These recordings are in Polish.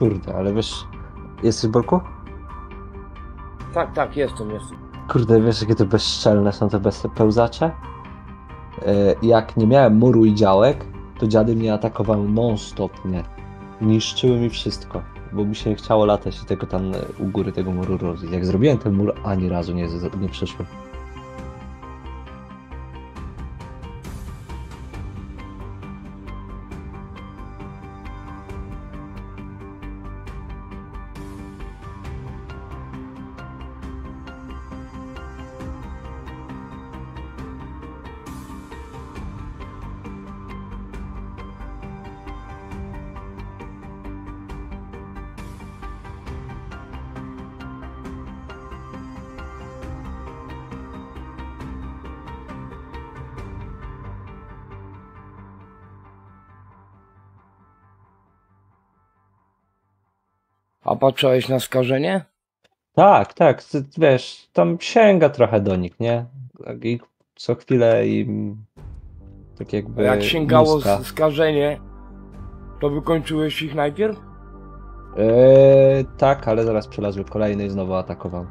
Kurde, ale wiesz... Jesteś Bolku? Tak, tak, jestem, jestem. Kurde, wiesz jakie to bezczelne są te bezpełzacze? E, Jak nie miałem muru i działek, to dziady mnie atakowały non-stop, nie? Niszczyły mi wszystko, bo mi się nie chciało latać i tego tam u góry tego muru rozbić. Jak zrobiłem ten mur, ani razu nie, nie przyszły. Patrzyłeś na skażenie? Tak, tak, wiesz, tam sięga trochę do nich, nie? I co chwilę im tak A jakby jak sięgało muska. skażenie, to wykończyłeś ich najpierw? Eee, tak, ale zaraz przelazły kolejne i znowu atakował.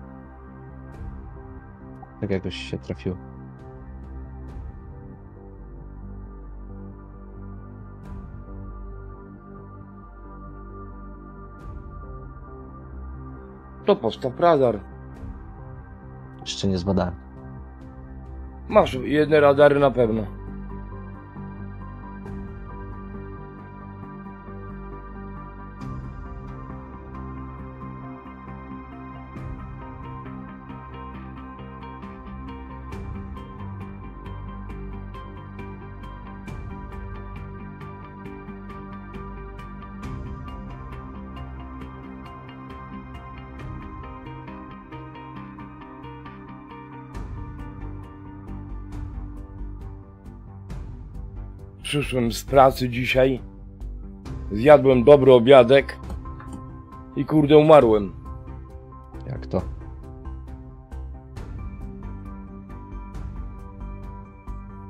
Tak jakoś się trafiło. To postaw radar. Jeszcze nie zbadałem. Masz jedne radary na pewno. Przyszłem z pracy dzisiaj. Zjadłem dobry obiadek. I kurde umarłem. Jak to?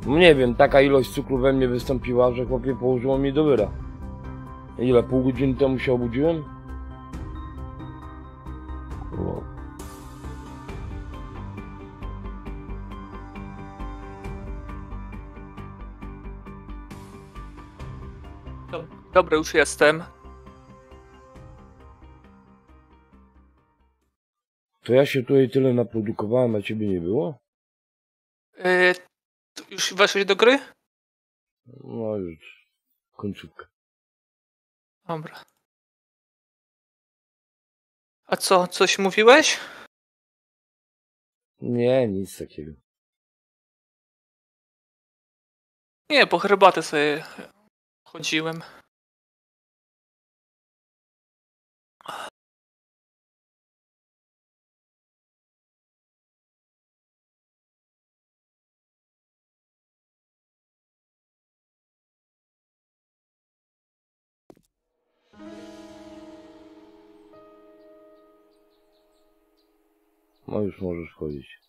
No Nie wiem, taka ilość cukru we mnie wystąpiła, że chłopie położyło mi do wyra. Ile, pół godziny temu się obudziłem? Dobra, już jestem. To ja się tutaj tyle naprodukowałem, a ciebie nie było? Yy, już weszłeś do gry? No już, końcówka. Dobra. A co, coś mówiłeś? Nie, nic takiego. Nie, po herbatę sobie chodziłem. No już możesz chodzić.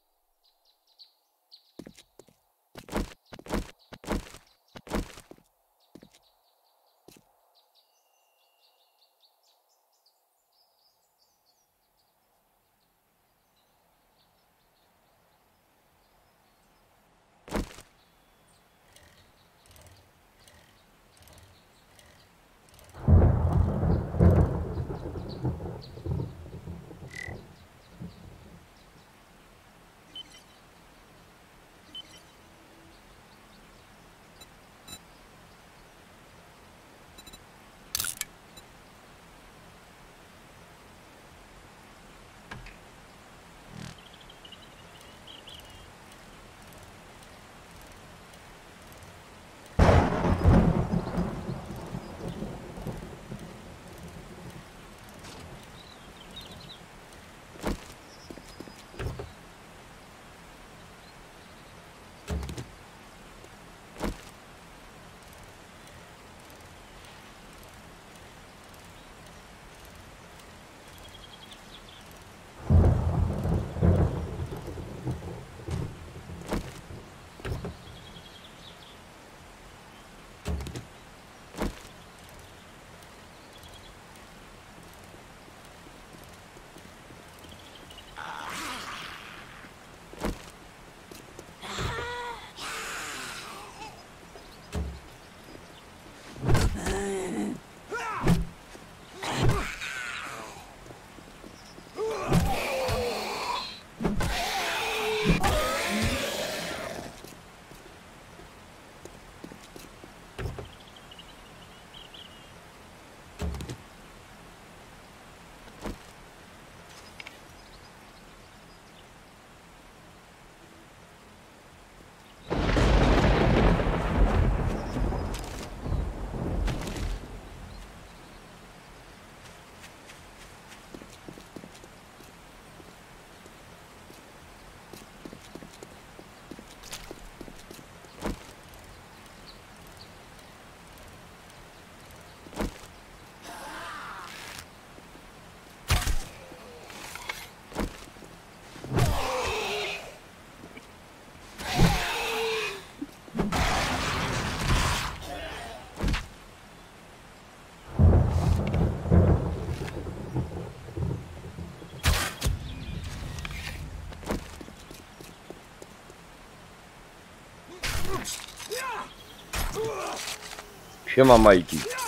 で、まま、生き。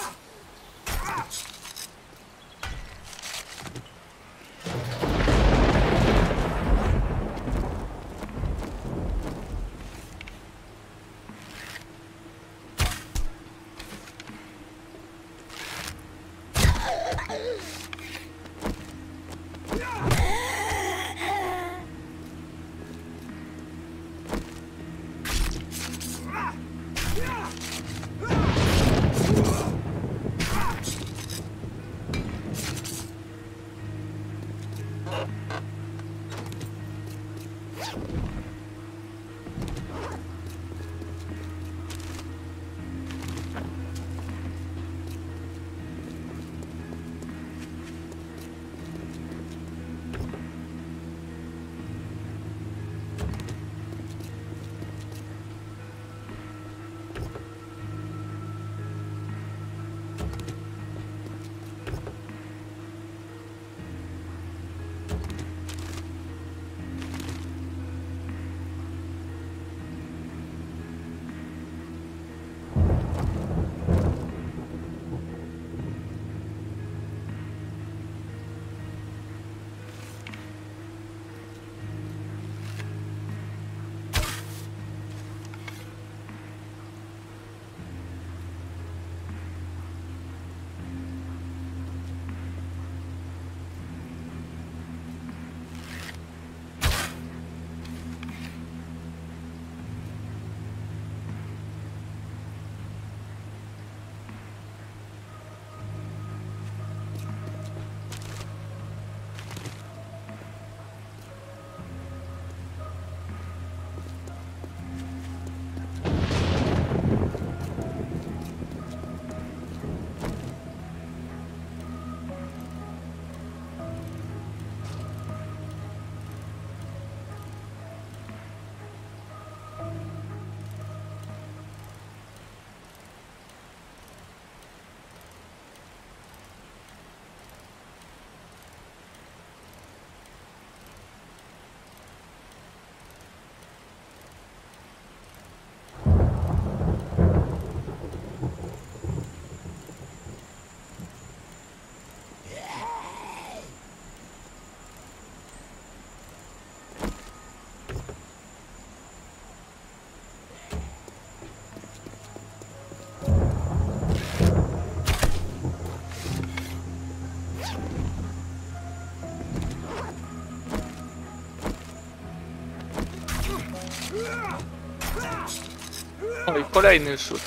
I kolejny rzut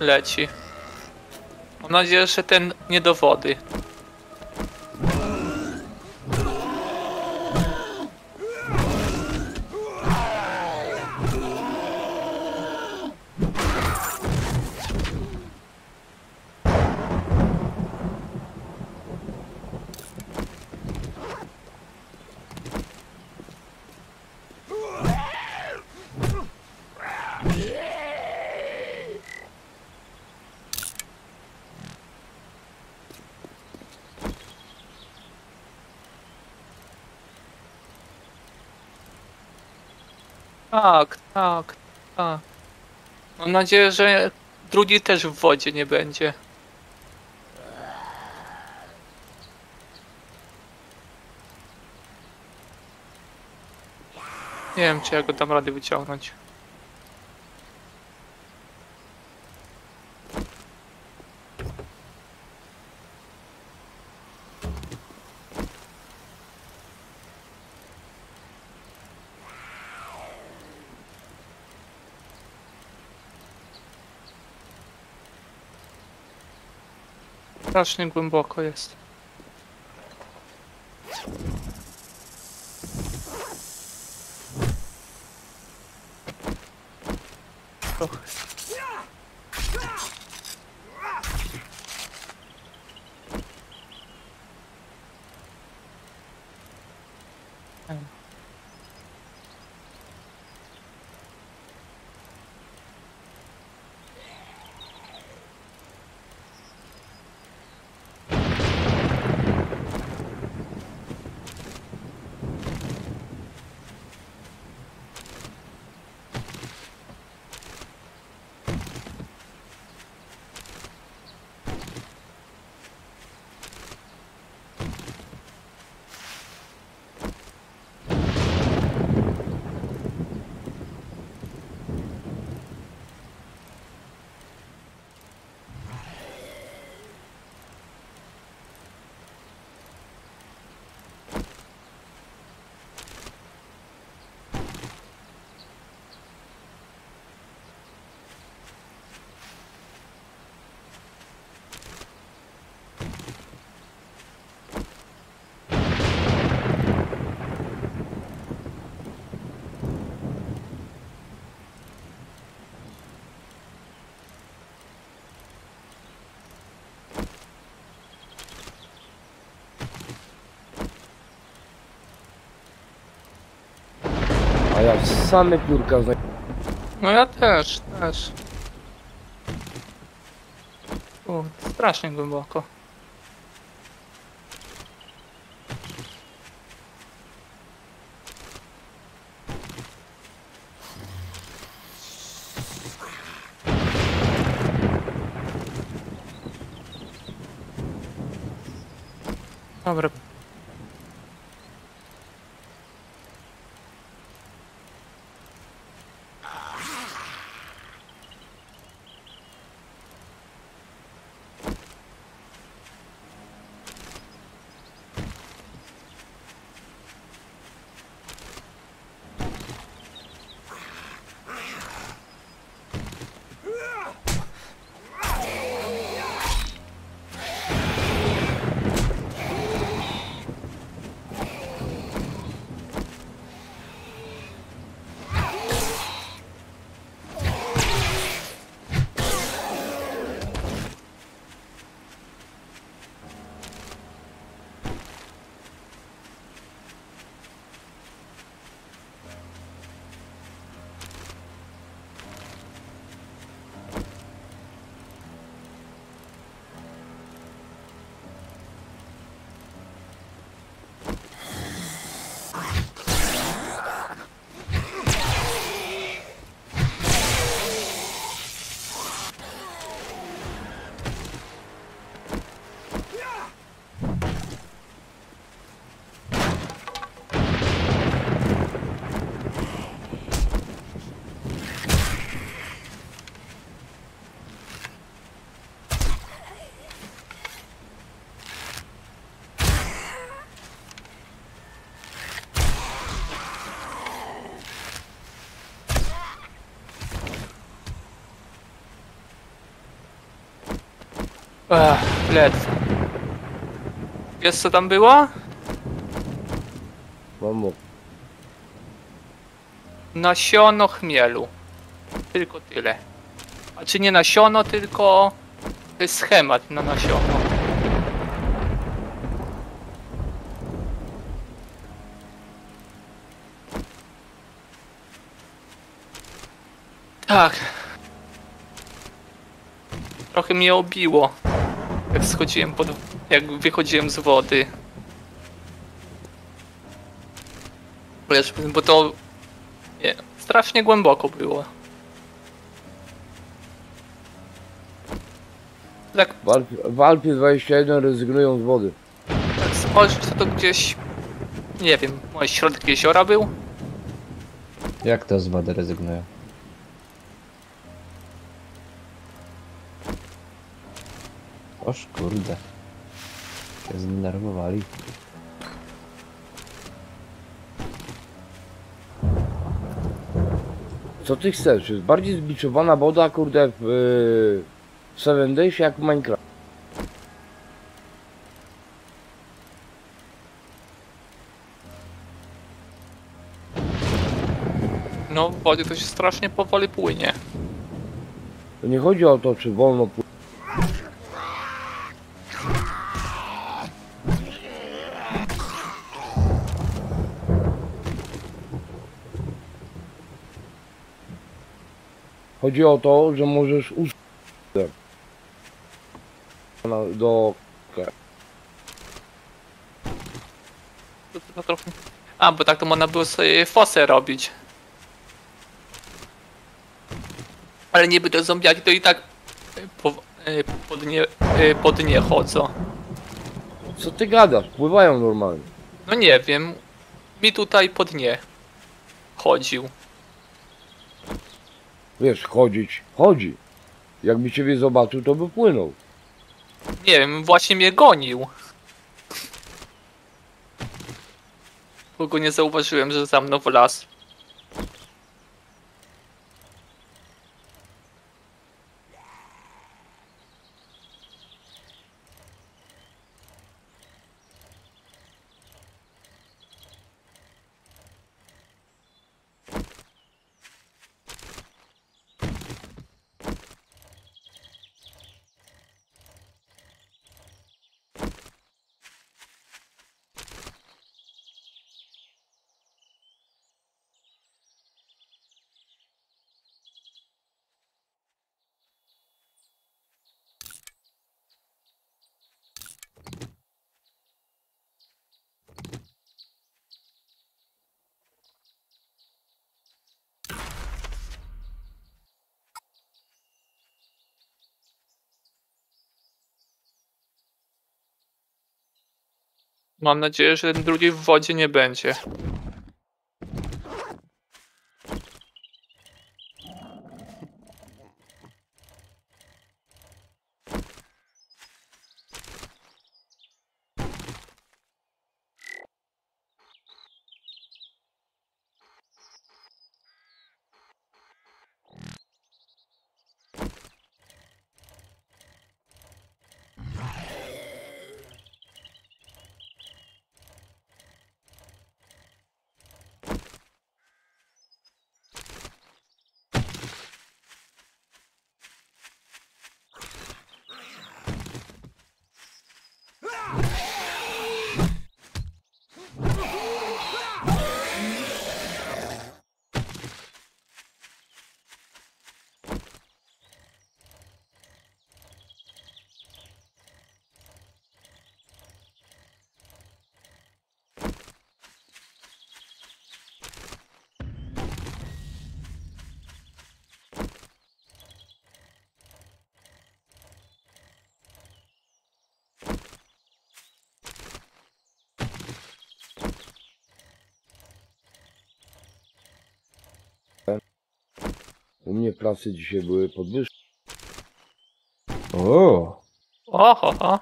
leci. Mam nadzieję, że ten nie do wody. Tak, tak, tak. Mam nadzieję, że drugi też w wodzie nie będzie. Nie wiem, czy ja go dam radę wyciągnąć. Strasznie głęboko jest. Same piórka. No ja też, też. U, strasznie głęboko. Wiesz co tam było? Mamo, Nasiono chmielu. Tylko tyle. A czy nie nasiono, tylko to jest schemat na nasiono. Tak. Trochę mnie obiło. Jak schodziłem pod... jak wychodziłem z wody. Wiesz, bo to nie, strasznie głęboko było. Tak, w Alpie, w Alpie 21 rezygnują z wody. tak spojrzysz, to, to gdzieś, nie wiem, może środek jeziora był? Jak to z wody rezygnują? Oż kurde. Się zdenerwowali. Co ty chcesz? Jest bardziej zbiczowana woda, kurde, w, yy, w Seven Days jak w Minecraft. No, w wodzie to się strasznie powoli płynie. To nie chodzi o to, czy wolno płynie. Chodzi o to, że możesz użyć do. A, bo tak to można było sobie fosę robić. Ale niby te zombiaki to i tak e, po, e, pod, nie, e, pod nie chodzą. Co ty gadasz? Pływają normalnie. No nie wiem, mi tutaj pod nie chodził. Wiesz, chodzić, chodzi. Jakby ciebie zobaczył, to by płynął. Nie wiem, właśnie mnie gonił. Bo go nie zauważyłem, że za mną wlazł. Mam nadzieję, że ten drugi w wodzie nie będzie. Pracy dzisiaj były podwyżki. O, Oho, ho.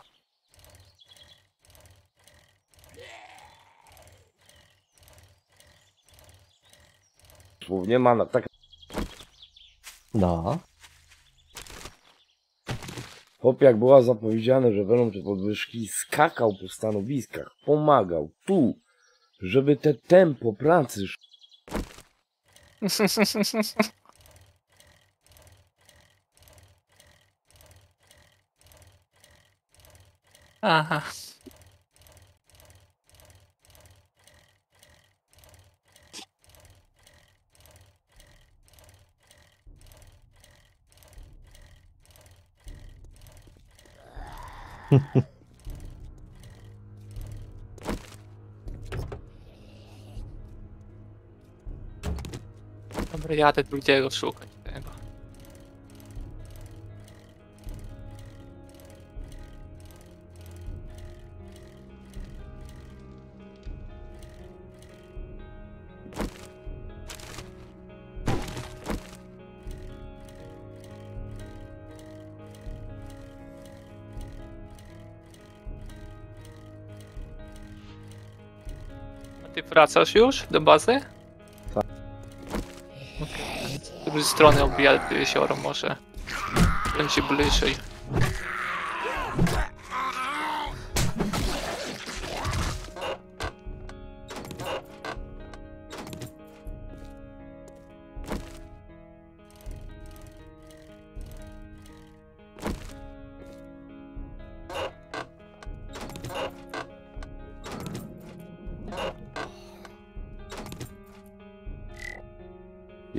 Słownie ma na tak. no. Chłop jak była zapowiedziane, że będą te podwyżki, skakał po stanowiskach, pomagał tu, żeby te tempo pracy sz- Aha. Dobra, jadę drugiego wracasz już do bazy? Tak. Z drugiej strony obijać jezioro może. Będzie bliżej.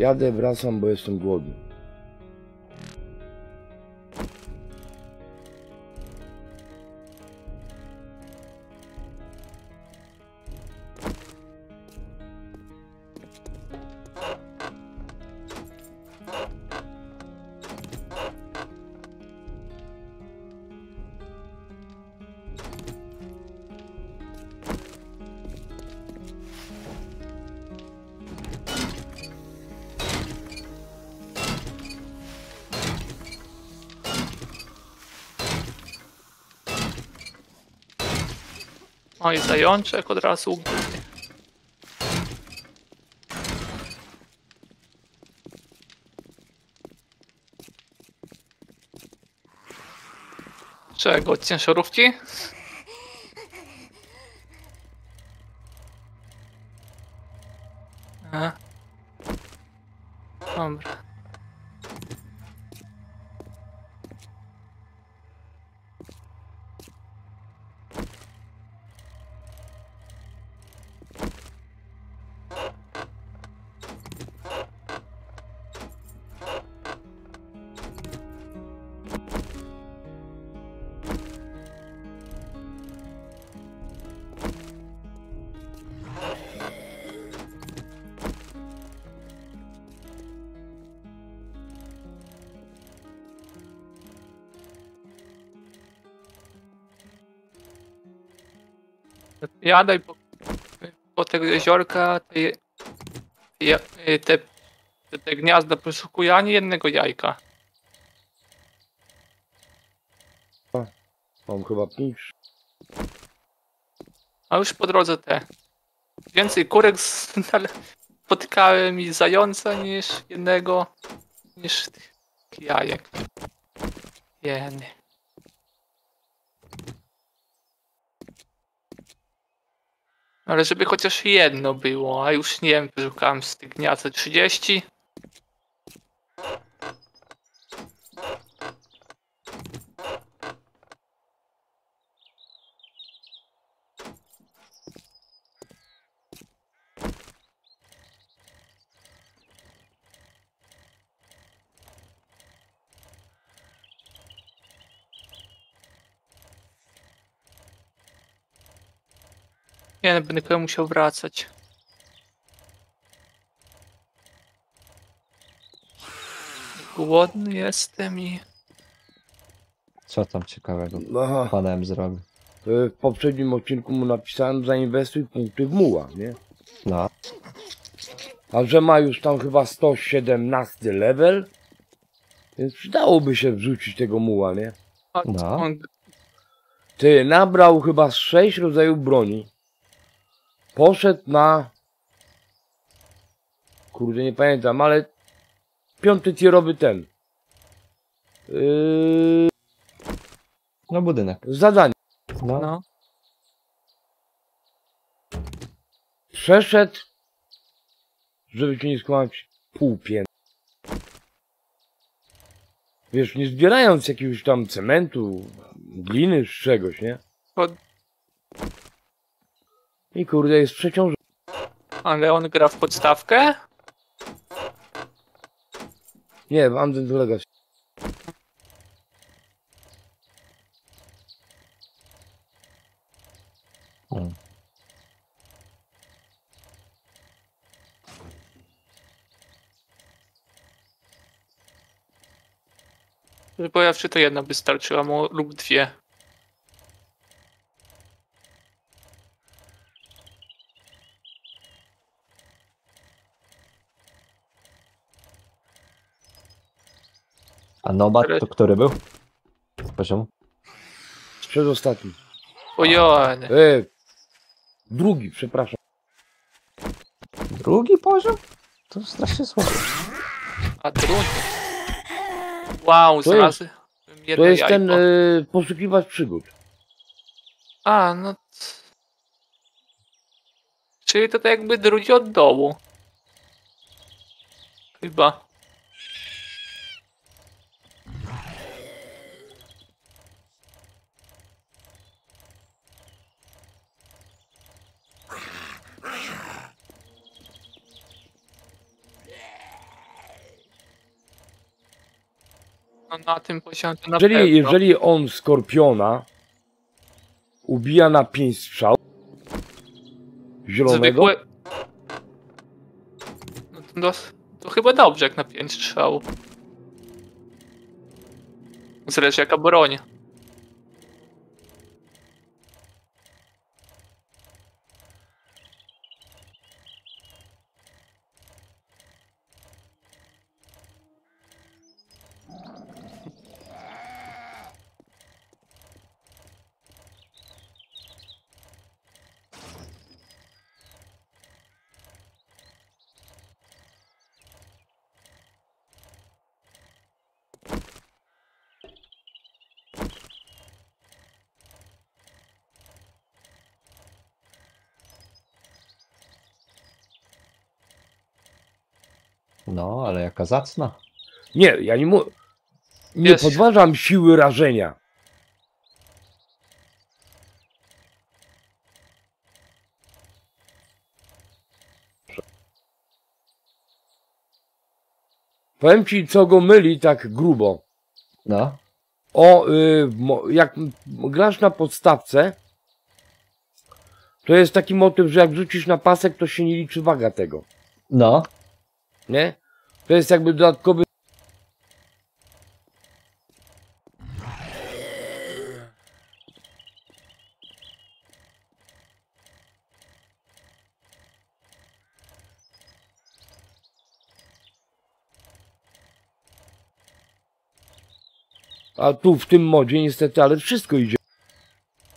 Jadę, wracam, bo jestem głodny. O i zajączek od razu. Czego? Ciężarówki? Jadaj po, po tego jeziorka, te, je- te, te, te gniazda poszukuję ani jednego jajka. Mam chyba pięć. A już po drodze te. Więcej kurek spotkałem i zająca niż jednego, niż tych jajek. Jeny. Ale żeby chociaż jedno było, a już nie wiem, szukałem z tych gniazd 30. będę musiał wracać. Głodny jestem i... Co tam ciekawego Aha. panem zrobił? W poprzednim odcinku mu napisałem zainwestuj punkty w muła, nie? No, A że ma już tam chyba 117 level, więc przydałoby się wrzucić tego muła, nie? No. Ty nabrał chyba z 6 rodzajów broni. Poszedł na. Kurde, nie pamiętam, ale piąty tierowy ten. Yy, no budynek. zadanie. No, no. Przeszedł, żeby cię nie skłamać, pół piętra. Wiesz, nie zbierając jakiegoś tam cementu, gliny czy czegoś, nie? Od- I kurde, jest przeciążony. Ale on gra w podstawkę? Nie, w Undead Legacy. Mm. Bo ja to jedna wystarczyła mu lub dwie. A Nomad to który był? Z poziomu? Przedostatni. Ojoj, E, drugi, przepraszam. Drugi poziom? To strasznie słabo. a drugi. Wow, To znalazłem jedno To jest jajko. ten e, poszukiwać przygód. A, no... Czyli to tak jakby drugi od dołu. Chyba. Na tym poziomie na Jeżeli, pewno. jeżeli on skorpiona ubija na pięć strzał zielonego, Zwykłe... No to, dos- to chyba dobrze jak na 5 strzał. Zależy jaka broń. Jaka zacna. nie, ja nie mu, nie Jest. podważam siły rażenia. Powiem ci, co go myli tak grubo. No, O, y, jak grasz na podstawce, to jest taki motyw, że jak rzucisz na pasek, to się nie liczy waga tego, no, nie? To jest jakby dodatkowy... A tu w tym modzie niestety, ale wszystko idzie.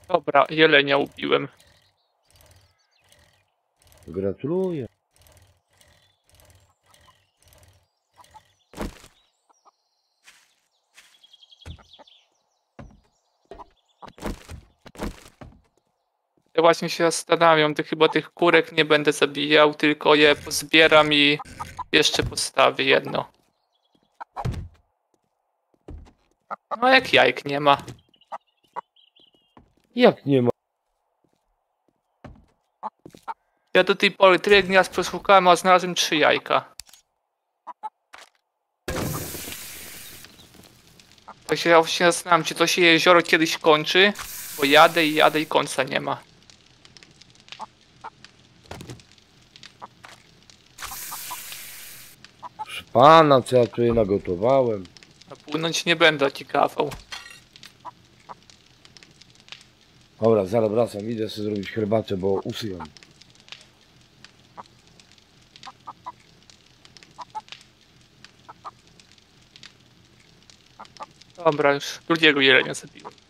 Dobra, jelenia ubiłem. Gratuluję. Właśnie się zastanawiam, to chyba tych kurek nie będę zabijał, tylko je pozbieram i jeszcze postawię jedno. No jak jajek nie ma. Jak nie ma? Ja do tej pory tyle gniazd przeszukałem, a znalazłem trzy jajka. Tak się ja właśnie zastanawiam, czy to się jezioro kiedyś kończy, bo jadę i jadę i końca nie ma. Pana, co ja tutaj nagotowałem. A płynąć nie będę ci kawał. Dobra, zaraz wracam, idę sobie zrobić herbatę, bo usyłam. Dobra, już drugiego jelenia zabiłem.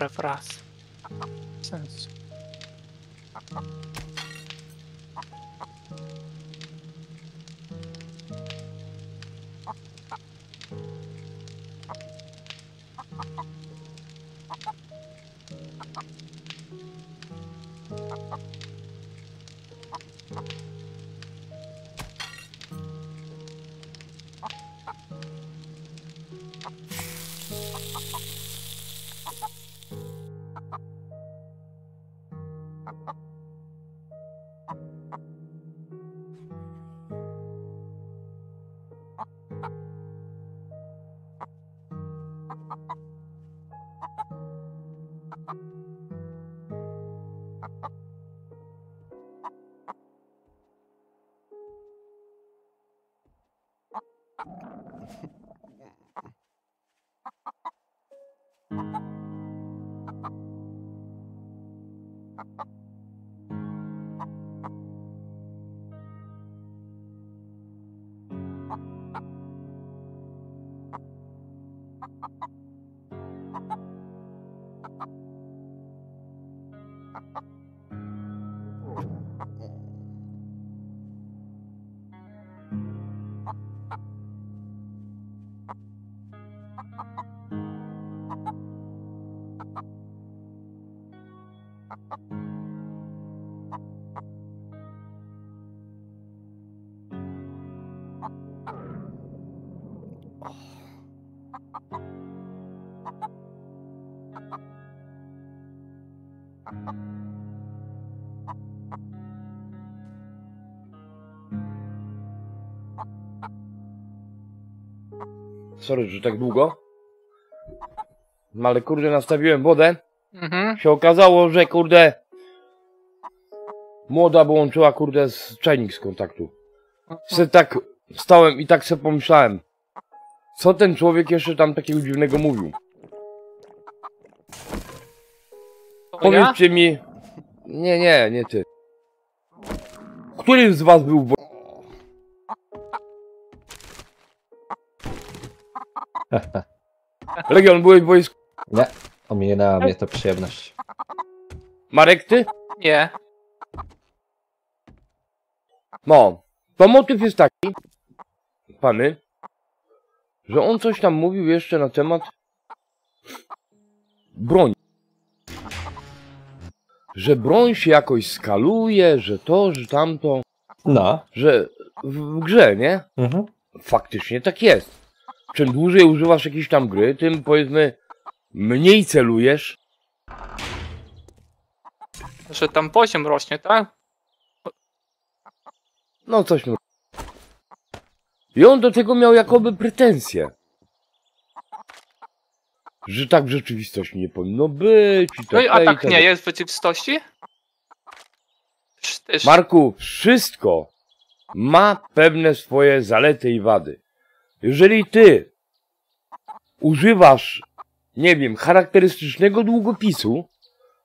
Dobra, wraz. Sorry, że tak długo. No ale kurde, nastawiłem wodę. Mhm. Się okazało, że kurde... Młoda wyłączyła kurde z czajnik z kontaktu. Se tak stałem i tak sobie pomyślałem. Co ten człowiek jeszcze tam takiego dziwnego mówił? Powiedzcie mi... Nie, nie, nie ty. Który z was był w... Legion, byłeś w wojsku? Nie, ominęła mnie to przyjemność. Marek, ty? Nie. No, to motyw jest taki, pany, że on coś tam mówił jeszcze na temat broni. Że broń się jakoś skaluje, że to, że tamto, No. że w, w grze, nie? Mhm. Faktycznie tak jest. Czym dłużej używasz jakiejś tam gry, tym powiedzmy mniej celujesz. Że tam poziom rośnie, tak? No coś mu. I on do tego miał jakoby pretensje. Że tak w rzeczywistości nie powinno być. I No i tak, a i tak tak. nie jest w rzeczywistości? Też Marku, wszystko ma pewne swoje zalety i wady. Jeżeli ty używasz, nie wiem, charakterystycznego długopisu,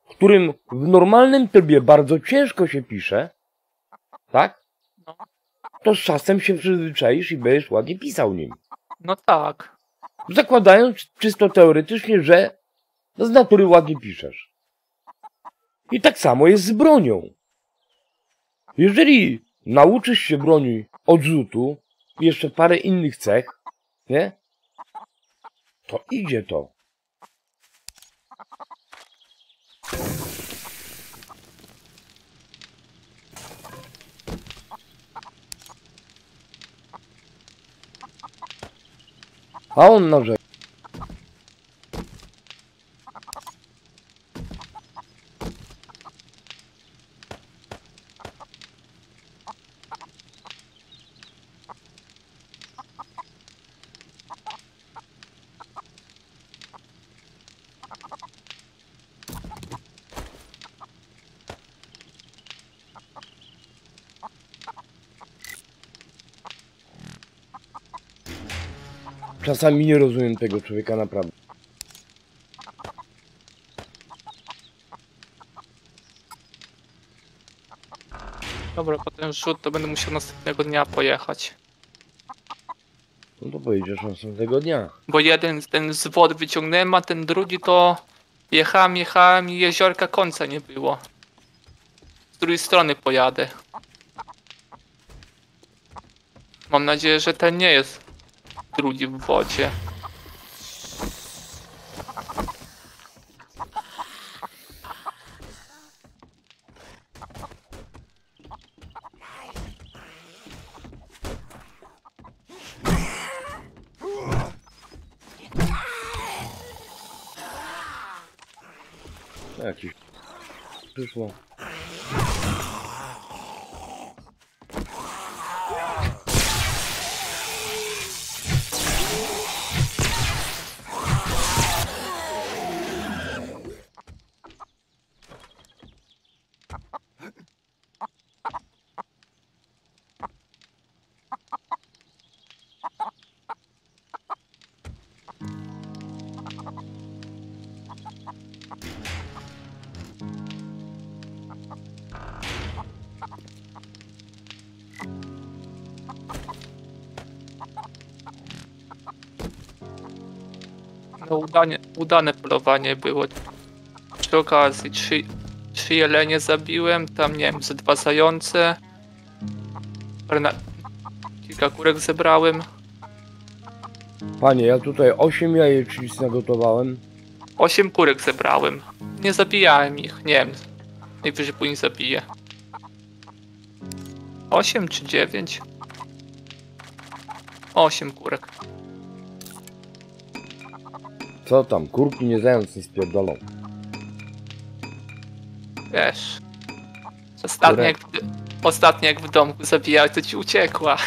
którym w normalnym trybie bardzo ciężko się pisze, tak? No. To z czasem się przyzwyczaisz i będziesz ładnie pisał nim. No tak. Zakładając czysto teoretycznie, że z natury ładnie piszesz. I tak samo jest z bronią. Jeżeli nauczysz się broni odrzutu jeszcze parę innych cech, nie? To idzie to. A on narzeka. Czasami nie rozumiem tego człowieka naprawdę. Dobra, potem rzut to będę musiał następnego dnia pojechać. No to pojedziesz następnego dnia. Bo jeden ten z wody wyciągnąłem, a ten drugi to jechałem, jechałem i jeziorka końca nie było. Z drugiej strony pojadę. Mam nadzieję, że ten nie jest drugi w wodzie. Jakiś przyszło. Udane polowanie było. Przy okazji trzy, trzy jelenie zabiłem, tam nie wiem, ze dwa zające. Na- Kilka kurek zebrałem. Panie, ja tutaj 8 jajecznic nagotowałem. Osiem kurek zebrałem. Nie zabijałem ich, nie wiem. Najwyżej później zabiję. Osiem czy dziewięć? Osiem kurek. Co tam, kurki nie zając nie spierdolą. Wiesz. Ostatnio jak, w- ostatnio jak w domku zabijałeś, to ci uciekła.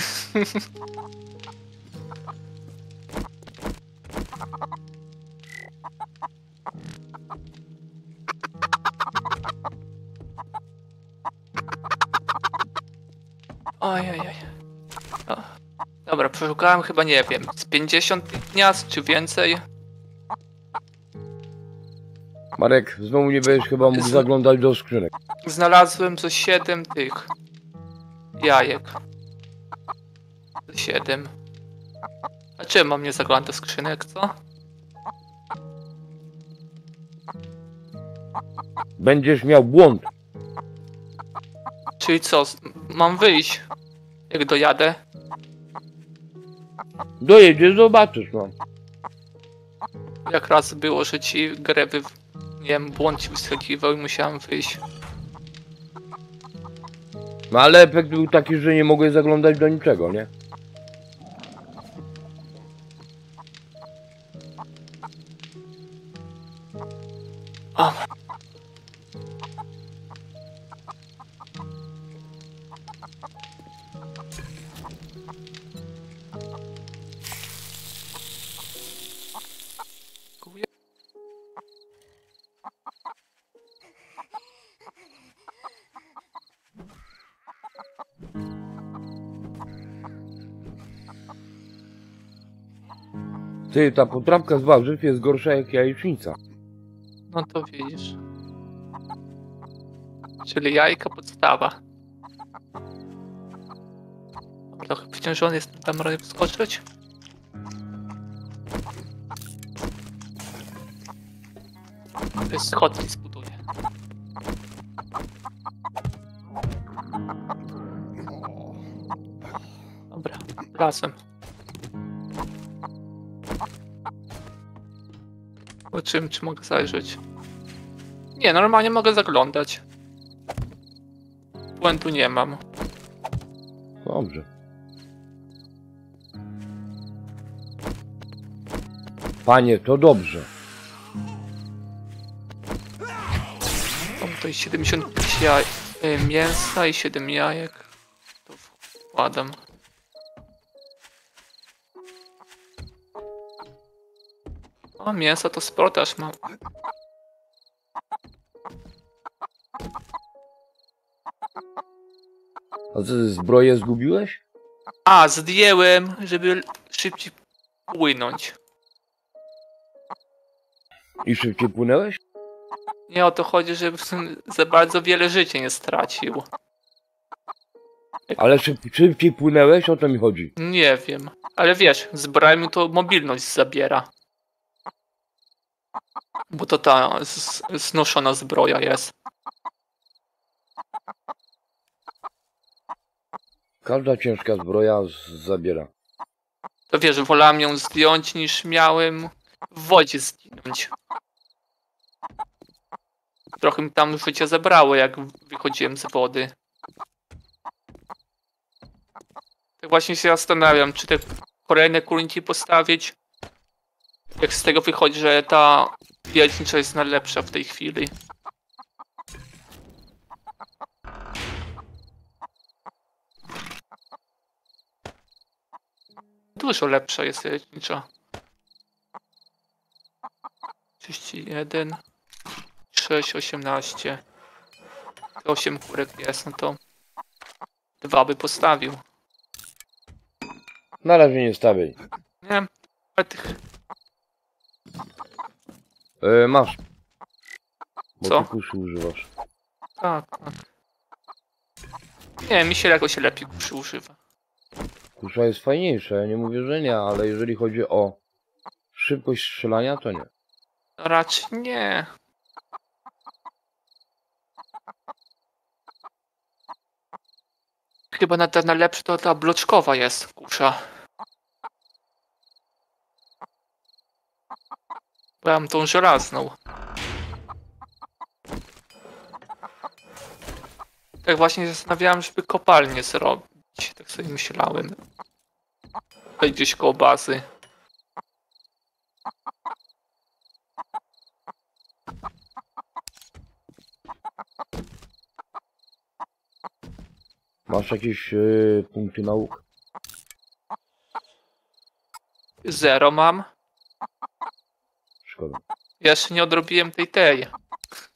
Ojej. Dobra, przeszukałem chyba nie wiem, z 50 tych gniazd czy więcej. Marek, znowu nie będziesz chyba mógł zaglądać do skrzynek. Znalazłem ze 7 tych jajek. 7. A czym mam nie zaglądać do skrzynek, co? Będziesz miał błąd. Czyli co, mam wyjść? Jak dojadę? Dojedziesz, zobaczysz, no. Jak raz było, że ci grę wy... Nie wiem, błąd ci wyskakiwał i musiałem wyjść. No ale efekt był taki, że nie mogłeś zaglądać do niczego, nie? Ty, ta potrawka z warzyw jest gorsza jak jajecznica. No to widzisz. Czyli jajka podstawa. Trochę wciążony jestem tam radę wskoczyć. To jest schodki zbuduję. Dobra, razem. Czym, czy mogę zajrzeć? Nie, normalnie mogę zaglądać. Błędu nie mam. Dobrze. Panie, to dobrze. Mam tutaj 75 jaj, y, mięsa i 7 jajek. To wkładam. O, mięso to sporo też mam. A co, ty zbroję zgubiłeś? A, zdjęłem, żeby szybciej płynąć. I szybciej płynęłeś? Nie o to chodzi, żeby za bardzo wiele życia nie stracił. Ale szyb, szybciej płynęłeś? O to mi chodzi. Nie wiem, ale wiesz, zbroja mi to mobilność zabiera. Bo to ta z- znoszona zbroja jest. Każda ciężka zbroja z, zabiera. To wiesz, wolałem ją zdjąć niż miałem w wodzie zginąć. Trochę mi tam życie zabrało, jak wychodziłem z wody. Tak właśnie się zastanawiam, czy te kolejne kulniki postawić. Jak z tego wychodzi, że ta wielcznicza jest najlepsza w tej chwili. Dużo lepsza jest wielcznicza. 31 6, 18 8 kurek jest, no to dwa by postawił. Na razie nie stawiaj. Nie ale tych E, masz. Bo Co? ty kuszy używasz. Tak, tak. Nie, mi się jakoś lepiej kuszy używa. Kusza jest fajniejsza, ja nie mówię, że nie, ale jeżeli chodzi o szybkość strzelania, to nie. Raczej nie. Chyba na ta najlepsza to ta bloczkowa jest kusza. Tam tą żelazną. Tak właśnie zastanawiałem, żeby kopalnię zrobić. Tak sobie myślałem. Tutaj gdzieś koło bazy. Masz jakieś yy, punkty nauk? Zero mam. Szkoda. Jeszcze nie odrobiłem tej tej.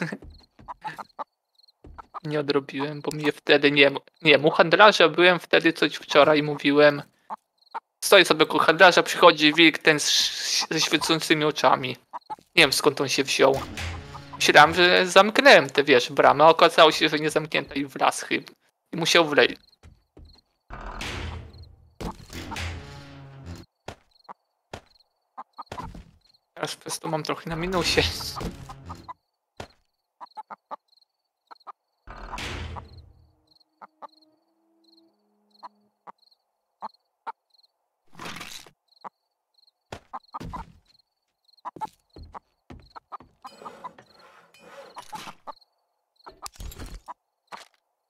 nie odrobiłem, bo mnie wtedy nie. Nie, u handlarza byłem wtedy coś wczoraj mówiłem. Stoję sobie koło handlarza, przychodzi wilk ten ze świecącymi oczami. Nie wiem skąd on się wziął. Myślałem, że zamknąłem te wiesz, bramę, okazało się, że nie zamknięta i wlazł chyba. I musiał wleć. Teraz przez to mam trochę na minusie.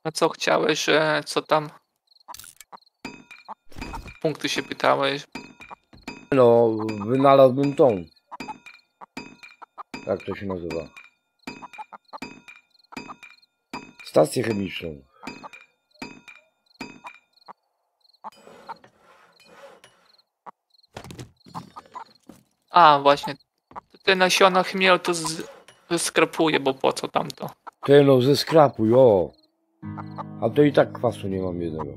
A co chciałeś, że co tam? Punkty się pytałeś. No, wynalazłbym tą. Jak to się nazywa? Stację chemiczną. A, właśnie. Te nasiona chmielu to z... skrapuje, bo po co tam to? Ty no, ze skrapu, jo. A to i tak kwasu nie mam jednego.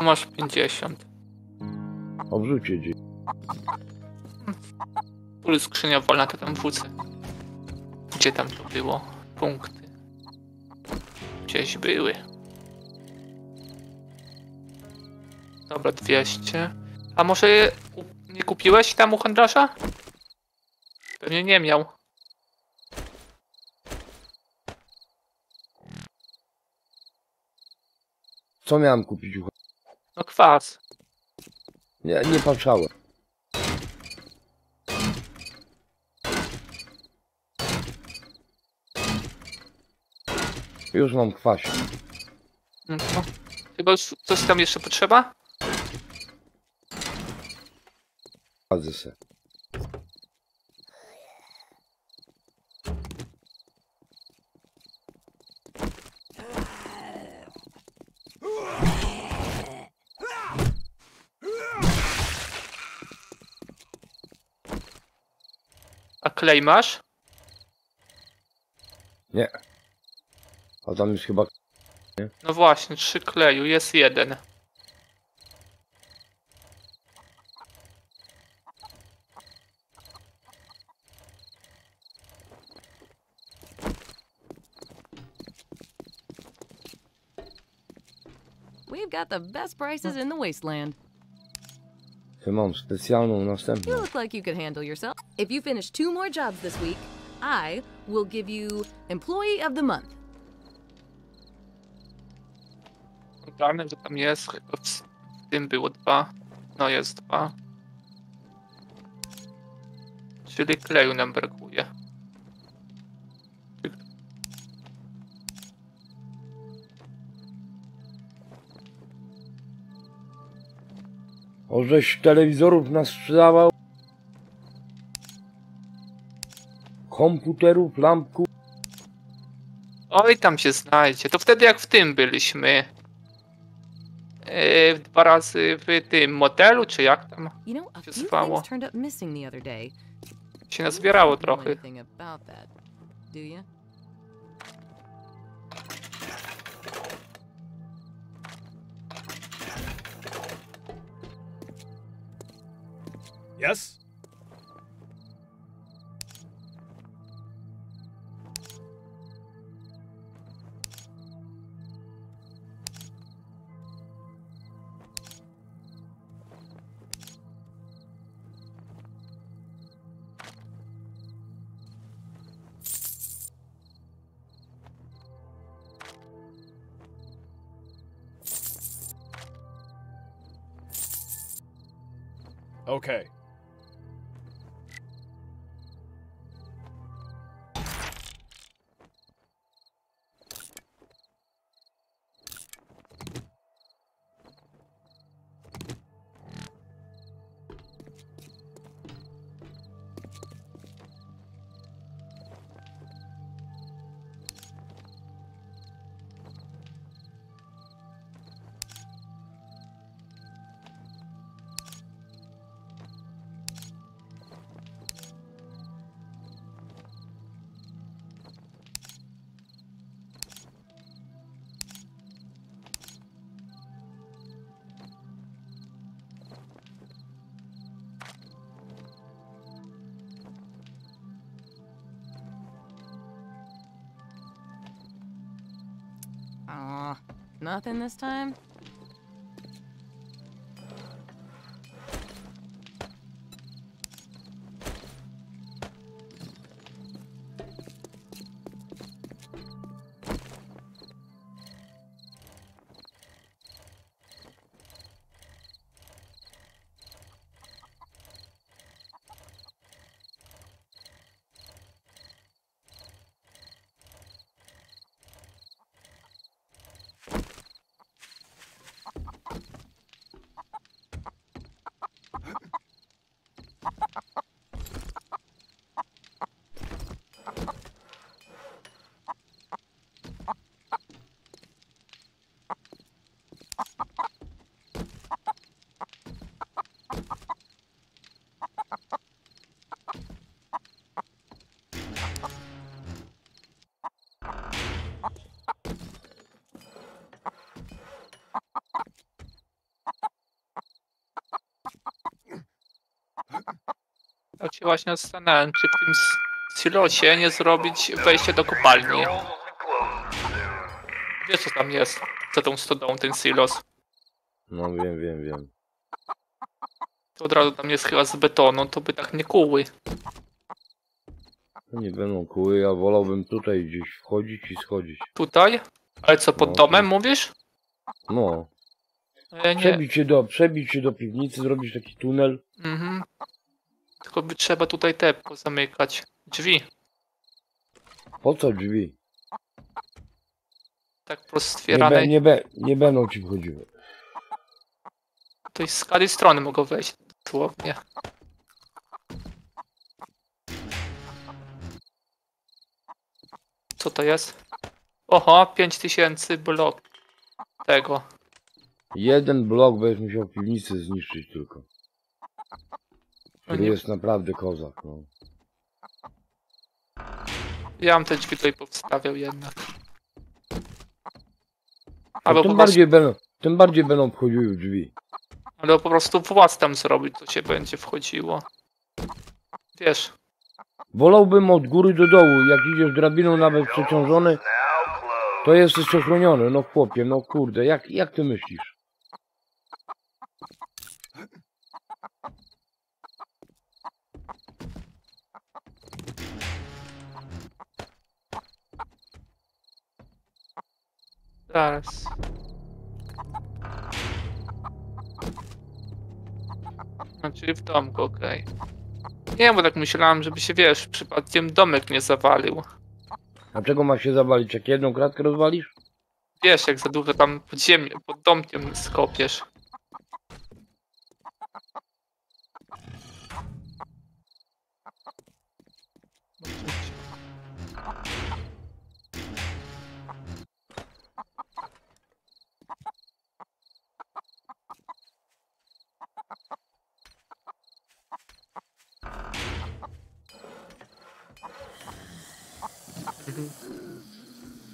Masz 50. Obrzucie dziś. Jest skrzynia wolna, to tam wrócę. Gdzie tam to było? Punkty. Gdzieś były. Dobra, 200. A może je nie kupiłeś tam u handlarza? Pewnie nie miał. Co miałem kupić? u- No kwas. Nie, nie patrzałem. Już mam kwasie. No Chyba już coś tam jeszcze potrzeba? Radzę se. A klej masz? Nie. A tam jest chyba... No właśnie, trzy kleju, jest jeden. We've got the best prices in the wasteland. Mam specjalną You look like you could handle yourself. If you finish two more jobs this week, I will give you Employee of the Month. Ogarnę, że tam jest, chyba w tym było dwa. No jest dwa. Czyli kleju nam brakuje. O, żeś telewizorów nas sprzedawał? Komputerów, lampków? Oj, tam się znajdzie. To wtedy jak w tym byliśmy. Yy, dwa razy w tym motelu, czy jak tam Się zwało. się nazbierało trochę. Yes? Nothing this time? Się właśnie zastanawiałem, czy w tym silosie nie zrobić wejście do kopalni. Wiesz co tam jest? Za tą stodołą ten silos. No wiem, wiem, wiem. To od razu tam jest chyba z betonu, to by tak nie kuły. No nie będą kuły, ja wolałbym tutaj gdzieś wchodzić i schodzić. Tutaj? Ale co, pod No, domem to- mówisz? No, E, nie. przebić się do, przebić się do piwnicy, zrobić taki tunel. Mhm. Tylko by trzeba tutaj te pozamykać. Drzwi. Po co drzwi? Tak Nie, be, prostwierane. nie, be, nie będą ci wchodziły. To z każdej strony mogą wejść. Dosłownie. Co to jest? Oho, 5000 blok tego. Jeden blok będziesz musiał piwnicę zniszczyć tylko. No Który jest naprawdę kozak, no. ja bym te drzwi tutaj powstawiał jednak. To Albo tym, po, prostu, bardziej będą, tym bardziej będą wchodziły w drzwi. albo po prostu włas tam zrobić, to się będzie wchodziło. Wiesz, Wolałbym od góry do dołu, jak idziesz drabiną nawet przeciążony, to jesteś ochroniony, no chłopie, no kurde, jak, jak ty myślisz? Zaraz. Znaczy w domku, okej. Nie, bo tak myślałem, żeby się, wiesz, przypadkiem domek nie zawalił. A czego ma się zawalić, jak jedną kratkę rozwalisz? Wiesz, jak za dużo tam pod ziemię, pod domkiem skopiesz.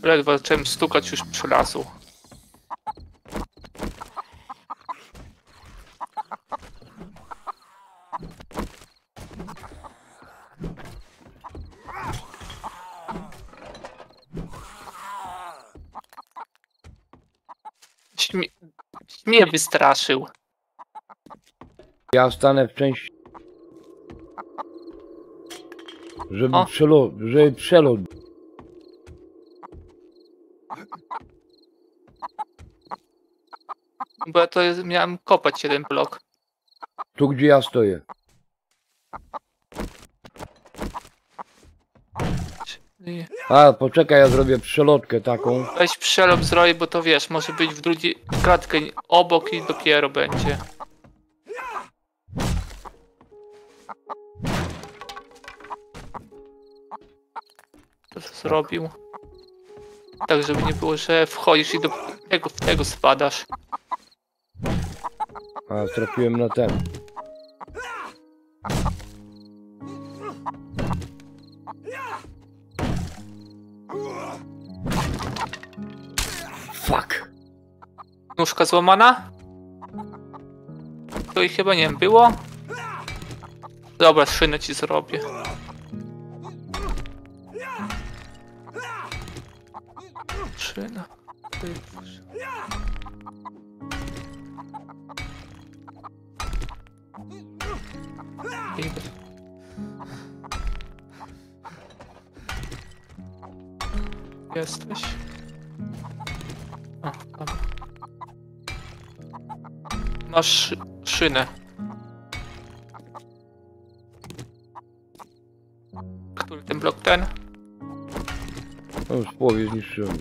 Ledwo zacząłem stukać już przy lasu. Śmie mnie wystraszył. Ja stanę w części... Żeby O. przelot, żeby przelot. To jest- miałem kopać jeden blok. Tu gdzie ja stoję. A, poczekaj, ja zrobię przelotkę taką. Weź przelop zroj, bo to wiesz, może być w drugiej kratkę obok i dopiero będzie. To zrobił. Tak, żeby nie było, że wchodzisz i do tego, w tego spadasz. A, trafiłem na ten. Fuck! Nóżka złamana? To i chyba nie było. Dobra, szynę ci zrobię. Szyna. Jesteś? O. Masz szy- szynę. Który ten blok ten? No już w połowie zniszczyłem.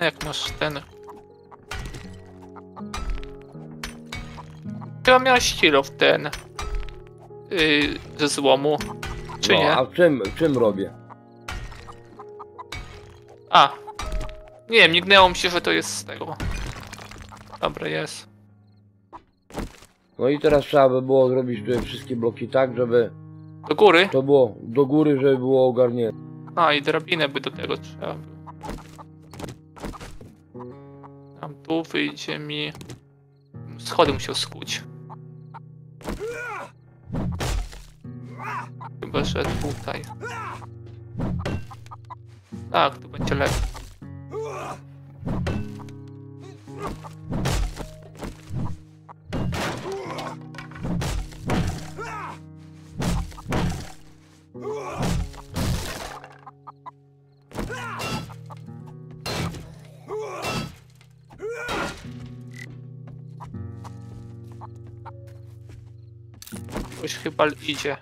A jak masz ten? Chyba miałeś kilo w ten. Yy, ze złomu. Czy no, nie? a czym, czym robię? A. Nie wiem, mignęło mi się, że to jest z tego. Dobra, jest. No i teraz trzeba by było zrobić tutaj wszystkie bloki tak, żeby Do góry? to było do góry, żeby było ogarnięte. A, i drabinę by do tego trzeba było. Tam tu wyjdzie mi... Schody musiał skuć. Chyba, że tutaj. Tak, tu będzie lepiej. Ktoś chyba idzie.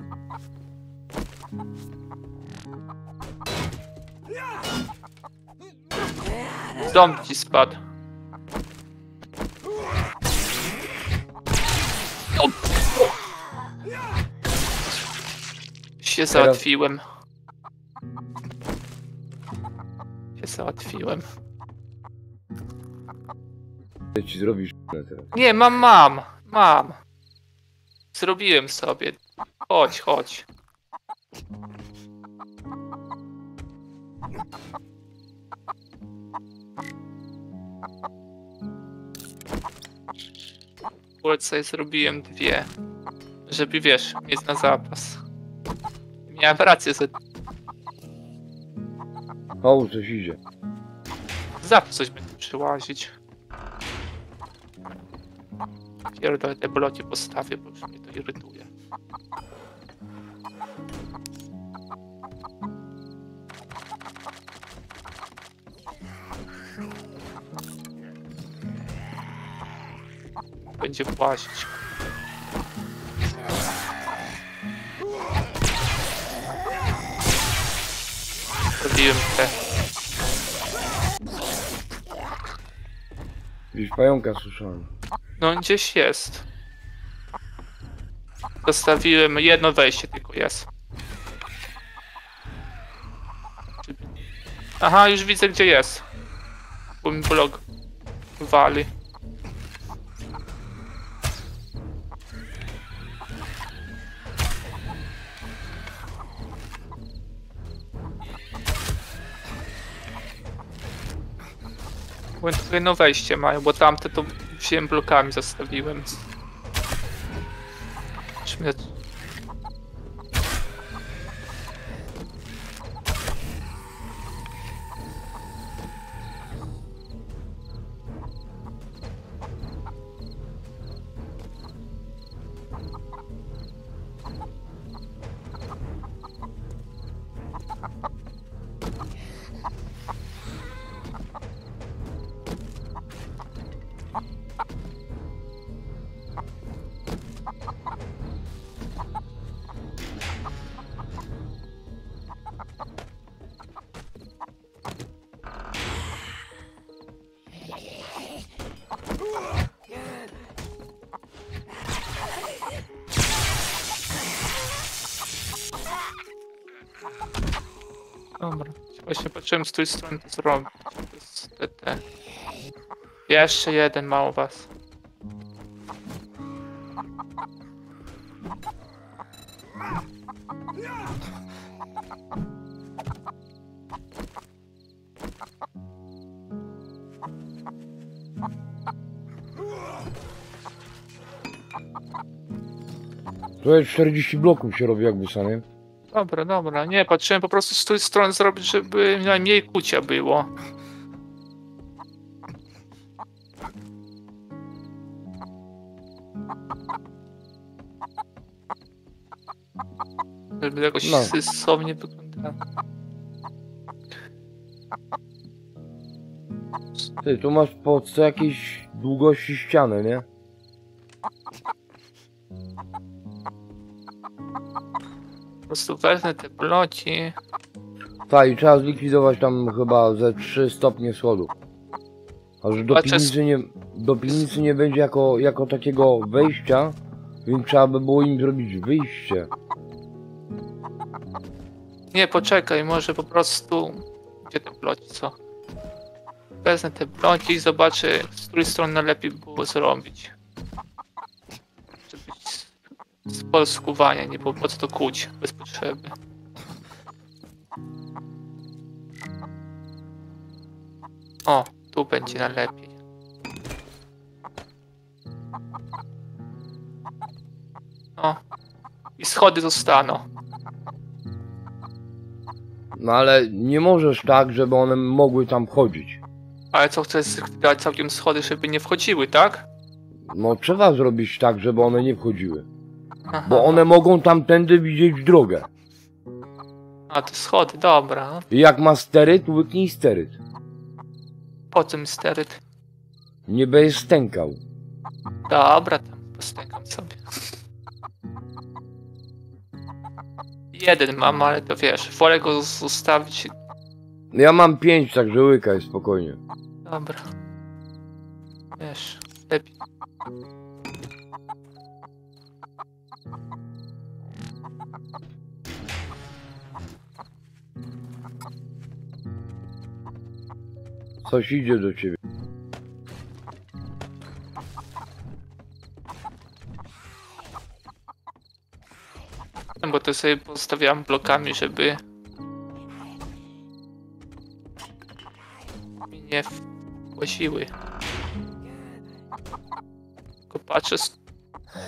Ząb ci spadł. O! Się załatwiłem. Się załatwiłem. Co ci zrobisz teraz? Nie, mam, mam, mam. Zrobiłem sobie. Chodź, chodź. Sobie zrobiłem dwie. Żeby wiesz, mieć na zapas. Miałem rację, że O, coś idzie. zawsze coś będzie przyłazić. Pierdolę te bloki postawię, bo już mnie to irytuje. Będzie płazić. Zrobiłem te. Gdzieś pająka słyszałem. No gdzieś jest. Zostawiłem jedno wejście tylko jest. Aha, już widzę gdzie jest. Bo mi blog wali. Jedno wejście mają, bo tamte to wziąłem blokami zostawiłem. Śmieć. Dobra, właśnie patrzyłem z tej strony to zrobić. Jeszcze jeden ma u was. To jest 40 bloków się robi jakby sanie. Dobra, dobra. Nie, patrzyłem po prostu z tej strony zrobić, żeby najmniej kucia było. Żeby jakoś No. sensownie wyglądało. Ty, tu masz po co jakiejś długości ściany, nie? Prostu wezmę te bloci. Tak, i trzeba zlikwidować tam chyba ze 3 stopnie schodu. A że do Patrzę z- piwnicy nie, do piwnicy nie będzie jako, jako takiego wejścia, więc trzeba by było im zrobić wyjście. Nie, poczekaj, może po prostu... Gdzie te bloci, co? Wezmę te bloci i zobaczę, z której strony najlepiej było zrobić. Z, polskuwania nie było po co to kłuć bez potrzeby. O, tu będzie najlepiej. O. I schody zostaną. No ale nie możesz tak, żeby one mogły tam wchodzić. Ale co, chcesz zlikwidować całkiem schody, żeby nie wchodziły, tak? No trzeba zrobić tak, żeby one nie wchodziły. Aha. Bo one mogą tamtędy widzieć drogę. A, te schody, dobra. I jak ma steryt, łyknij steryt. Po mi steryt? Nie będziesz stękał. Dobra, tam postękam sobie. Jeden mam, ale to wiesz, wolę go zostawić. Ja mam pięć, także łykaj spokojnie. Dobra. Wiesz, lepiej. Coś idzie do ciebie. Bo to sobie postawiam blokami, żeby mi nie właziły. Tylko patrzę,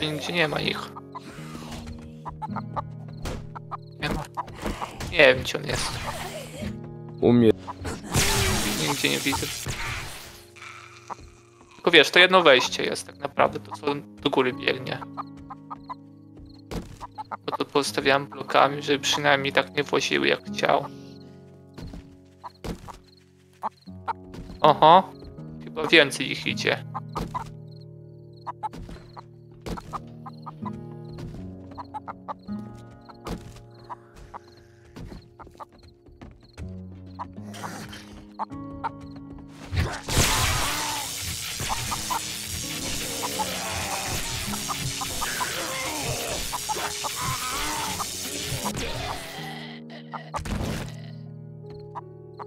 nigdzie nie ma ich. Nie ma. Nie wiem, gdzie on jest. U mnie. Nigdzie nie widzę. Tylko wiesz, to jedno wejście jest tak naprawdę, to co do góry biegnie. To postawiałem blokami, żeby przynajmniej tak nie właziły jak chciał. Oho, chyba więcej ich idzie.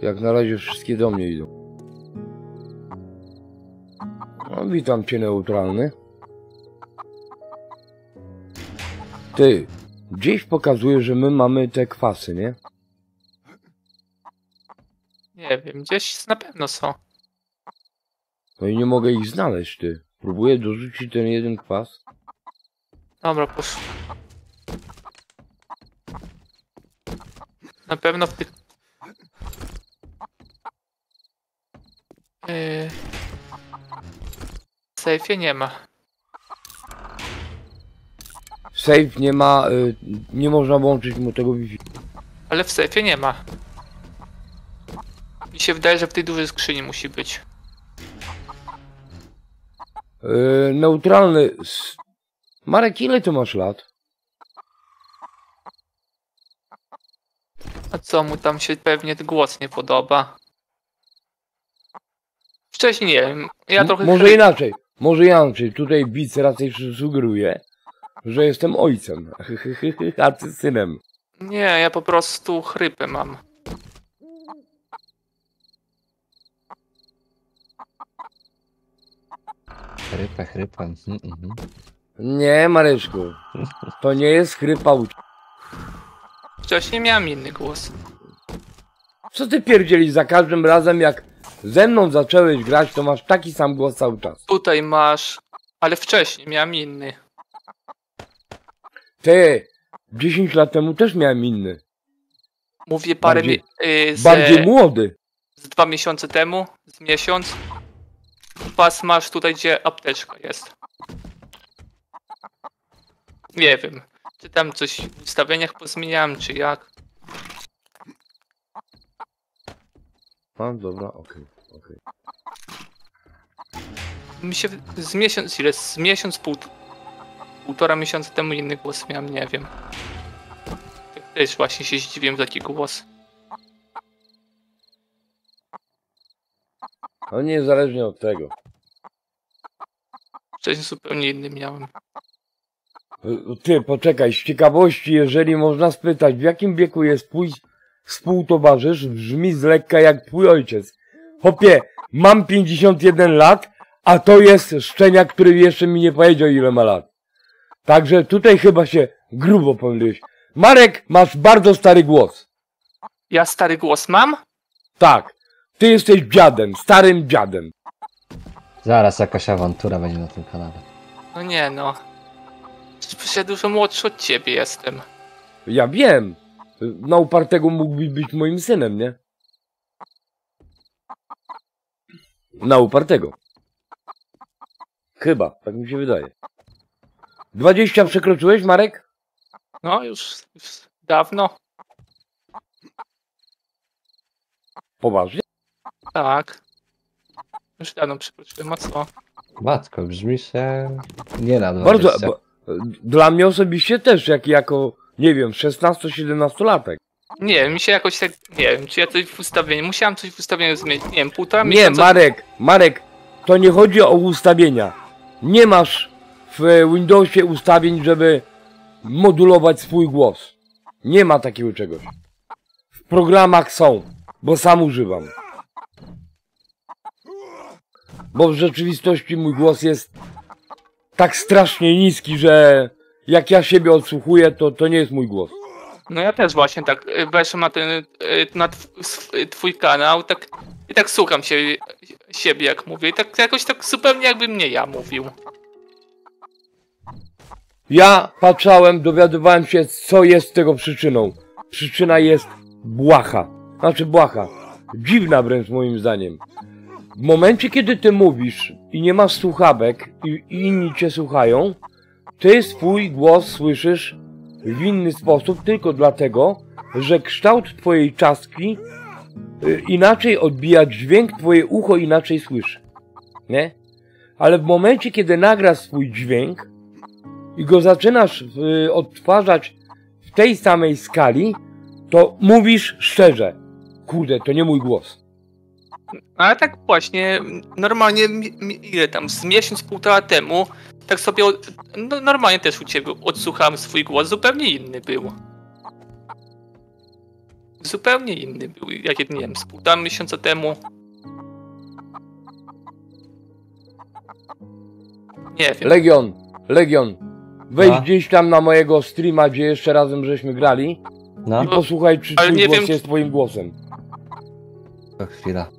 Jak na razie wszystkie do mnie idą. No, witam cię neutralny. Ty, gdzieś pokazuje, że my mamy te kwasy, nie? Nie wiem, gdzieś na pewno są. No i nie mogę ich znaleźć, ty. Próbuję dorzucić ten jeden kwas. Dobra, poszło. Na pewno w tych... Yy... W sejfie nie ma. Safe nie ma, y, nie można włączyć mu tego Wi-Fi. Ale w sejfie nie ma. Mi się wydaje, że w tej dużej skrzyni musi być. Y, neutralny. s- Marek, ile ty masz lat? A co mu tam się pewnie głos nie podoba? Wcześniej nie wiem. Ja trochę. Może inaczej, może inaczej. Tutaj widz raczej sugeruje, że jestem ojcem, a ty synem. Nie, ja po prostu chrypę mam. Chrypę, chrypę. Mhm, mhm. Nie, Mareczku, to nie jest chrypa u... Wcześniej miałem inny głos. Co ty pierdzielisz za każdym razem, jak ze mną zacząłeś grać, to masz taki sam głos cały czas. Tutaj masz. Ale wcześniej miałem inny. Ty, 10 lat temu też miałem inny. Mówię parę Bardziej- mi- yy, z, Bardziej młody. z dwa miesiące temu, z miesiąc. Pas masz tutaj, gdzie apteczka jest. Nie wiem. Czy tam coś w ustawieniach pozmieniałem, czy jak? A, dobra, okej, okej. Mi się z miesiąc, ile? Z miesiąc, pół, półtora miesiąca temu inny głos miałem, nie wiem. Też właśnie się zdziwiłem za taki głos. No niezależnie od tego. Wcześniej zupełnie inny miałem. Ty, poczekaj, z ciekawości, jeżeli można spytać, w jakim wieku jest twój współtowarzysz, brzmi z lekka jak twój ojciec. Hopie, mam 51 lat, a to jest szczeniak, który jeszcze mi nie powiedział ile ma lat. Także tutaj chyba się grubo pomyliłeś. Marek, masz bardzo stary głos. Ja stary głos mam? Tak, ty jesteś dziadem, starym dziadem. Zaraz jakaś awantura będzie na tym kanale. No nie no. Przecież ja dużo młodszy od ciebie jestem. Ja wiem. Na upartego mógłbyś być moim synem, nie? Na upartego. Chyba, tak mi się wydaje. 20 przekroczyłeś, Marek? No już, już dawno. Poważnie? Tak. Już dawno przekroczyłem, a co? Matko, brzmi się nie na 20. Bardzo. Bo, dla mnie osobiście też, jak jako, nie wiem, 16-17 latek. Nie, mi się jakoś tak, nie wiem, czy ja coś w ustawieniu, musiałem coś w ustawieniu zmienić, nie wiem, półtora Nie, miesiąca... Marek, Marek, to nie chodzi o ustawienia. Nie masz w Windowsie ustawień, żeby modulować swój głos. Nie ma takiego czegoś. W programach są, bo sam używam. Bo w rzeczywistości mój głos jest tak strasznie niski, że jak ja siebie odsłuchuję, to, to nie jest mój głos. No ja też właśnie tak y, weszłem na ten, y, na sw- twój kanał, tak i tak słucham się, siebie jak mówię i tak jakoś tak zupełnie jakbym nie ja mówił. Ja patrzałem, dowiadywałem się, co jest tego przyczyną. Przyczyna jest błaha. Znaczy błaha. Dziwna wręcz moim zdaniem. W momencie, kiedy ty mówisz i nie masz słuchawek i, i inni cię słuchają, ty swój głos słyszysz w inny sposób tylko dlatego, że kształt twojej czaszki y, inaczej odbija dźwięk, twoje ucho inaczej słyszy. Nie? Ale w momencie, kiedy nagrasz swój dźwięk, i go zaczynasz y, odtwarzać w tej samej skali, to mówisz szczerze, kurde, to nie mój głos. Ale tak właśnie, normalnie, ile tam, z miesiąc, półtora temu, tak sobie, od- no normalnie też u ciebie odsłuchałem swój głos, zupełnie inny był. Zupełnie inny był, jak nie wiem, z półtora miesiąca temu. Nie wiem. Legion, Legion, wejdź No. gdzieś tam na mojego streama, gdzie jeszcze razem żeśmy grali No, i posłuchaj, czy Ale twój głos wiem, jest twoim głosem. to chwila.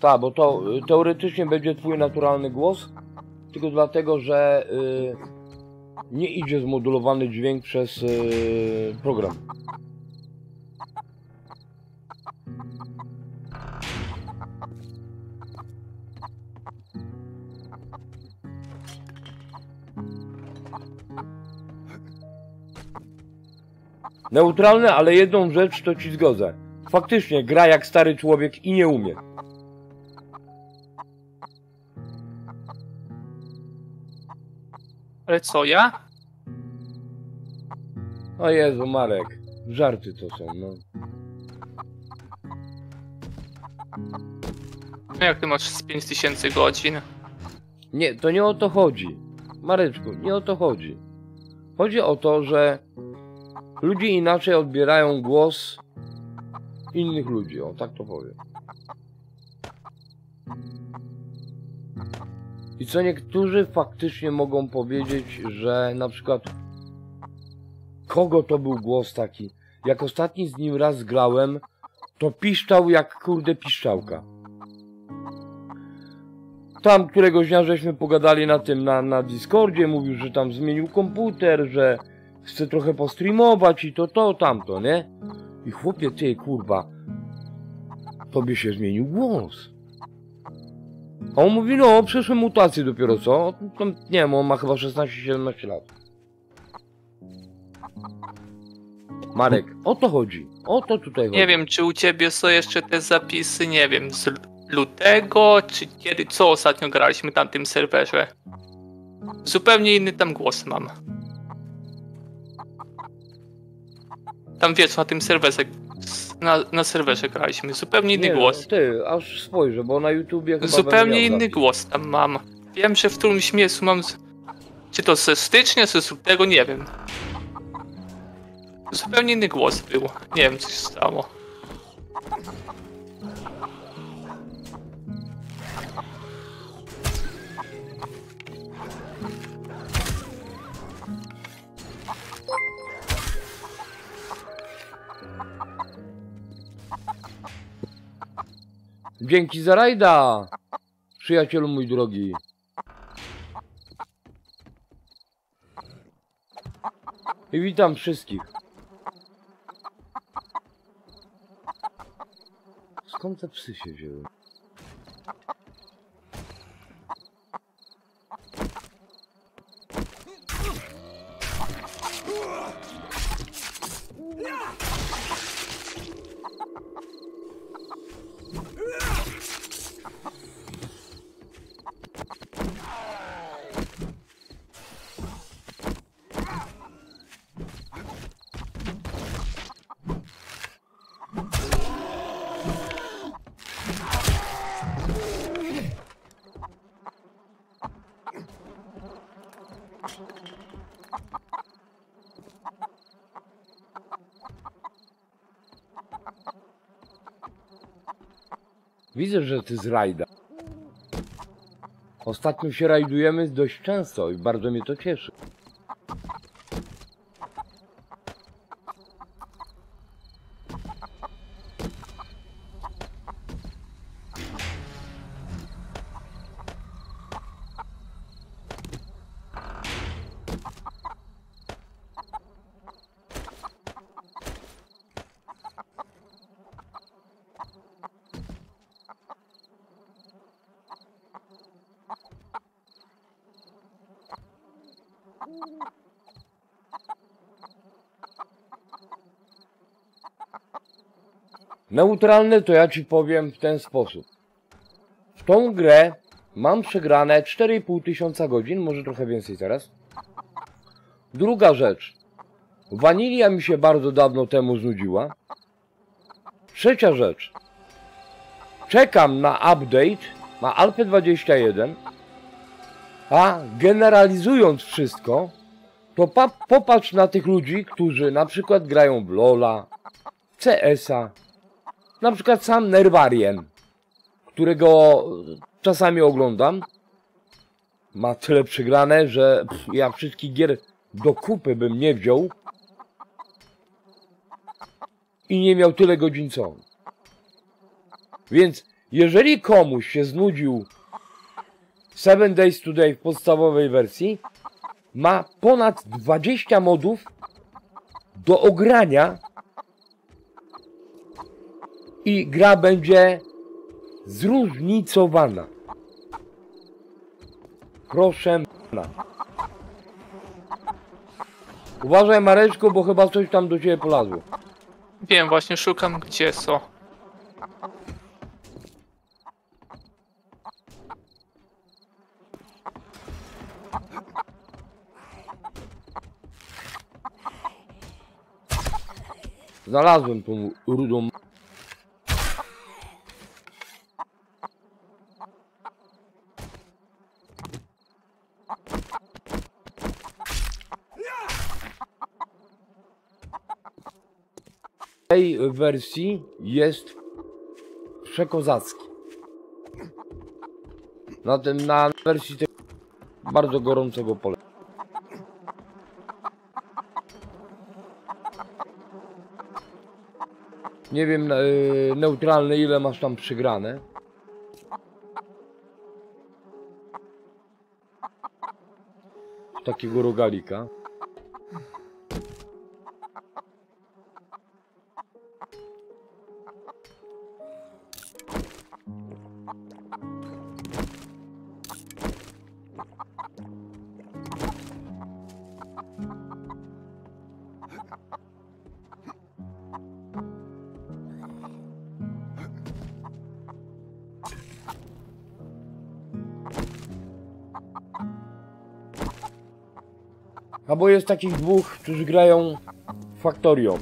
Tak, bo to y, teoretycznie będzie twój naturalny głos, tylko dlatego, że y, nie idzie zmodulowany dźwięk przez y, program. Neutralny, ale jedną rzecz to ci zgodzę. Faktycznie gra jak stary człowiek i nie umie. Ale co, ja? O Jezu, Marek. Żarty to są, no. No jak ty masz z 5000 godzin? Nie, to nie o to chodzi. Mareczku, nie o to chodzi. Chodzi o to, że ludzie inaczej odbierają głos innych ludzi, o tak to powiem. I co niektórzy faktycznie mogą powiedzieć, że na przykład kogo to był głos taki? Jak ostatni z nim raz grałem, to piszczał jak kurde piszczałka. tam któregoś dnia żeśmy pogadali na tym, na, na Discordzie, mówił, że tam zmienił komputer, że chce trochę postreamować i to, to, tamto, nie? I chłopie, ty, kurwa, tobie się zmienił głos. A on mówi, no, przeszły mutacje dopiero co? Tam, nie wiem, on ma chyba 16-17 lat. Marek, o to chodzi. O to tutaj chodzi. Nie wiem, czy u ciebie są jeszcze te zapisy, nie wiem, z lutego, czy kiedy, co ostatnio graliśmy na tym serwerze. Zupełnie inny tam głos mam. Tam wiesz, na tym serwerze, na, na serwerze graliśmy, zupełnie inny Nie, głos. Ty, aż spojrzę, bo na YouTubie chyba Zupełnie inny głos tam mam. Wiem, że w którymś miejscu mam. z- Czy to ze stycznia, czy z lutego, nie wiem. Zupełnie inny głos był. Nie wiem, co się stało. Dzięki za rajda, przyjacielu mój drogi. I witam wszystkich. Skąd te psy się wzięły? Widzę, że ty z rajda. Ostatnio się rajdujemy dość często i bardzo mnie to cieszy. Neutralny to ja ci powiem w ten sposób. W tą grę mam przegrane 4,5 tysiąca godzin, może trochę więcej teraz. Druga rzecz. Wanilia mi się bardzo dawno temu znudziła. Trzecia rzecz. Czekam na update na Alpę 21. A generalizując wszystko, to pa- popatrz na tych ludzi, którzy na przykład grają w Lola, CS-a, na przykład sam Nerwarien, którego czasami oglądam, ma tyle przegrane, że pff, ja wszystkich gier do kupy bym nie wziął i nie miał tyle godzin co on. Więc jeżeli komuś się znudził 7 Days Today w podstawowej wersji, ma ponad 20 modów do ogrania i gra będzie zróżnicowana. Proszę pana. Uważaj Mareczko, bo chyba coś tam do ciebie polazło. Wiem, właśnie szukam gdzie są. Znalazłem tą rudą. tej wersji jest przekozacki. Na tym, na wersji tego bardzo gorącego pole. Nie wiem, e, yy, neutralny, ile masz tam przegrane. Takiego rogalika. Albo jest takich dwóch, którzy grają Factorio.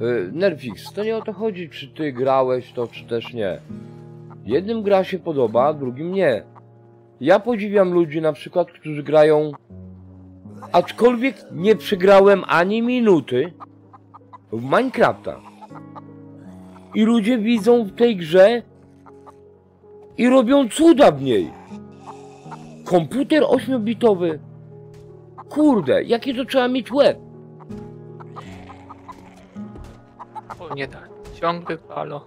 Y, Nerfix, to nie o to chodzi, czy ty grałeś to, czy też nie. Jednym gra się podoba, drugim nie. Ja podziwiam ludzi na przykład, którzy grają, aczkolwiek nie przegrałem ani minuty, w Minecrafta. I ludzie widzą w tej grze i robią cuda w niej. Komputer 8-bitowy. Kurde, jakie to trzeba mieć łeb. O nie tak. Ciągle halo.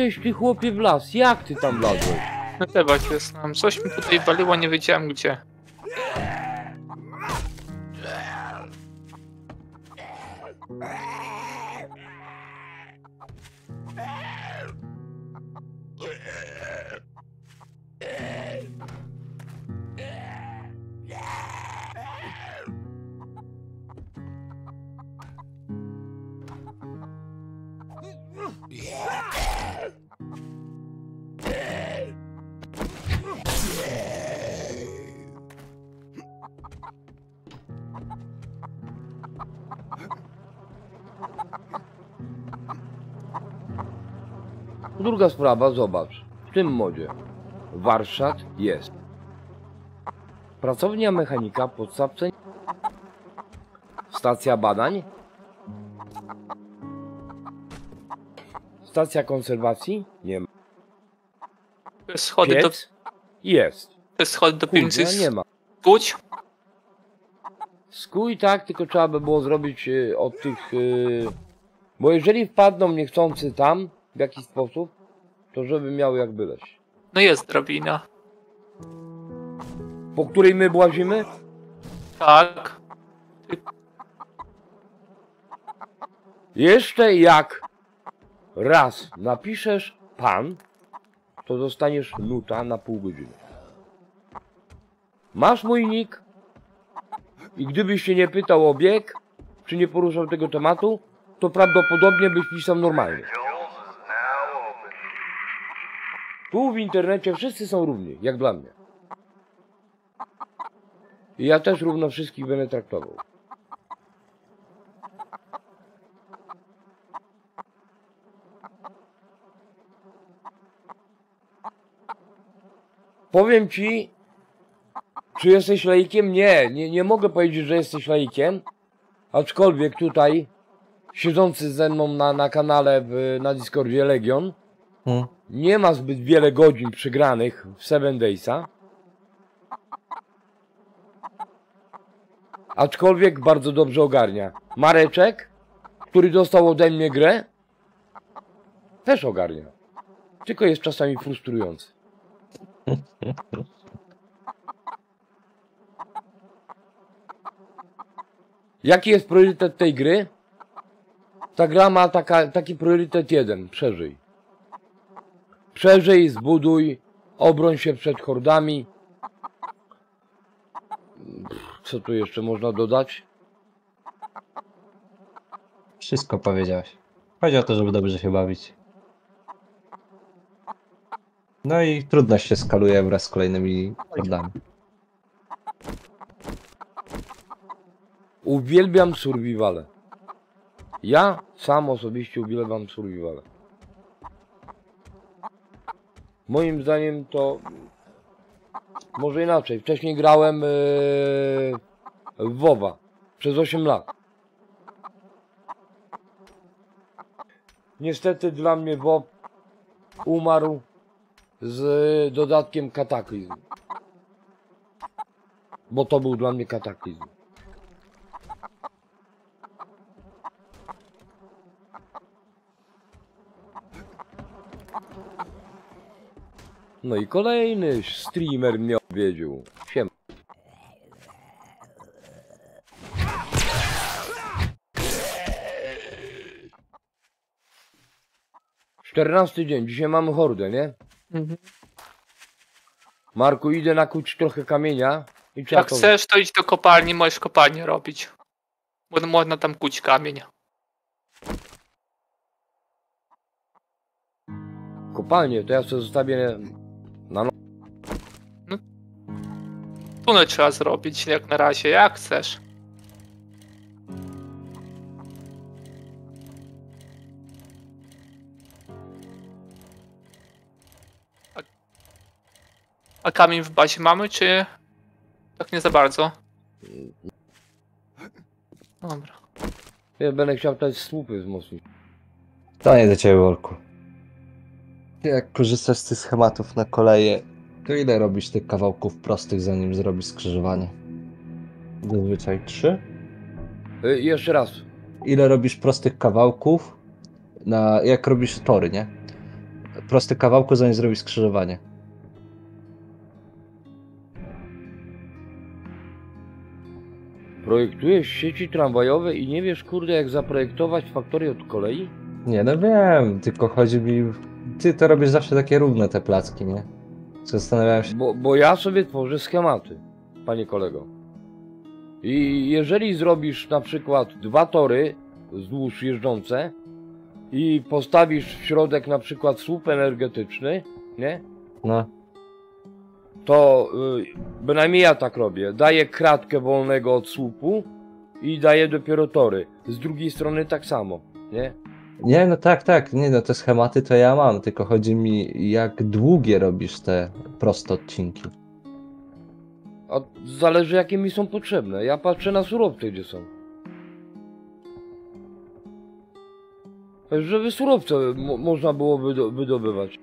Gdzieś ty chłopie w las, jak ty tam wlazłeś? No teraz jest nam. Coś mi tutaj waliło, nie wiedziałem gdzie. Druga sprawa, zobacz. W tym modzie warsztat jest. Pracownia mechanika, podstawce. Stacja badań. Stacja konserwacji? Nie ma. Jest schody do, Piec? Jest. to jest schody do piwnicy nie ma. Budź. Skój tak, tylko trzeba by było zrobić y, od tych... Y, bo jeżeli wpadną niechcący tam, w jakiś sposób, to żeby miał jak byleć. No jest drabina. Po której my błazimy? Tak. Jeszcze jak raz napiszesz pan, to dostaniesz nuta na pół godziny. Masz mój nick i gdybyś się nie pytał o bieg, czy nie poruszał tego tematu, to prawdopodobnie byś pisał normalnie. Tu w internecie wszyscy są równi, jak dla mnie. I ja też równo wszystkich będę traktował. Powiem ci, czy jesteś laikiem? Nie, nie, nie mogę powiedzieć, że jesteś laikiem. Aczkolwiek tutaj, siedzący ze mną na, na kanale w, na Discordzie Legion, Hmm. Nie ma zbyt wiele godzin przygranych w Seven Daysa. Aczkolwiek bardzo dobrze ogarnia. Mareczek, który dostał ode mnie grę, też ogarnia. Tylko jest czasami frustrujący. Jaki jest priorytet tej gry? Ta gra ma taka, taki priorytet jeden. Przeżyj. Przeżyj, zbuduj, obroń się przed hordami. Co tu jeszcze można dodać? Wszystko powiedziałeś. Chodzi o to, żeby dobrze się bawić. No i trudność się skaluje wraz z kolejnymi hordami. Uwielbiam survivale. Ja sam osobiście uwielbiam survival. Moim zdaniem to może inaczej. Wcześniej grałem yy, w WoWa przez 8 lat. Niestety dla mnie WoW umarł z dodatkiem kataklizm. Bo to był dla mnie kataklizm. No i kolejny streamer mnie odwiedził. Siem. Czternasty dzień, dzisiaj mamy hordę, nie? Mhm. Marku, idę nakuć trochę kamienia i Jak to... chcesz, to idź do kopalni, możesz kopalnię robić. Bo można tam kuć kamień. Kopalnie, to ja sobie zostawię na no... Tunel trzeba zrobić jak na razie, jak chcesz. A- A kamień w bazie mamy, czy tak nie za bardzo? Dobra. Ja będę chciał te słupy wzmocnić. To nie do ciebie, Wolku. Jak korzystasz z tych schematów na koleje, to ile robisz tych kawałków prostych, zanim zrobisz skrzyżowanie? Zazwyczaj trzy? Y, jeszcze raz. Ile robisz prostych kawałków, na, jak robisz tory, nie? Prostych kawałków, zanim zrobisz skrzyżowanie. Projektujesz sieci tramwajowe i nie wiesz, kurde, jak zaprojektować faktorię od kolei? Nie, no wiem, tylko chodzi mi... Ty to robisz zawsze takie równe te placki, nie? Zastanawiałem się... Bo, bo ja sobie tworzę schematy, panie kolego. I jeżeli zrobisz na przykład dwa tory wzdłuż jeżdżące i postawisz w środek na przykład słup energetyczny, nie? No, To y, bynajmniej ja tak robię. Daję kratkę wolnego od słupu i daję dopiero tory. Z drugiej strony tak samo, nie? Nie, no tak, tak, nie no, te schematy to ja mam, tylko chodzi mi jak długie robisz te proste odcinki. A zależy jakie mi są potrzebne. Ja patrzę na surowce, gdzie są. Żeby surowce mo można było wydo wydobywać.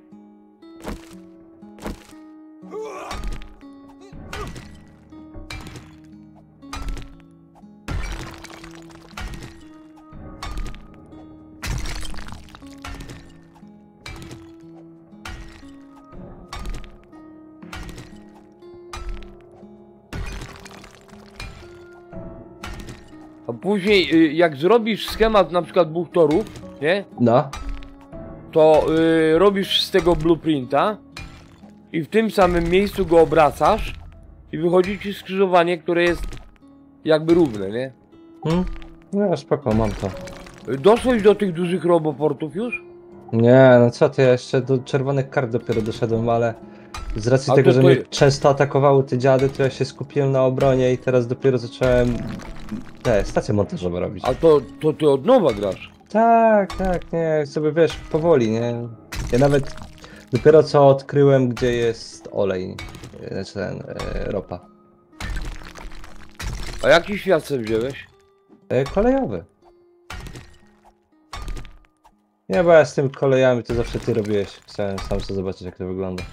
Później, y, jak zrobisz schemat na przykład dwóch torów, nie? No, To y, robisz z tego blueprinta i w tym samym miejscu go obracasz i wychodzi ci skrzyżowanie, które jest jakby równe, nie? hmm? no spoko, mam to. Doszłeś do tych dużych roboportów już? Nie, no co ty, ja jeszcze do czerwonych kart dopiero doszedłem, ale z racji A tego, to że to- mnie często atakowały te dziady, to ja się skupiłem na obronie i teraz dopiero zacząłem te stacje montażowe robić. A to, to ty od nowa grasz. Tak, tak, nie, sobie wiesz, powoli, nie. Ja nawet dopiero co odkryłem, gdzie jest olej, e, znaczy ten, e, ropa. A jaki świat sobie wziąłeś? E, kolejowy. Nie, bo ja z tymi kolejami to zawsze ty robiłeś. Chciałem sam sobie zobaczyć, jak to wygląda.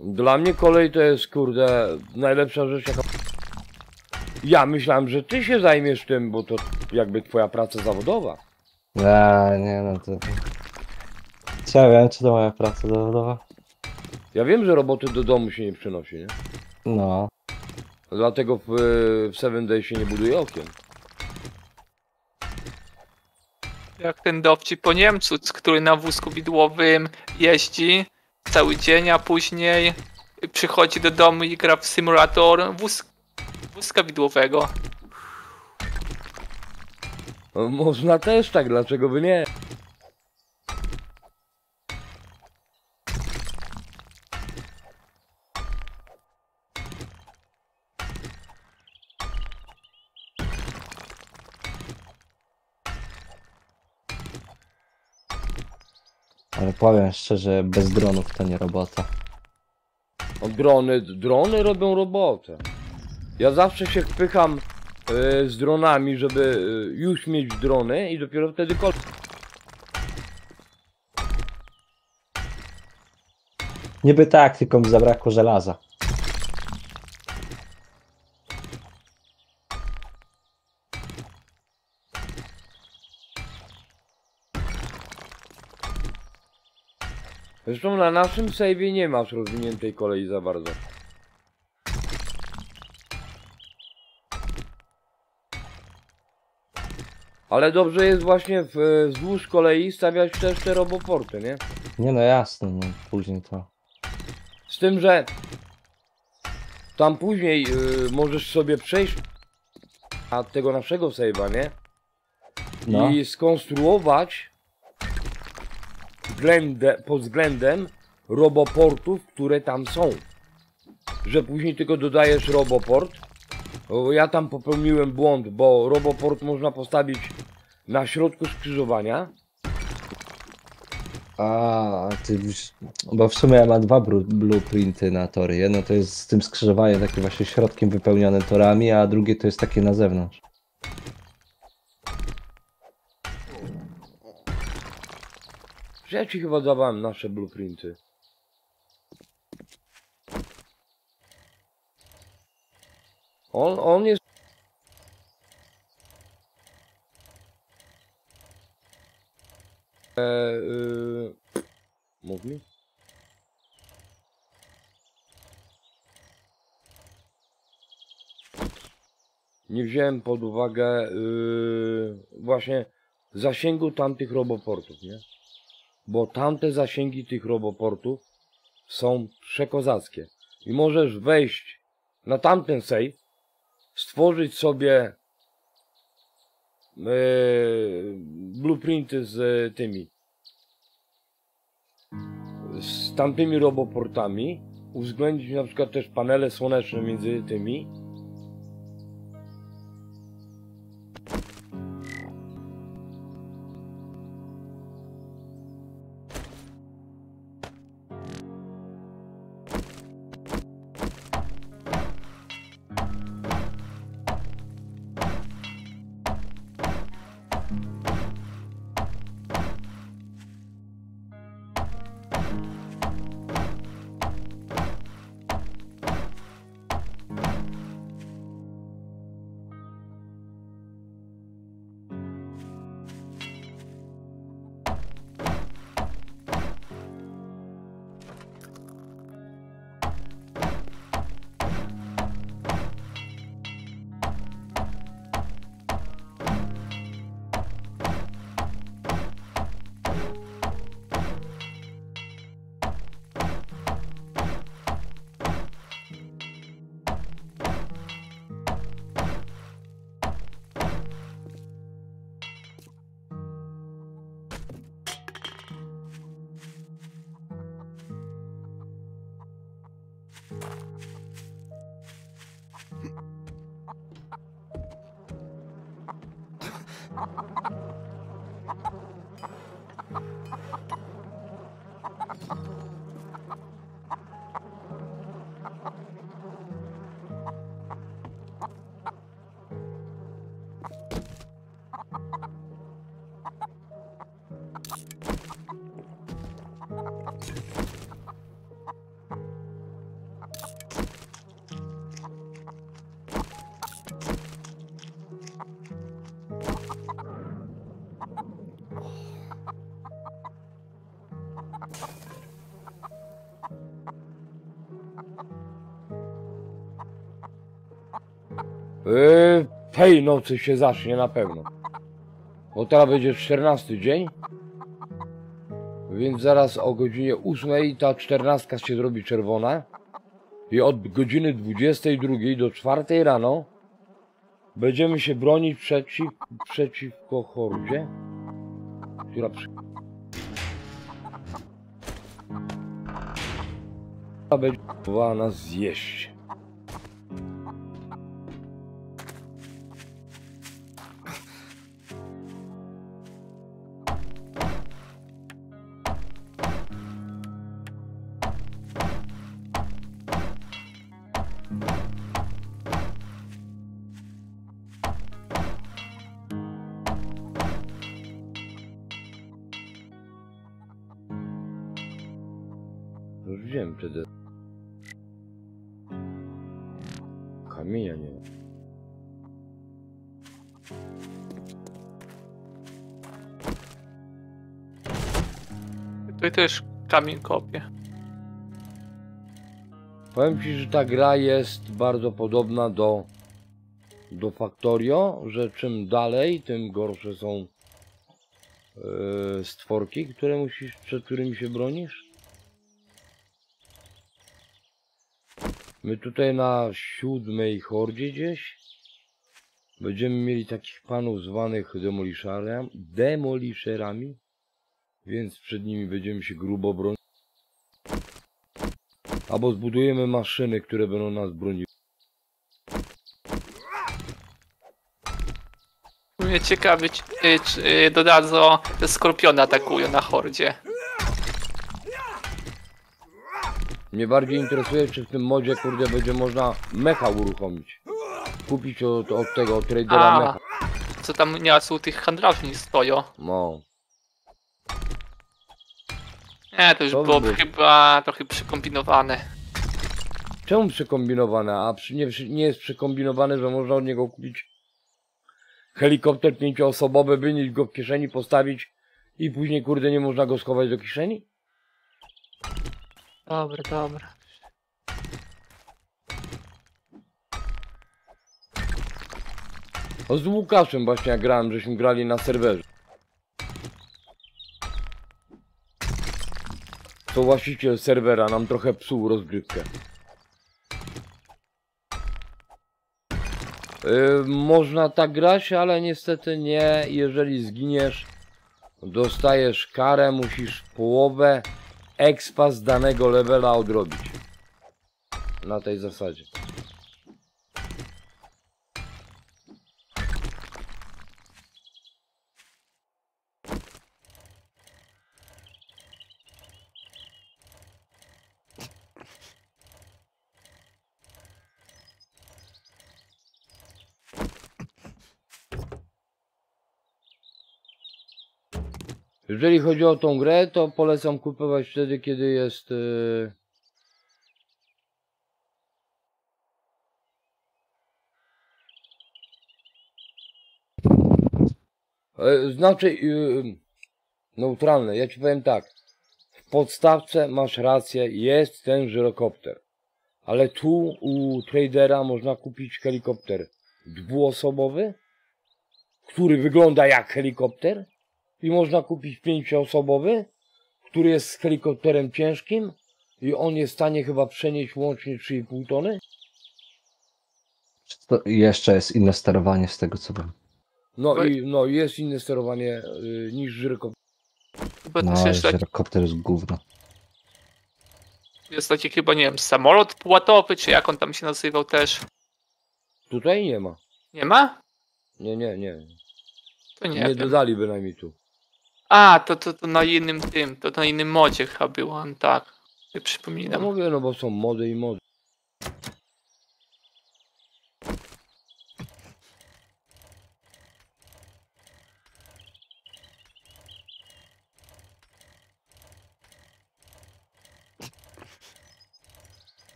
Dla mnie kolej to jest, kurde, najlepsza rzecz jaka... Ja myślałem, że ty się zajmiesz tym, bo to jakby twoja praca zawodowa. A, nie, no to... Czy ja wiem, czy to moja praca zawodowa? Ja wiem, że roboty do domu się nie przynosi, nie? No. Dlatego w, w Seven Days się nie buduje okien. Jak ten dowcip po Niemcu, który na wózku widłowym jeździ cały dzień, a później przychodzi do domu i gra w symulator wóz, ogniska widłowego. Można też tak, dlaczego by nie? Ale powiem szczerze, bez dronów to nie robota. O, drony, drony robią robotę. Ja zawsze się wpycham e, z dronami, żeby e, już mieć drony i dopiero wtedy kol... Niby tak, tylko mi zabrakło żelaza. Zresztą na naszym save'ie nie masz rozwiniętej kolei za bardzo. Ale dobrze jest właśnie w, wzdłuż kolei stawiać też te roboporty, nie? Nie no jasne, no później to. Z tym, że tam później y, możesz sobie przejść na tego naszego save'a, nie? No. I skonstruować względe, pod względem roboportów, które tam są. Że później tylko dodajesz roboport. Bo ja tam popełniłem błąd, bo roboport można postawić na środku skrzyżowania. A, ty już, bo w sumie ja mam dwa blueprinty na tory. Jedno to jest z tym skrzyżowaniem takie właśnie środkiem wypełnione torami, a drugie to jest takie na zewnątrz. Że Ja ci chyba dawałem nasze blueprinty. On, on jest... E, y... Mów mi? Nie wziąłem pod uwagę y, właśnie zasięgu tamtych roboportów, nie? bo tamte zasięgi tych roboportów są przekozackie. I możesz wejść na tamten save, stworzyć sobie blueprinty z e, tymi z tamtymi roboportami, uwzględnić na przykład też panele słoneczne między tymi tej nocy się zacznie na pewno. Bo teraz będzie 14 dzień. Więc zaraz o godzinie 8 ta 14 się zrobi czerwona. I od godziny 22 do 4 rano będziemy się bronić przeciw, przeciwko hordzie, która przy... będzie próbowała nas zjeść. Kamień kopie. Powiem ci, że ta gra jest bardzo podobna do do Factorio, że czym dalej, tym gorsze są e, stworki, które musisz, przed którymi się bronisz. My tutaj na siódmej hordzie gdzieś będziemy mieli takich panów zwanych demoliszerami, demoliszerami, więc przed nimi będziemy się grubo bronić. Albo zbudujemy maszyny, które będą nas broniły. Mnie ciekawi, czy, czy y, dodadzą te skorpiony atakują na hordzie. Mnie bardziej interesuje, czy w tym modzie, kurde, będzie można mecha uruchomić. Kupić od, od tego, od tradera A, mecha. co tam nie u tych handlarzy stoją. No. Nie, to już To było. chyba trochę przekombinowane. Czemu przekombinowane? A przy, nie, przy- nie jest przekombinowane, że można od niego kupić helikopter pięcioosobowy, wynieść go w kieszeni, postawić i później, kurde, nie można go schować do kieszeni? Dobra, dobra. O, z Łukaszem właśnie jak grałem, żeśmy grali na serwerze. To właściciel serwera nam trochę psuł rozgrywkę. Yy, można tak grać, ale niestety nie. Jeżeli zginiesz, dostajesz karę, musisz połowę expa z danego levela odrobić. Na tej zasadzie. Jeżeli chodzi o tą grę, to polecam kupować wtedy, kiedy jest. Yy... Znaczy, yy, neutralne. Ja ci powiem tak. W podstawce masz rację, jest ten żyrokopter. Ale tu u tradera można kupić helikopter dwuosobowy, który wygląda jak helikopter i można kupić pięcioosobowy, który jest z helikopterem ciężkim i on jest w stanie chyba przenieść łącznie 3,5 tony. Czy to jeszcze jest inne sterowanie z tego co wiem. No i no, jest inne sterowanie y, niż żyrokopter. Chyba No, też jest, taki, helikopter jest gówno. jest taki chyba, nie wiem, samolot płatowy, czy jak on tam się nazywał też. Tutaj nie ma. Nie ma? Nie, nie, nie. To nie, Nie, wiem. dodali bynajmniej tu. A, to, to, to na innym tym, to na innym modzie chyba było, no tak. No Przypominam. mówię, no bo są mody i mody.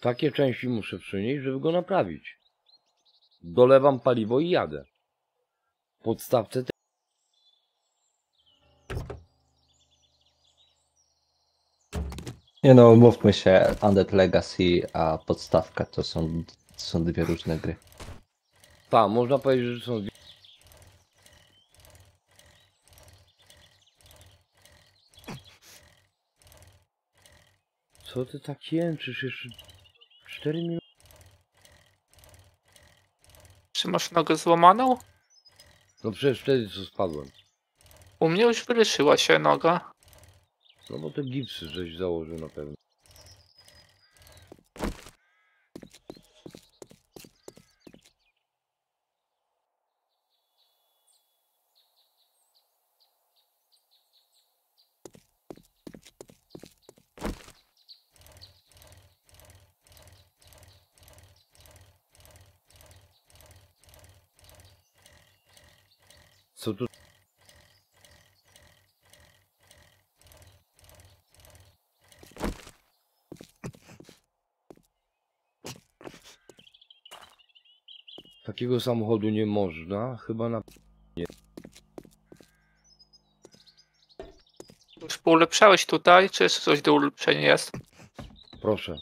Takie części muszę przynieść, żeby go naprawić. Dolewam paliwo i jadę. W podstawce te... Nie no, mówmy się, Undead Legacy, a podstawka to są, to są dwie różne gry. Tak, można powiedzieć, że są dwie. Co ty tak jęczysz? Jeszcze 4 minuty. Czy masz nogę złamaną? No przecież wtedy co spadłem. U mnie już wyryszyła się noga. No bo te gipsy żeś założył na pewno. Co Takiego samochodu nie można, chyba na... Już poulepszałeś tutaj, czy jeszcze coś do ulepszenia jest? Proszę.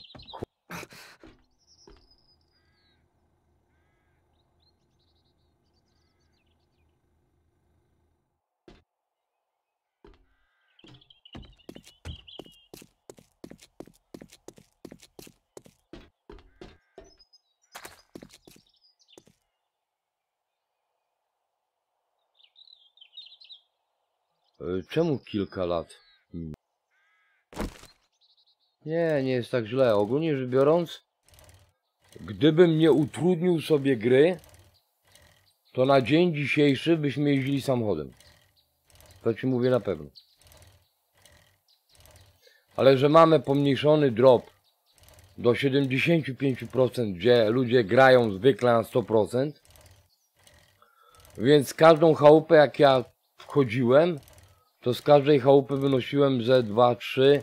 E, Czemu kilka lat? Nie, nie jest tak źle. Ogólnie rzecz biorąc, gdybym nie utrudnił sobie gry, to na dzień dzisiejszy byśmy jeździli samochodem. To ci mówię na pewno. Ale że mamy pomniejszony drop do 75%, gdzie ludzie grają zwykle na 100%, więc każdą chałupę jak ja wchodziłem, to z każdej chałupy wynosiłem ze 2, 3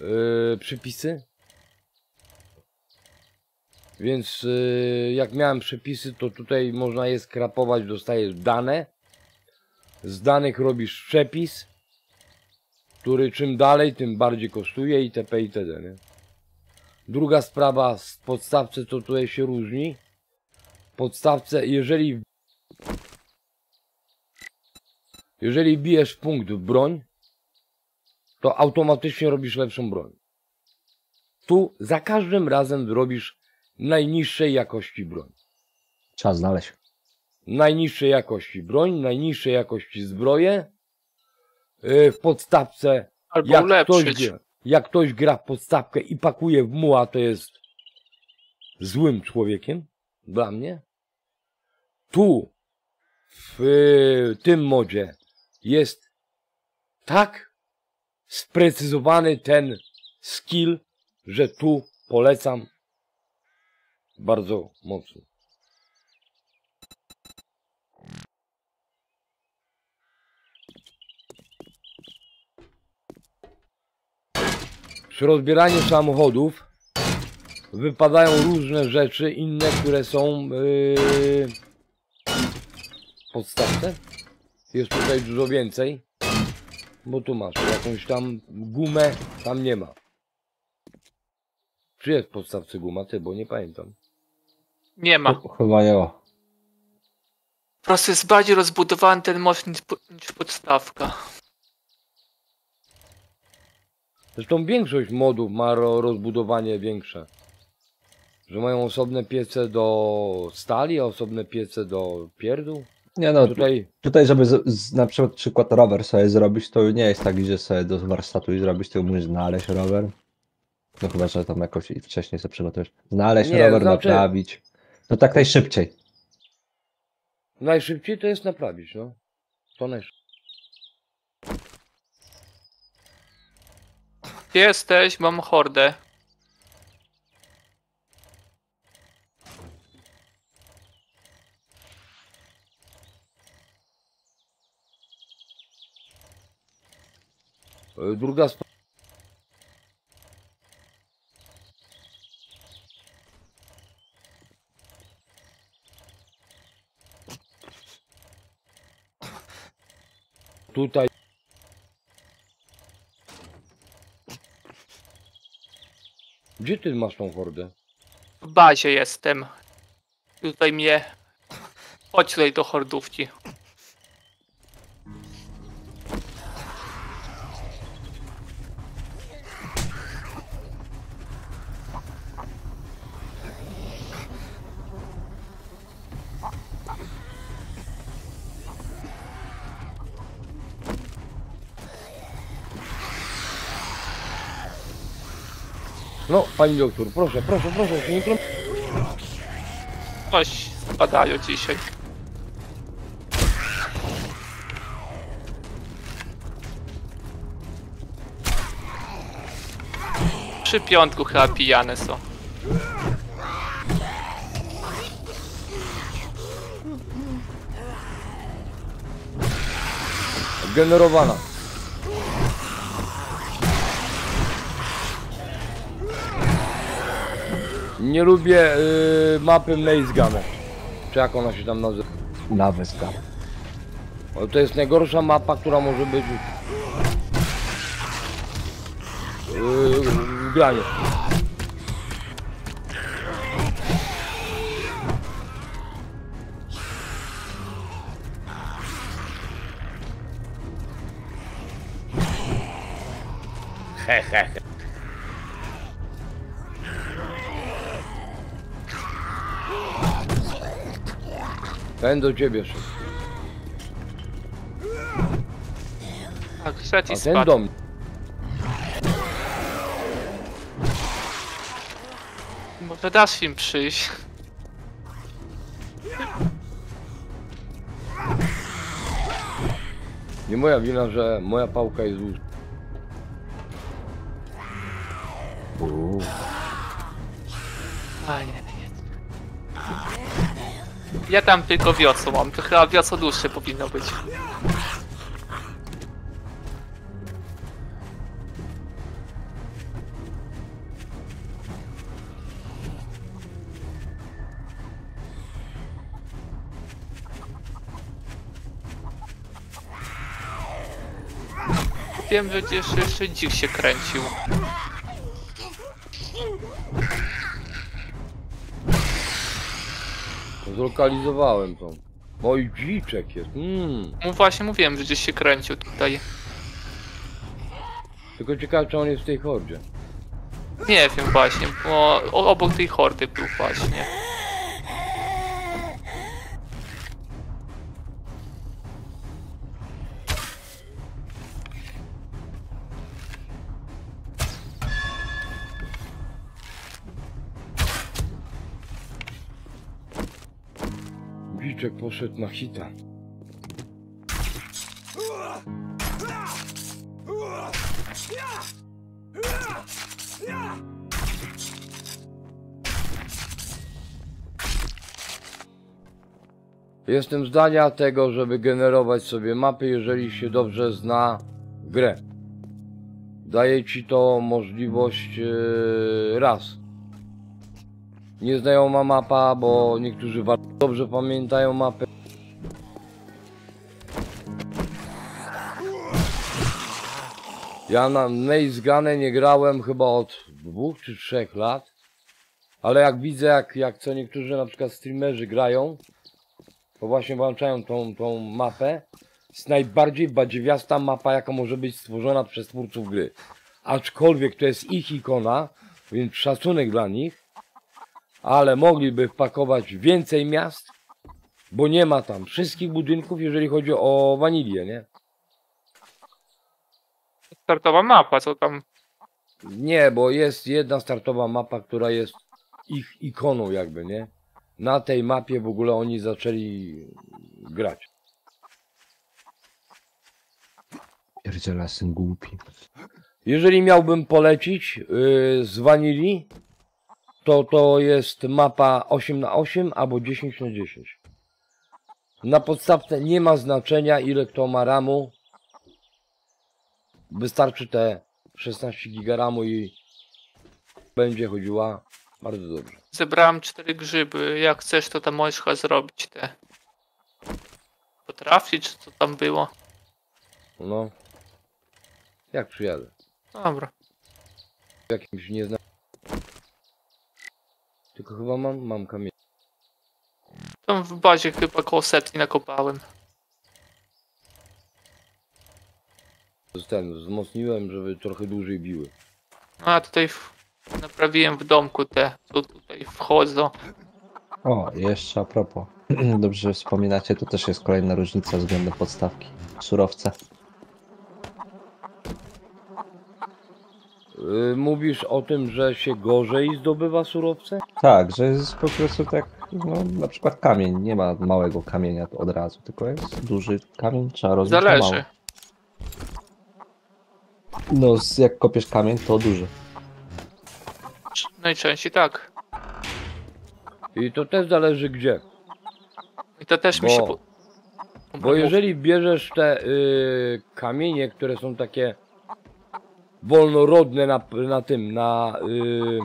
yy, przypisy. Więc yy, jak miałem przypisy, to tutaj można je skrapować, dostajesz dane. Z danych robisz przepis, który czym dalej, tym bardziej kosztuje itp. itd. Nie? Druga sprawa, z podstawce to tutaj się różni. Podstawce, jeżeli jeżeli bijesz punkt w broń, to automatycznie robisz lepszą broń. Tu za każdym razem robisz najniższej jakości broń. Trzeba znaleźć. Najniższej jakości broń, najniższej jakości zbroje. Yy, W podstawce, Albo jak ktoś, gra, jak ktoś gra w podstawkę i pakuje w muła, to jest złym człowiekiem dla mnie. Tu, w y, tym modzie, jest tak sprecyzowany ten skill, że tu polecam bardzo mocno. Przy rozbieraniu samochodów wypadają różne rzeczy, inne, które są yy, w podstawce. Jest tutaj dużo więcej, bo tu masz jakąś tam gumę, tam nie ma. Czy jest w podstawce guma? Ty, bo nie pamiętam. Nie ma. Chyba nie ma. Po prostu jest bardziej rozbudowany ten most niż, po- niż podstawka. Zresztą większość modów ma ro- rozbudowanie większe. Że mają osobne piece do stali, a osobne piece do pierdół. Nie no, Tutaj tutaj żeby z, z, na przykład, przykład rower sobie zrobić, to nie jest tak, że sobie do warsztatu i zrobić, tylko musisz znaleźć rower. No chyba, że tam jakoś i wcześniej sobie przygotujesz. Znaleźć Nie, rower, znaczy- naprawić. No tak najszybciej. najszybciej to jest naprawić, no. To najszybciej. Gdzie jesteś? Mam hordę. Druga sprawa. Tutaj Gdzie ty masz tą hordę? W bazie jestem. Tutaj mnie. Chodź tutaj do hordówki. Pani doktor, proszę, proszę, proszę, się nie Coś spadają dzisiaj. Przy piątku chyba pijane są. generowana. Nie lubię y, mapy Maze Gunner. Czy jak ona się tam nazywa? Na wyspę. O, to jest najgorsza mapa, która może być yy, w graniu. He, he, he. Ten do ciebie szedł. Tak, trzeci A ten spadł. do mnie. Może dasz im przyjść. Nie moja wina, że moja pałka jest dłuższa. A nie, nie. Ja tam tylko wiosło mam, to chyba wiosło dłuższe powinno być. Wiem, że jeszcze dzik się kręcił. Zlokalizowałem to. Oj, dziczek jest. Mm. No właśnie mówiłem, że gdzieś się kręcił tutaj. Tylko ciekawe, czy on jest w tej hordzie. Nie wiem właśnie, bo obok tej hordy był właśnie. Na hita. Jestem zdania tego, żeby generować sobie mapy, jeżeli się dobrze zna grę. Daje ci to możliwość yy, raz. Nieznajoma mapa, bo niektórzy dobrze pamiętają mapę. Ja na Maze Gunę nie grałem chyba od dwóch czy trzech lat. Ale jak widzę, jak, jak co niektórzy na przykład streamerzy grają, to właśnie włączają tą, tą mapę. Jest najbardziej badziewiasta mapa, jaka może być stworzona przez twórców gry. Aczkolwiek to jest ich ikona, więc szacunek dla nich, ale mogliby wpakować więcej miast, bo nie ma tam wszystkich budynków, jeżeli chodzi o wanilię, nie? Startowa mapa, co tam? Nie, bo jest jedna startowa mapa, która jest ich ikoną jakby, nie? Na tej mapie w ogóle oni zaczęli grać. Pierdziele, jestem głupi. Jeżeli miałbym polecić yy, z wanilii, to to jest mapa 8 na 8 albo 10 na 10 Na podstawce nie ma znaczenia ile kto ma ramu. Wystarczy te 16 giga ramu i będzie chodziła bardzo dobrze. Zebrałem cztery grzyby. Jak chcesz, to tam możesz chyba zrobić te. Potrafić, czy co tam było? No. Jak przyjadę? Dobra. W jakimś nie znam. Tylko chyba mam, mam kamień. Tam w bazie chyba koło setki nakopałem. Ten, wzmocniłem, żeby trochę dłużej biły. A tutaj w... naprawiłem w domku te, co tutaj wchodzą. O, jeszcze a propos. Dobrze, że wspominacie, to też jest kolejna różnica względem podstawki. Surowce. Yy, mówisz o tym, że się gorzej zdobywa surowce? Tak, że jest po prostu tak, no na przykład kamień, nie ma małego kamienia od razu, tylko jest duży kamień, trzeba rozbić Zależy. No, z- jak kopiesz kamień, to duży. Najczęściej tak. I to też zależy gdzie. I to też mi się. Bo- Po... Bo jeżeli bierzesz te yy, kamienie, które są takie wolnorodne na, na tym, na yy,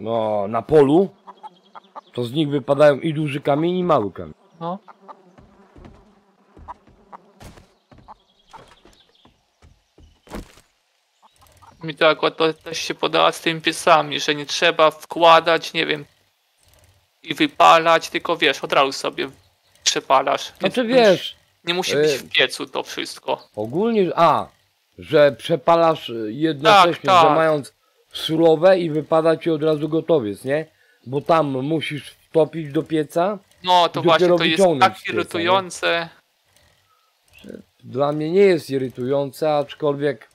no, na polu, to z nich wypadają i duży kamień, i mały kamień. No. Mi to akurat to też się podoba z tymi piesami, że nie trzeba wkładać, nie wiem, i wypalać, tylko wiesz, od razu sobie przepalasz. Znaczy Nie- wiesz, Nie musi e, być w piecu to wszystko. ogólnie, a, że przepalasz jednocześnie, Tak, tak. że mając surowe i wypada ci od razu gotowiec, nie? Bo tam musisz wtopić do pieca. No to właśnie to jest tak pieca, nie? irytujące. Dla mnie nie jest irytujące, aczkolwiek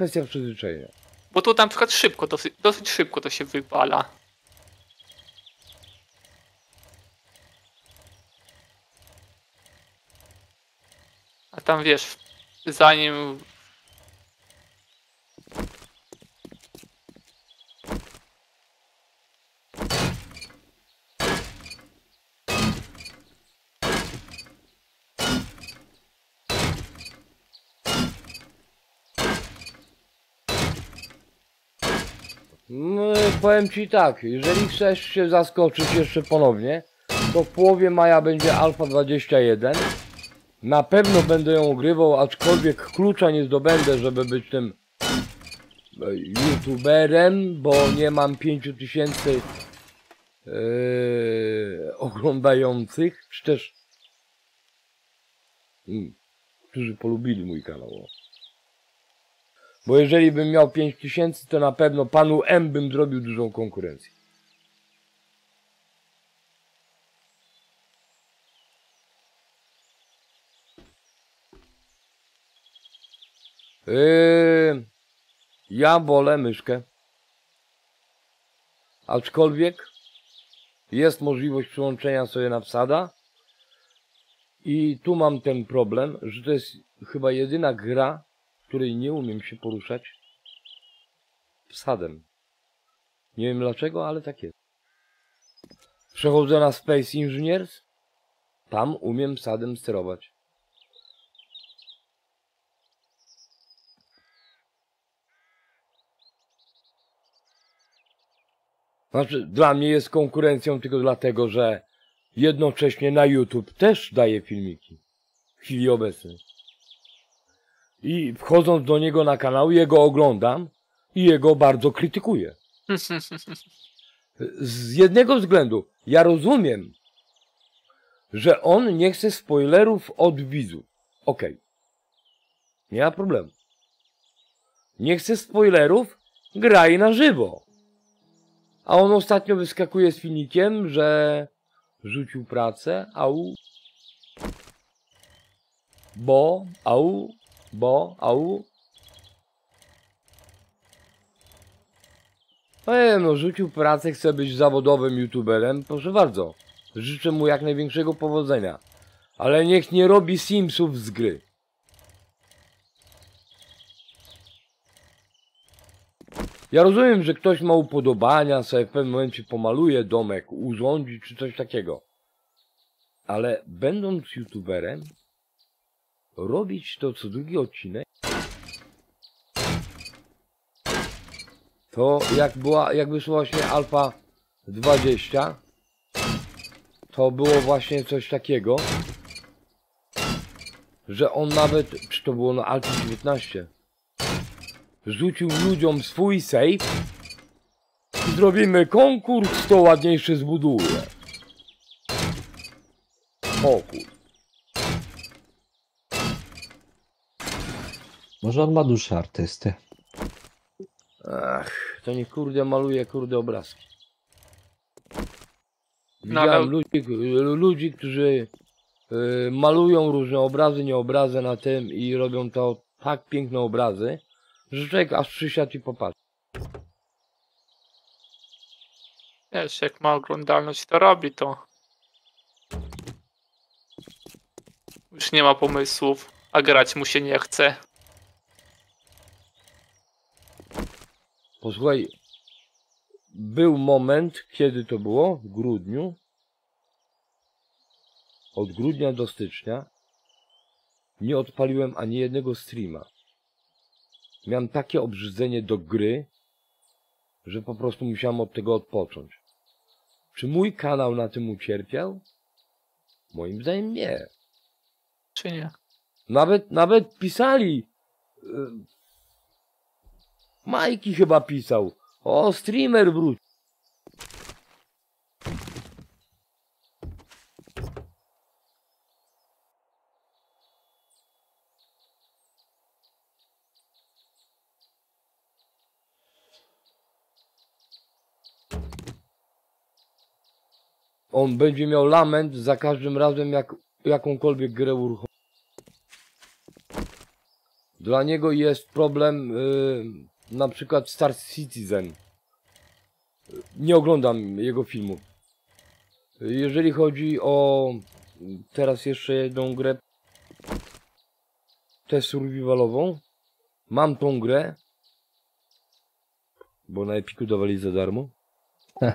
kwestia przyzwyczajenia. Bo tu na przykład szybko, dosyć, dosyć szybko to się wypala. A tam wiesz, zanim No, powiem ci tak, jeżeli chcesz się zaskoczyć jeszcze ponownie, to w połowie maja będzie Alfa 21. Na pewno będę ją ogrywał, aczkolwiek klucza nie zdobędę, żeby być tym e, youtuberem, bo nie mam 5000 yy, oglądających, czy też mm, którzy polubili mój kanał. Bo jeżeli bym miał 5000, to na pewno panu M bym zrobił dużą konkurencję. Yy, ja wolę myszkę. Aczkolwiek jest możliwość przyłączenia sobie na psada. I tu mam ten problem, że to jest chyba jedyna gra, której nie umiem się poruszać psadem. Nie wiem dlaczego, ale tak jest. Przechodzę na Space Engineers. Tam umiem psadem sterować. Znaczy, dla mnie jest konkurencją tylko dlatego, że jednocześnie na YouTube też daję filmiki. W chwili obecnej. I wchodząc do niego na kanał, jego oglądam i jego bardzo krytykuję. Z jednego względu, ja rozumiem, że on nie chce spoilerów od widzów. Okej. Nie ma problemu. Nie chce spoilerów, graj na żywo. A on ostatnio wyskakuje z filmikiem, że rzucił pracę, au. Bo, au, bo, au. No no rzucił pracę, chce być zawodowym youtuberem, proszę bardzo. Życzę mu jak największego powodzenia. Ale niech nie robi Simsów z gry. Ja rozumiem, że ktoś ma upodobania, sobie w pewnym momencie pomaluje domek, urządzi czy coś takiego. Ale będąc youtuberem, robić to co drugi odcinek, to jak była, jak wyszła właśnie Alfa 20, to było właśnie coś takiego, że on nawet, czy to było na Alfie 19, rzucił ludziom swój safe i zrobimy konkurs, kto ładniejszy zbuduje. O. Może on ma duszę artysty. Ach, to nie kurde maluje kurde obrazki. No, Widziałem ale- ludzi, ludzi, którzy y, malują różne obrazy, nie obrazy na tym i robią to tak piękne obrazy, że człowiek aż przysiadł i popatrzy. Wiesz, jak ma oglądalność, to robi to. Już nie ma pomysłów, a grać mu się nie chce. Posłuchaj, był moment, kiedy to było? W grudniu. Od grudnia do stycznia nie odpaliłem ani jednego streama. Miałem takie obrzydzenie do gry, że po prostu musiałem od tego odpocząć. Czy mój kanał na tym ucierpiał? Moim zdaniem nie. Czy nie? Nawet, nawet pisali. Majki chyba pisał. O, streamer wróć. On będzie miał lament za każdym razem, jak jakąkolwiek grę uruchomi. Dla niego jest problem y, na przykład Star Citizen. Nie oglądam jego filmów. Jeżeli chodzi o teraz jeszcze jedną grę tę survivalową, mam tą grę, bo na Epiku dawali za darmo.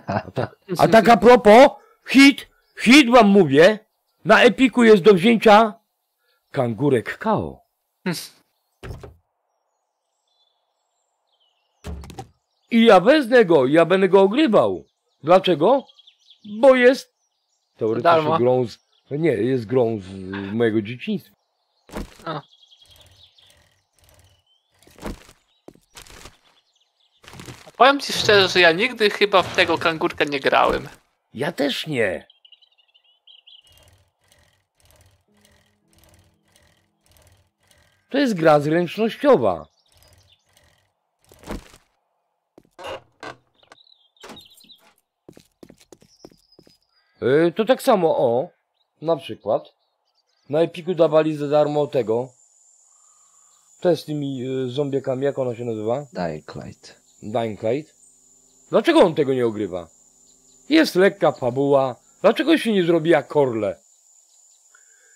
A tak, a tak a propos, hit, hit wam mówię, na Epiku jest do wzięcia kangurek KO. I ja wezmę go, ja będę go ogrywał. Dlaczego? Bo jest teoretycznie grą z... Nie, jest grą z mojego dzieciństwa. Powiem ci szczerze, że ja nigdy chyba w tego kangurka nie grałem. Ja też nie. To jest gra zręcznościowa. Yy, to tak samo, o, na przykład, na Epiku dawali za darmo tego, te z tymi yy, zombiekami, jak ona się nazywa? Dying Light. Dying Light. Dlaczego on tego nie ogrywa? Jest lekka fabuła. Dlaczego się nie zrobi jak Korle?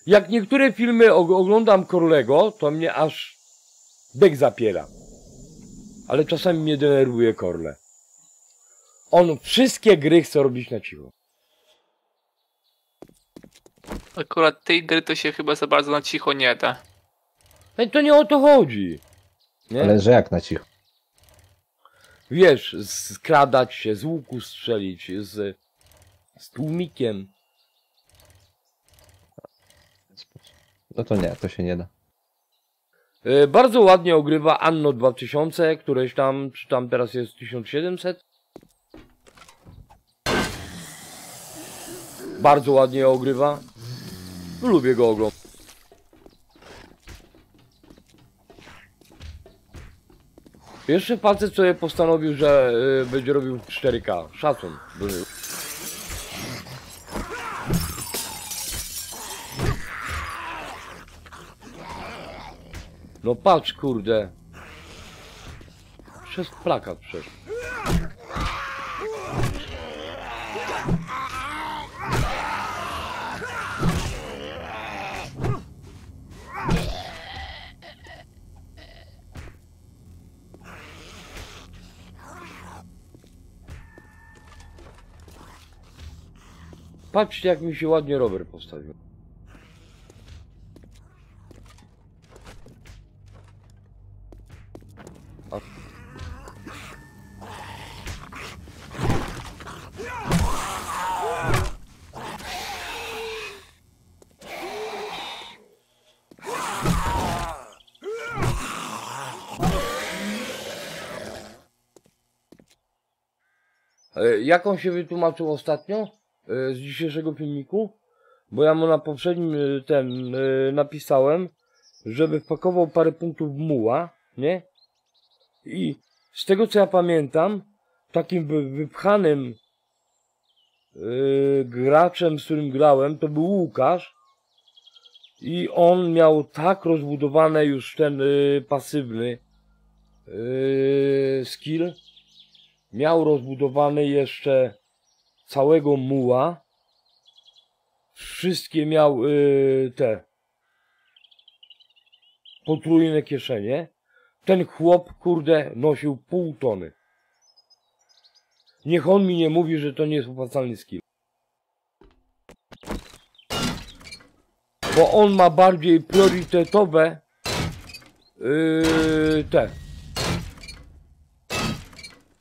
Jak niektóre filmy og- oglądam Korlego, to mnie aż dek zapiera. Ale czasami mnie denerwuje Korle. On wszystkie gry chce robić na cicho. Akurat tej gry to się chyba za bardzo na cicho nie da. No i to nie o to chodzi. Nie? Ale że jak na cicho. Wiesz, skradać się, z łuku strzelić, z, z tłumikiem. No to nie, to się nie da. E, Bardzo ładnie ogrywa Anno 2000, któreś tam, czy tam teraz jest 1700. Bardzo ładnie ogrywa. Lubię go oglądać. Jeszcze facet sobie postanowił, że y, będzie robił w 4K. Szacun. No patrz, kurde. Przez plakat przeszedł. Patrzcie, jak mi się ładnie rower postawił. E, Jak on się wytłumaczył ostatnio z dzisiejszego filmiku? Bo ja mu na poprzednim e, ten e, napisałem, żeby wpakował parę punktów muła, nie? I z tego co ja pamiętam, takim wy- wypchanym e, graczem, z którym grałem, to był Łukasz. I on miał tak rozbudowane już ten e, pasywny e, skill, miał rozbudowany jeszcze całego muła. Wszystkie miał yy, te potrójne kieszenie. Ten chłop, kurde, nosił pół tony. Niech on mi nie mówi, że to nie jest opłacalny skill. Bo on ma bardziej priorytetowe yy, te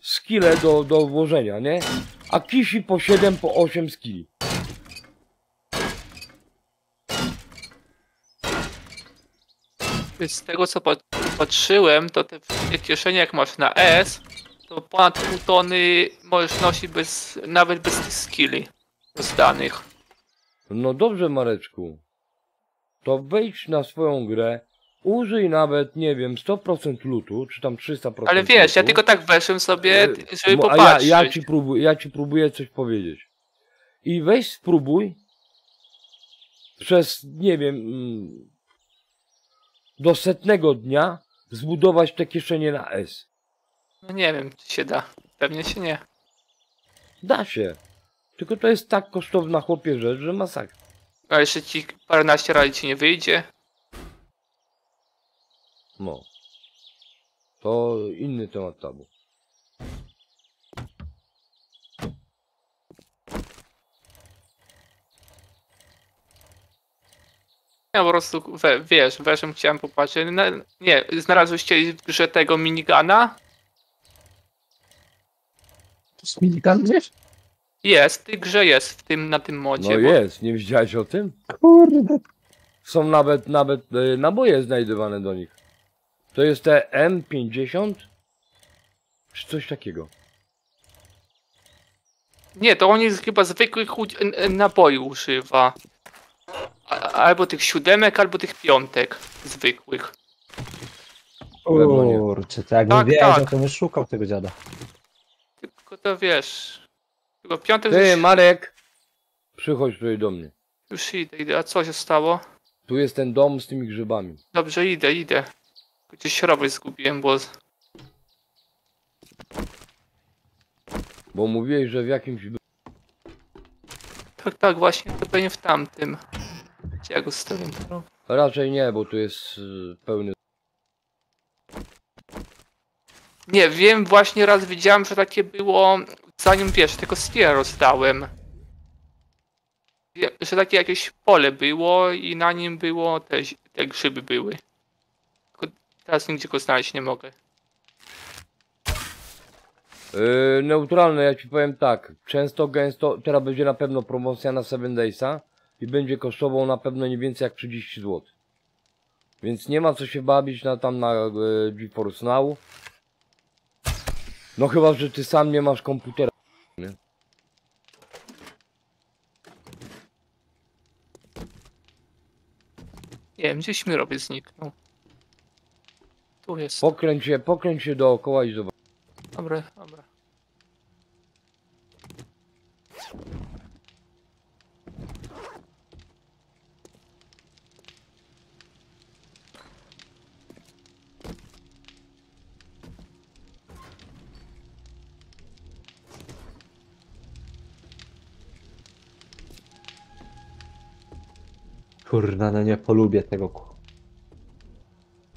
skille do, do włożenia, nie? A kisi po 7, po 8 skilli. Z tego co pat- patrzyłem, to te kieszenie jak masz na S, to ponad pół tony możesz nosić bez, nawet bez tych skilli rozdanych. No dobrze, Mareczku. To wejdź na swoją grę, użyj nawet, nie wiem, 100% lutu, czy tam 300%. Ale wiesz, ja lutu. tylko tak weszłem sobie, E, żeby a popatrzeć. Ja, ja, ci próbuję, ja ci próbuję coś powiedzieć. I weź spróbuj przez, nie wiem, mm, do setnego dnia zbudować te kieszenie na S. No nie wiem, czy się da. Pewnie się nie. Da się. Tylko to jest tak kosztowna chłopie rzecz, że masakra. A jeszcze ci paręnaście razy ci nie wyjdzie. No. To inny temat tabu. Ja po prostu, we, wiesz, weszłem, chciałem popatrzeć. Na, nie, znalazłyście w grze tego minigana? To jest minigun gdzieś? Jest, w tej grze jest, w tym, na tym No modzie. bo- jest, nie wiedziałeś o tym? Kurde. Są nawet, nawet e, naboje znajdywane do nich. To jest te M50? Czy coś takiego. Nie, to on jest chyba zwykłych naboi używa. Albo tych siódemek, albo tych piątek zwykłych. Kurczę, to jakbym Tak, wiedział, tak. to bym szukał tego dziada. Tylko to wiesz. Tylko piątek Ty, już, Marek! Przychodź tutaj do mnie. już idę, idę. A co się stało? Tu jest ten dom z tymi grzybami. Dobrze, idę, idę. Gdzieś robię zgubiłem, bo... Bo mówiłeś, że w jakimś... Tak, tak, właśnie, to pewnie w tamtym. Gdzie ja go stawiam? No. Raczej nie, bo tu jest y, pełny... Nie, wiem, właśnie raz widziałem, że takie było, zanim wiesz, tego Sphere rozdałem. Że takie jakieś pole było i na nim było te, te grzyby były. Teraz nigdzie go znaleźć nie mogę. Yy, neutralne, ja ci powiem tak. Często, gęsto, teraz będzie na pewno promocja na 7 Daysa i będzie kosztował na pewno nie więcej jak 30 zł. Więc nie ma co się bawić na tam na e, GeForce Now. No chyba, że ty sam nie masz komputera. Nie wiem, gdzieś mi robię zniknął. Tu jest. Pokręć się, pokręć się dookoła i zobacz. Dobra, dobra. Kurna, no nie polubię tego.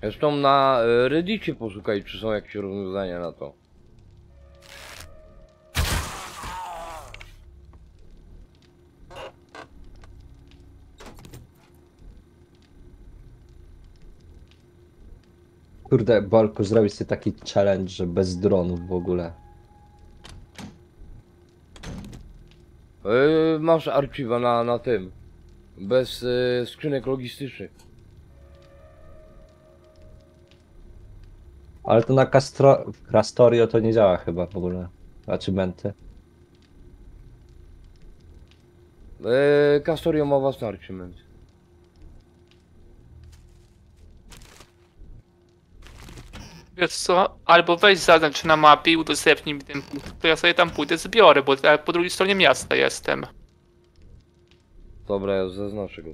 Zresztą na e, Reddicie poszukaj, czy są jakieś rozwiązania na to. Kurde, Bolku, zrobić sobie taki challenge, że bez dronów w ogóle. Yy, masz archiwa na, na tym. Bez yy, skrzynek logistycznych. Ale to na Castro... Castorio to nie działa chyba w ogóle. Achievementy. Yy, Castorio ma własny archiwment. Wiesz co? Albo weź zaznacz na mapie i udostępnij mi ten punkt. To ja sobie tam pójdę, zbiorę, bo ja po drugiej stronie miasta jestem. Dobra, ja zaznaczę go.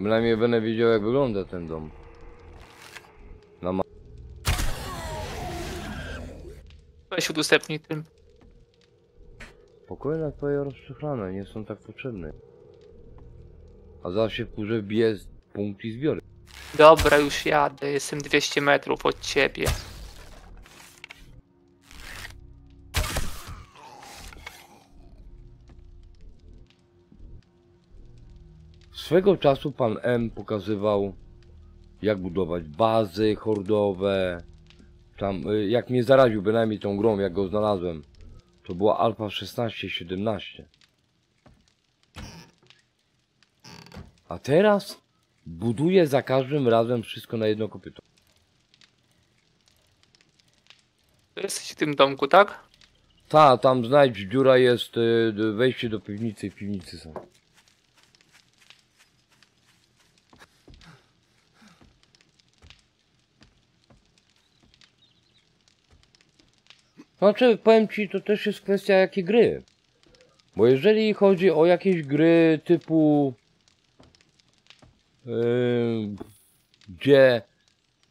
Tu. Bynajmniej będę wiedział jak wygląda ten dom. Na ma Weź udostępnij tym. Pokoje na twoje rozprzychlane, nie są tak potrzebne. A zaraz się wkurzę, wbiję z- punkt i zbiorę. Dobra, już jadę, jestem 200 metrów od ciebie. Swego czasu pan M pokazywał, jak budować bazy hordowe. Tam, y, jak mnie zaraził bynajmniej tą grą, jak go znalazłem, to była Alfa 16-17. A teraz buduje za każdym razem wszystko na jedno kopyto. To jesteś w tym domku, tak? Ta, tam znajdź, dziura jest, y, wejście do piwnicy i w piwnicy są. Znaczy, powiem ci, to też jest kwestia jakie gry. Bo jeżeli chodzi o jakieś gry typu... Yy, gdzie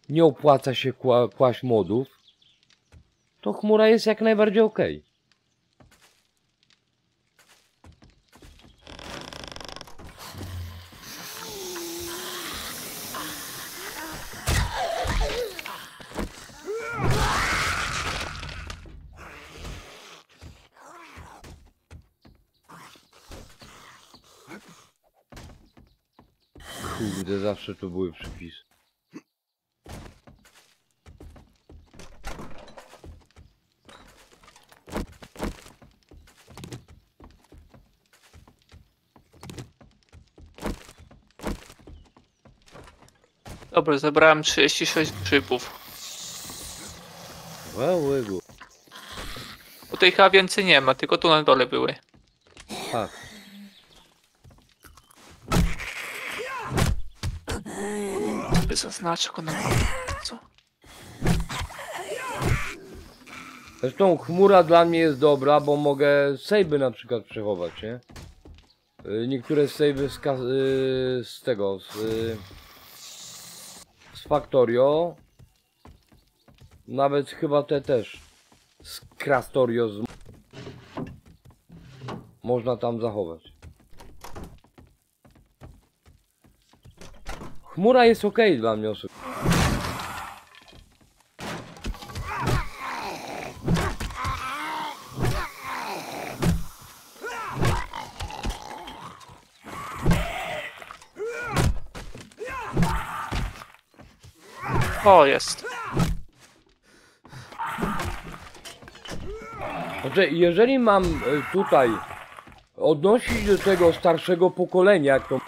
nie opłaca się kła, kłaść modów, to chmura jest jak najbardziej okej. Kurde, zawsze to były przypisy. Dobra, zebrałem 36 grzybów. Wełego. Tutaj chyba więcej nie ma, tylko tu na dole były. Tak. Zaznaczę go na co? Zresztą chmura dla mnie jest dobra, bo mogę sejby na przykład przechować, nie? Y, Niektóre sejby z, y, z tego, z, y, z Factorio, nawet chyba te też, z Krastorio, z... można tam zachować. Chmura jest ok dla mnie osobiście. O, jest. Znaczy, jeżeli mam e, tutaj odnosić do tego starszego pokolenia, jak to,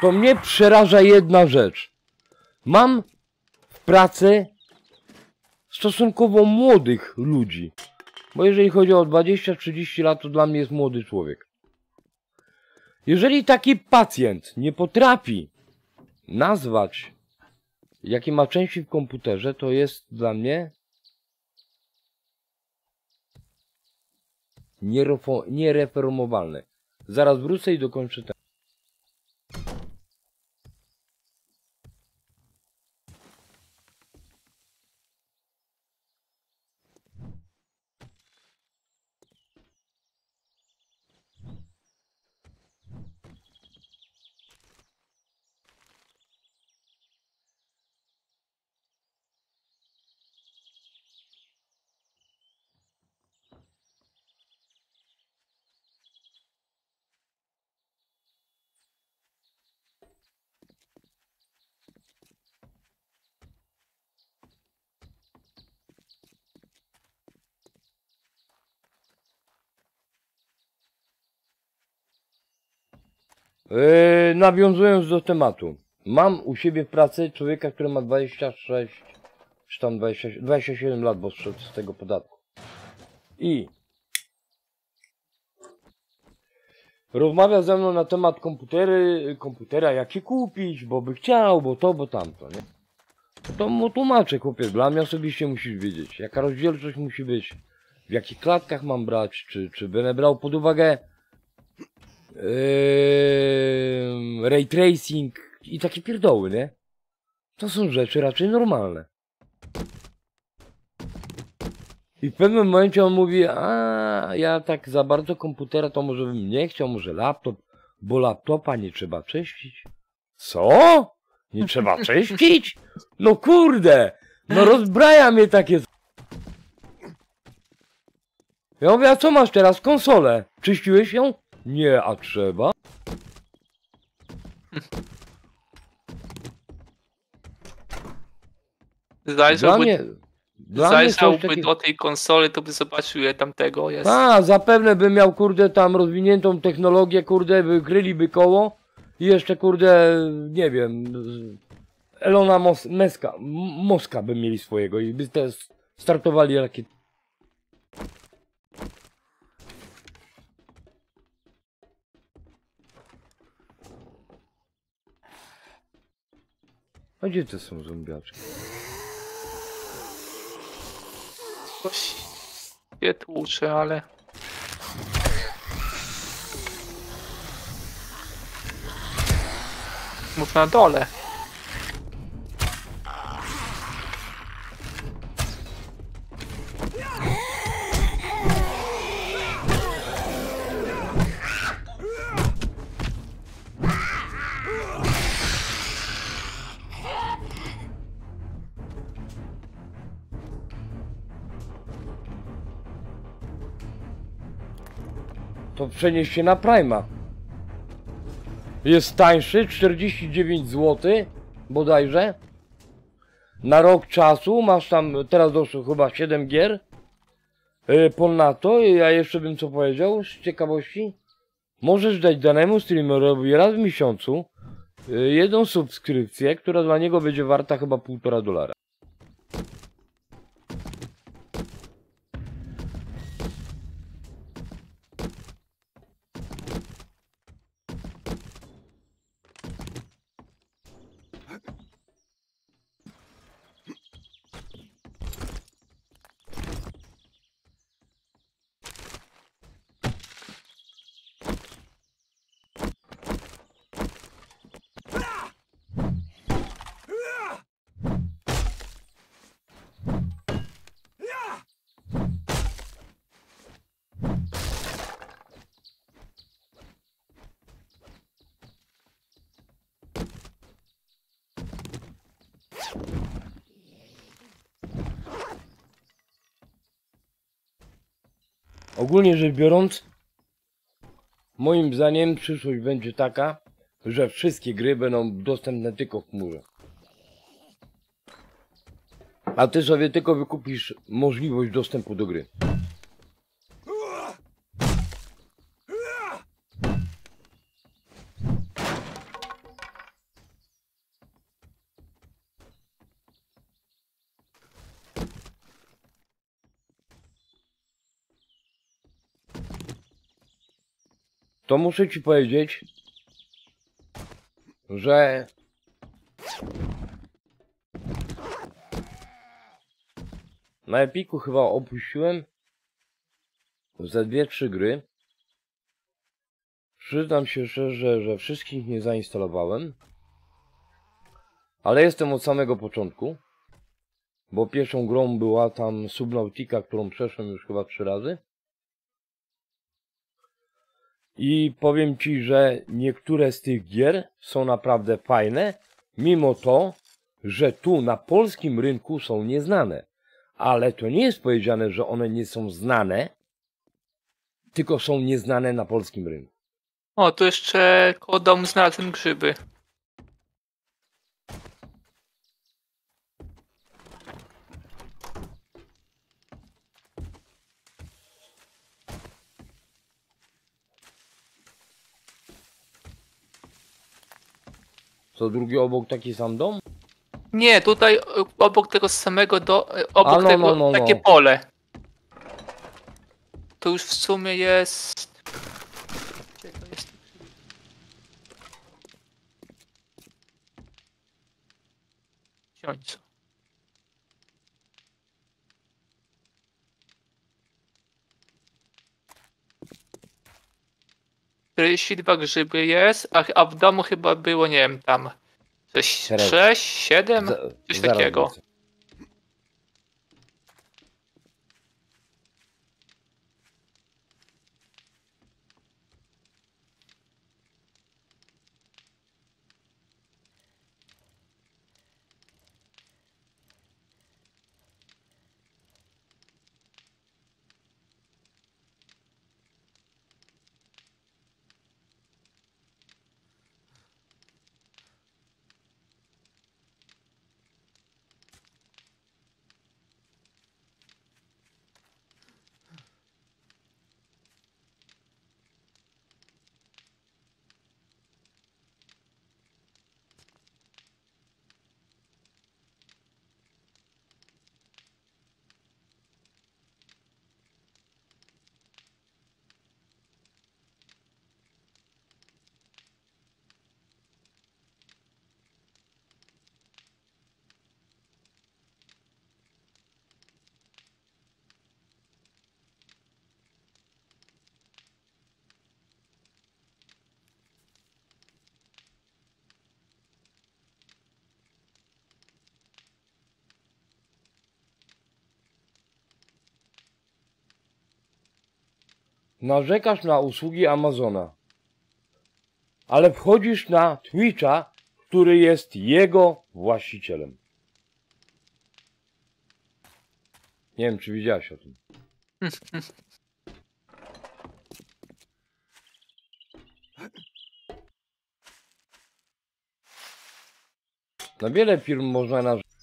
to mnie przeraża jedna rzecz. Mam w pracy stosunkowo młodych ludzi. Bo jeżeli chodzi o 20-30 lat, to dla mnie jest młody człowiek. Jeżeli taki pacjent nie potrafi nazwać, jakie ma części w komputerze, to jest dla mnie niereformowalne. Zaraz wrócę i dokończę ten. Yy, nawiązując do tematu. Mam u siebie w pracy człowieka, który ma 26 czy tam 20, 27 lat, bo szedł z tego podatku. I rozmawia ze mną na temat komputery, komputera, jaki kupić, bo by chciał, bo to, bo tamto, nie? To mu tłumaczę, chłopie, dla mnie osobiście musisz wiedzieć, jaka rozdzielczość musi być, w jakich klatkach mam brać, czy, czy będę brał pod uwagę Yy, ray tracing i takie pierdoły, nie? To są rzeczy raczej normalne. I w pewnym momencie on mówi, a ja tak za bardzo komputera to może bym nie chciał, może laptop, bo laptopa nie trzeba czyścić. Co? Nie trzeba czyścić? No kurde! No rozbraja mnie takie... Ja mówię, a co masz teraz? Konsolę. Czyściłeś ją? Nie, a trzeba? Zajrzałby, mnie... Dla mnie coś zajrzałby takiego... do tej konsoli, to by zobaczył ile tam tego jest. A, zapewne by miał, kurde, tam rozwiniętą technologię, kurde, wykryliby koło i jeszcze, kurde, nie wiem, Elona Mos Meska, Moska by mieli swojego i by te startowali rakiety. A gdzie to są zombiaczki? Coś się tłucze, ale... Mów na dole. To przenieś się na Prima. Jest tańszy, 49 zł bodajże. Na rok czasu masz tam, teraz doszło chyba 7 gier. Yy, ponadto, ja jeszcze bym co powiedział z ciekawości. Możesz dać danemu streamerowi raz w miesiącu yy, jedną subskrypcję, która dla niego będzie warta chyba 1,5 dolara. Ogólnie rzecz biorąc, moim zdaniem przyszłość będzie taka, że wszystkie gry będą dostępne tylko w chmurze. A ty sobie tylko wykupisz możliwość dostępu do gry. To muszę ci powiedzieć, że na Epiku chyba opuściłem ze dwie, trzy gry. Przyznam się szczerze, że wszystkich nie zainstalowałem. Ale jestem od samego początku. Bo pierwszą grą była tam Subnautica, którą przeszłem już chyba trzy razy. I powiem ci, że niektóre z tych gier są naprawdę fajne, mimo to, że tu na polskim rynku są nieznane. Ale to nie jest powiedziane, że one nie są znane, tylko są nieznane na polskim rynku. O, tu jeszcze koło domu znalazłem grzyby. Co drugi obok taki sam dom? Nie, tutaj y, obok tego samego do, y, obok A, no, tego no, no, takie no. pole. To już w sumie jest. W. 42 grzyby jest, a, a w domu chyba było, nie wiem, tam 6, 7, coś takiego. Zaraz. Narzekasz na usługi Amazona, ale wchodzisz na Twitcha, który jest jego właścicielem. Nie wiem, czy widziałeś o tym. Na wiele firm można narzekać.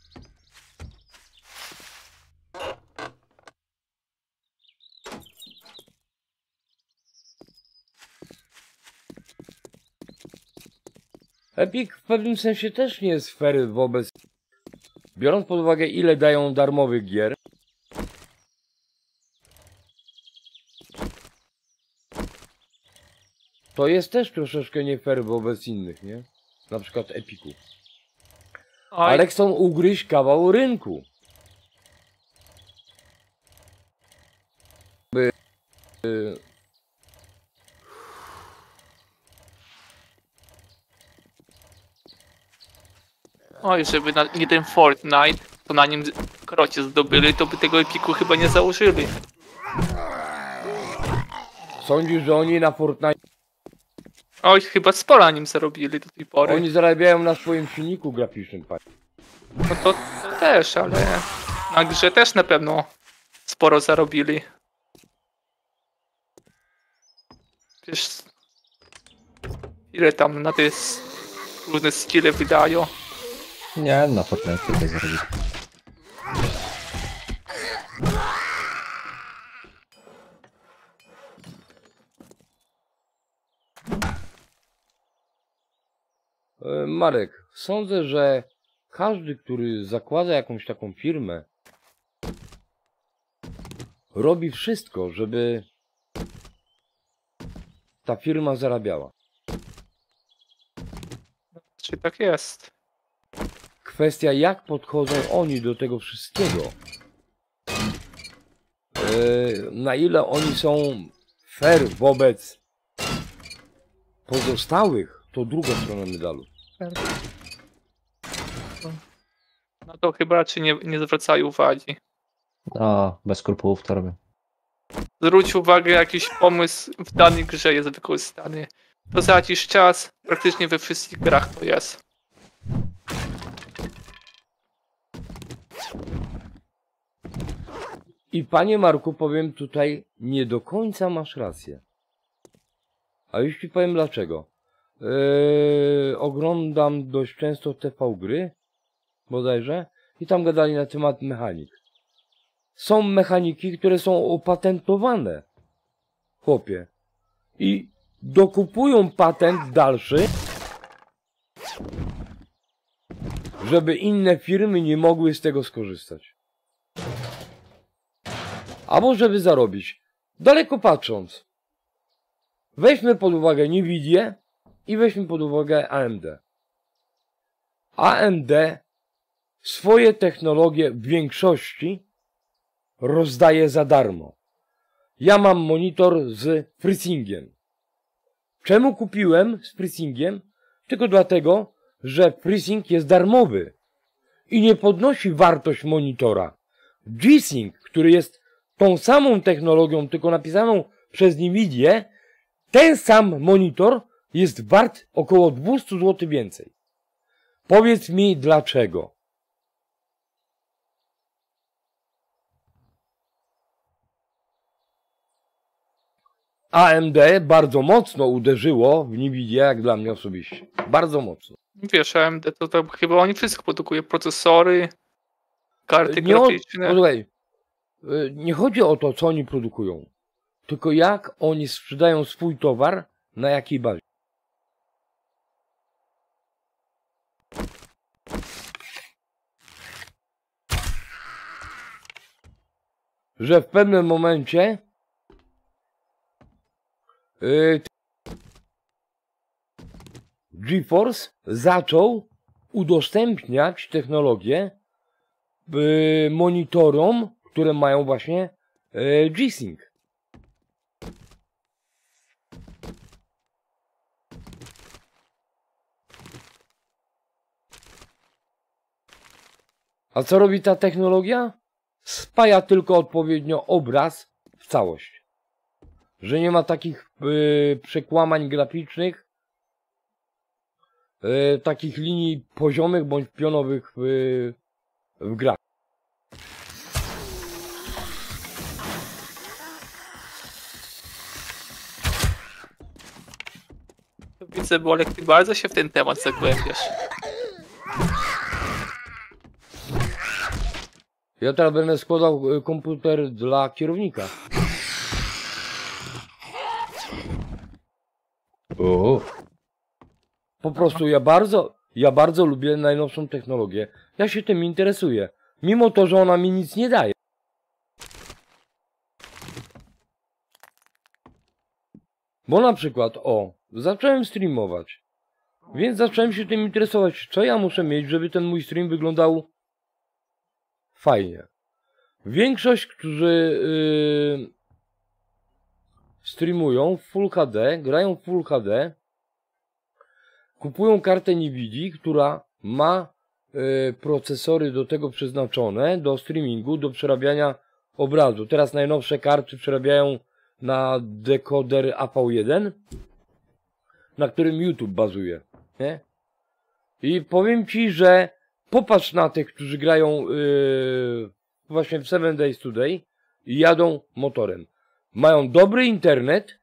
Epic w pewnym sensie też nie jest fair wobec. Biorąc pod uwagę ile dają darmowych gier. To jest też troszeczkę nie fair wobec innych, nie? Na przykład Epiku. Oj, Ale chcą ugryźć kawał rynku. By, y, oj, żeby na, nie ten Fortnite, to na nim krocie zdobyli, to by tego epiku chyba nie założyli. sądzisz, że oni na Fortnite Oj, chyba sporo na nim zarobili do tej pory. Oni zarabiają na swoim silniku graficznym, panie. No to, to też, ale na grze też na pewno sporo zarobili. Wiesz, ile tam na te różne skille wydają. Nie, na Fortnite tylko zrobić. E, Marek, sądzę, że każdy, który zakłada jakąś taką firmę, robi wszystko, żeby ta firma zarabiała. Czy tak jest? Kwestia, jak podchodzą oni do tego wszystkiego. E, Na ile oni są fair wobec pozostałych, to druga strona medalu. No to chyba raczej nie, nie zwracają uwagi. A, bez skrupułów to robię. Zwróć uwagę, jakiś pomysł w danej grze jest wykorzystany. To za jakiś czas praktycznie we wszystkich grach to jest. I panie Marku, powiem tutaj, nie do końca masz rację. A już ci powiem dlaczego. Yy, oglądam dość często TV gry, bodajże, i tam gadali na temat mechanik. Są mechaniki, które są opatentowane. Chłopie. I dokupują patent dalszy, żeby inne firmy nie mogły z tego skorzystać albo żeby zarobić. Daleko patrząc, weźmy pod uwagę Nvidię i weźmy pod uwagę AMD. AMD swoje technologie w większości rozdaje za darmo. Ja mam monitor z freezingiem. Czemu kupiłem z freezingiem? Tylko dlatego, że freezing jest darmowy i nie podnosi wartość monitora. G-Sync, który jest tą samą technologią, tylko napisaną przez Nvidię, ten sam monitor jest wart około 200 zł więcej. Powiedz mi dlaczego. AMD bardzo mocno uderzyło w Nvidię, jak dla mnie osobiście. Bardzo mocno. Wiesz, AMD to, to chyba oni wszystko produkuje. Procesory, karty Nie, graficzne. posłuchaj, nie chodzi o to, co oni produkują, tylko jak oni sprzedają swój towar, na jakiej bazie. Że w pewnym momencie y, GeForce zaczął udostępniać technologię y, monitorom, które mają właśnie y, G-Sync. A co robi ta technologia? Spaja tylko odpowiednio obraz w całość. że nie ma takich y, przekłamań graficznych, y, takich linii poziomych bądź pionowych w, w grach. Widzę, Bolek, ty bardzo się w ten temat zagłębiasz. Ja teraz będę składał y, komputer dla kierownika. Uuu. Po prostu ja bardzo, ja bardzo lubię najnowszą technologię. Ja się tym interesuję. Mimo to, że ona mi nic nie daje. Bo na przykład, o, zacząłem streamować. Więc zacząłem się tym interesować, co ja muszę mieć, żeby ten mój stream wyglądał fajnie. Większość, którzy yy, streamują w Full HD, grają w Full HD, kupują kartę Nvidia, która ma y, procesory do tego przeznaczone, do streamingu, do przerabiania obrazu. Teraz najnowsze karty przerabiają na dekoder AV1, na którym YouTube bazuje. Nie? I powiem Ci, że popatrz na tych, którzy grają y, właśnie w 7 Days Today i jadą motorem. Mają dobry internet,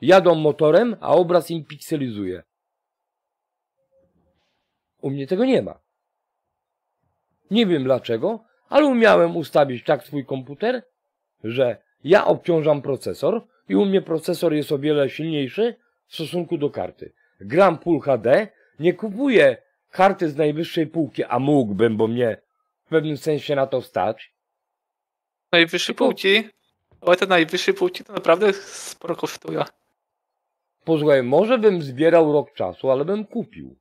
jadą motorem, a obraz im pikselizuje. U mnie tego nie ma. Nie wiem dlaczego, ale umiałem ustawić tak swój komputer, że ja obciążam procesor i u mnie procesor jest o wiele silniejszy w stosunku do karty. Gram Full HD, nie kupuję karty z najwyższej półki, a mógłbym, bo mnie w pewnym sensie na to stać. Najwyższy płci, ale te najwyższe płci to naprawdę sporo kosztuje. Posłuchaj, może bym zbierał rok czasu, ale bym kupił.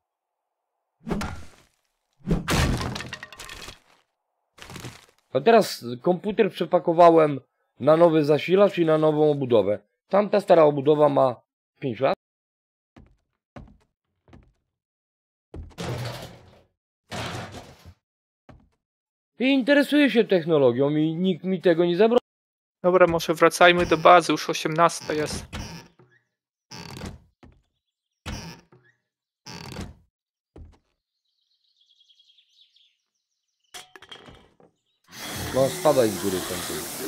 A teraz komputer przepakowałem na nowy zasilacz i na nową obudowę. Tamta stara obudowa ma 5 lat. I interesuję się technologią i nikt mi tego nie zabroni. Dobra, może wracajmy do bazy, już 18 jest. No spadaj z góry tam. ty.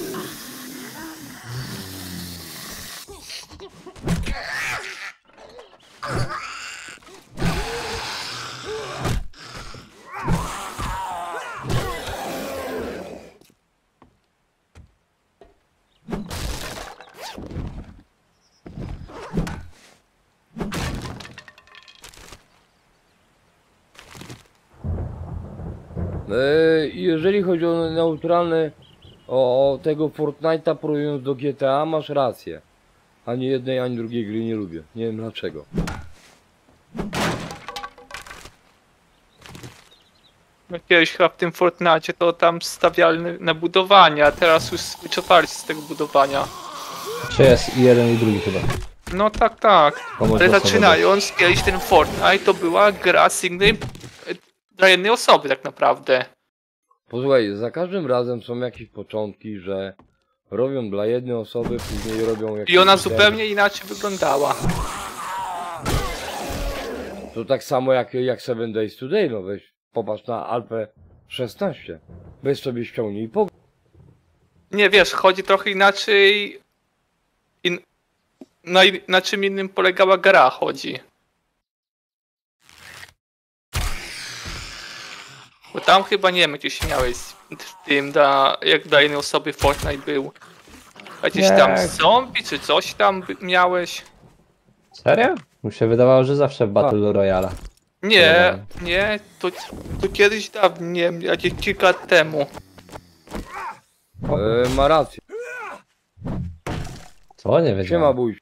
E, Jeżeli chodzi o neutralne, o, o tego Fortnite'a porównując do GTA, masz rację. Ani jednej, ani drugiej gry nie lubię. Nie wiem dlaczego. No Kiedyś chyba w tym Fortnite to tam stawiali na budowanie, a teraz już wycofali się z tego budowania. Czy jest i jeden i drugi chyba. No tak, tak. Można Ale zaczynając, kiedyś ten Fortnite to była gra single e, dla jednej osoby tak naprawdę. Posłuchaj, za każdym razem są jakieś początki, że robią dla jednej osoby, później robią jakieś... I ona zupełnie inaczej wyglądała. To tak samo jak, jak Seven Days Today, no weź, popatrz na Alpę 16. Weź sobie ściągnij i pog... Nie wiesz, chodzi trochę inaczej. In... Na, in- na czym innym polegała gra chodzi. Bo tam chyba nie wiem, gdzieś miałeś w tym, da, jak dla jednej osoby Fortnite był. Jakieś tam Nie. zombie czy coś tam miałeś. Serio? Mi się wydawało, że zawsze w Battle Royale. Nie, nie, to, to kiedyś dawniej, nie wiem, jakieś kilka lat temu. E, ma rację. Co? Nie Siema wiedziałem. bój.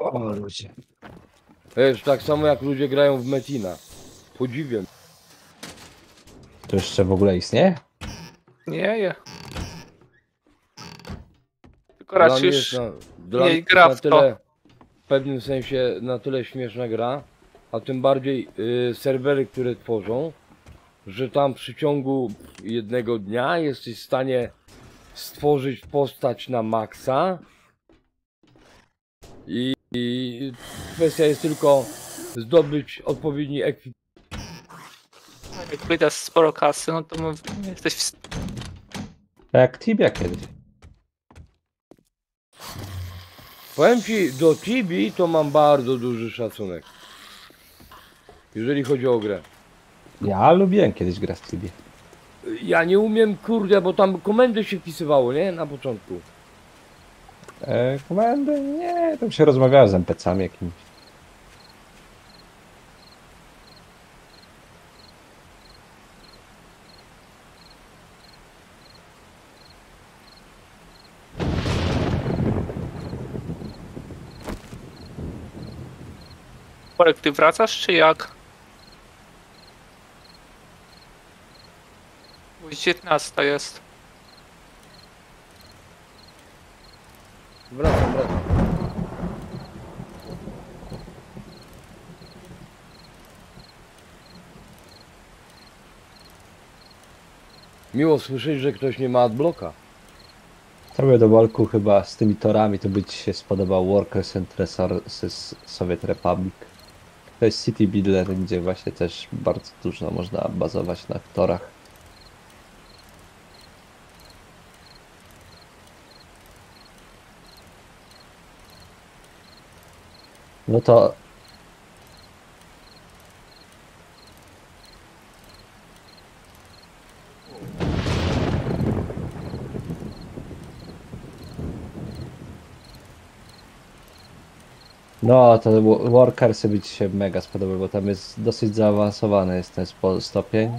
O ludzie. Wiesz, tak samo jak ludzie grają w Metina. Podziwiam. To jeszcze w ogóle istnieje? Nie, nie. Tylko Dla raczej mnie już... jest na, dla nie mnie gra na w to. tyle, w pewnym sensie na tyle śmieszna gra, a tym bardziej y, serwery, które tworzą, że tam w przeciągu jednego dnia jesteś w stanie stworzyć postać na maksa i, i kwestia jest tylko zdobyć odpowiedni ekwipunek. Jak wydasz sporo kasy, no to jesteś w Jak Tibia kiedyś. Powiem ci, do Tibi to mam bardzo duży szacunek. Jeżeli chodzi o grę. Ja lubiłem kiedyś grać w Tibię. Ja nie umiem, kurde, bo tam komendy się wpisywało, nie? Na początku. E, komendy? Nie, tam się rozmawiałem z NPC-ami jakimiś. Borek, ty wracasz, czy jak? Bo już 19 jest. Wracam, wracam. Miło słyszeć, że ktoś nie ma adblocka. Tobie do walku chyba z tymi torami to by ci się spodobał Workers and Resources Soviet Republic. To jest City Builder, gdzie właśnie też bardzo dużo można bazować na torach. No to No, to wo- Workersy by ci się mega spodobały, bo tam jest dosyć zaawansowany jest ten stopień.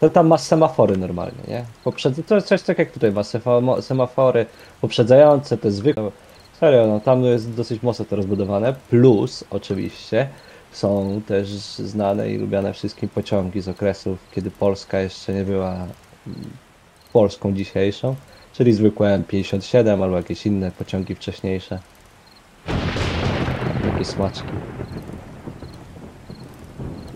To tam masz semafory normalnie, nie? Poprzedz... To jest coś tak jak tutaj masz semafory poprzedzające, te zwykłe. Serio, no tam jest dosyć mocno to rozbudowane. Plus, oczywiście, są też znane i lubiane wszystkim pociągi z okresów, kiedy Polska jeszcze nie była mm, Polską dzisiejszą, czyli zwykłe M57 albo jakieś inne pociągi wcześniejsze. Takie smaczki.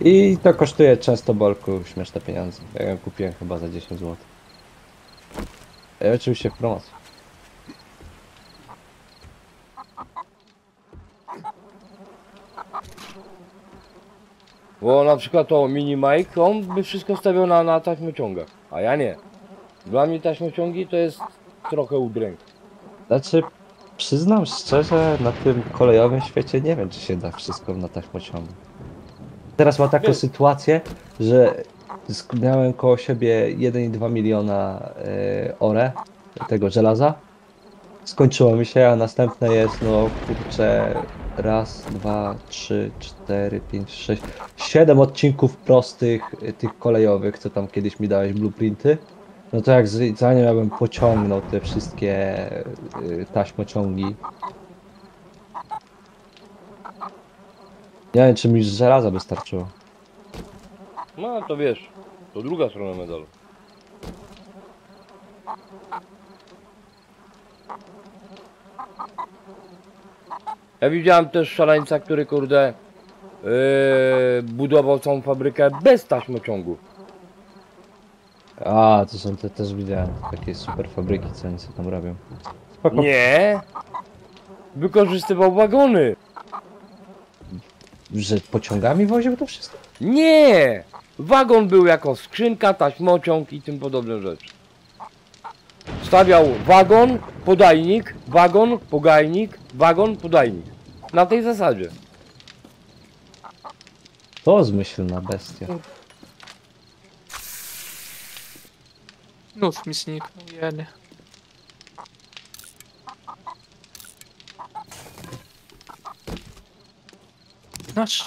I to kosztuje często bolku śmieszne pieniądze. Ja ją kupiłem chyba za 10 zł. I oczywiście w promocji. Bo na przykład to mini Mike, on by wszystko stawiał na, na taśmociągach, a ja nie. Dla mnie taśmociągi to jest trochę udręk. Znaczy, przyznam szczerze, na tym kolejowym świecie nie wiem, czy się da wszystko na taśmociągu. Teraz mam taką sytuację, że miałem koło siebie 1,2 miliona e, ore tego żelaza. Skończyło mi się, a następne jest, no kurczę, raz, dwa, trzy, cztery, pięć, sześć, siedem odcinków prostych e, tych kolejowych, co tam kiedyś mi dałeś blueprinty. No to jak zanim ja bym pociągnął te wszystkie y, taśmociągi. Nie wiem, czy mi żelaza by starczyło. No to wiesz, to druga strona medalu. Ja widziałem też szaleńca, który kurde yy, budował całą fabrykę bez taśmociągu. A, to są te też widziałem. Takie super fabryki, co oni sobie tam robią. Spoko. Nie! Wykorzystywał wagony. Że pociągami woził to wszystko? Nie! Wagon był jako skrzynka, taśmociąg i tym podobne rzeczy. Stawiał wagon, podajnik, wagon, pogajnik, wagon, podajnik. Na tej zasadzie. To zmyślna bestia. Nóż mi zniknął, jeny. Nóż.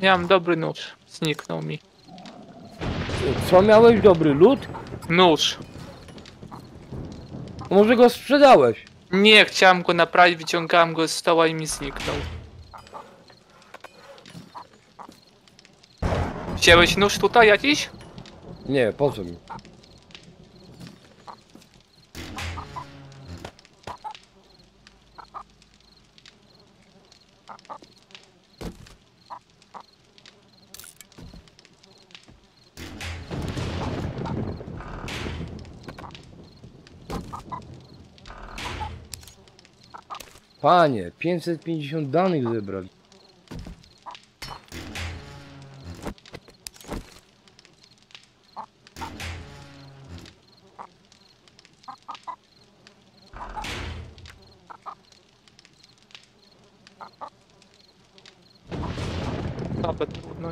Miałem dobry nóż. Zniknął mi. Co miałeś dobry lód? Nóż. Może go sprzedałeś? Nie, chciałem go naprawić, wyciągałem go z stoła i mi zniknął. Wziąłeś nóż tutaj jakiś? Nie, po co mi? Panie, 550 danych zebrali. Nawet trudno.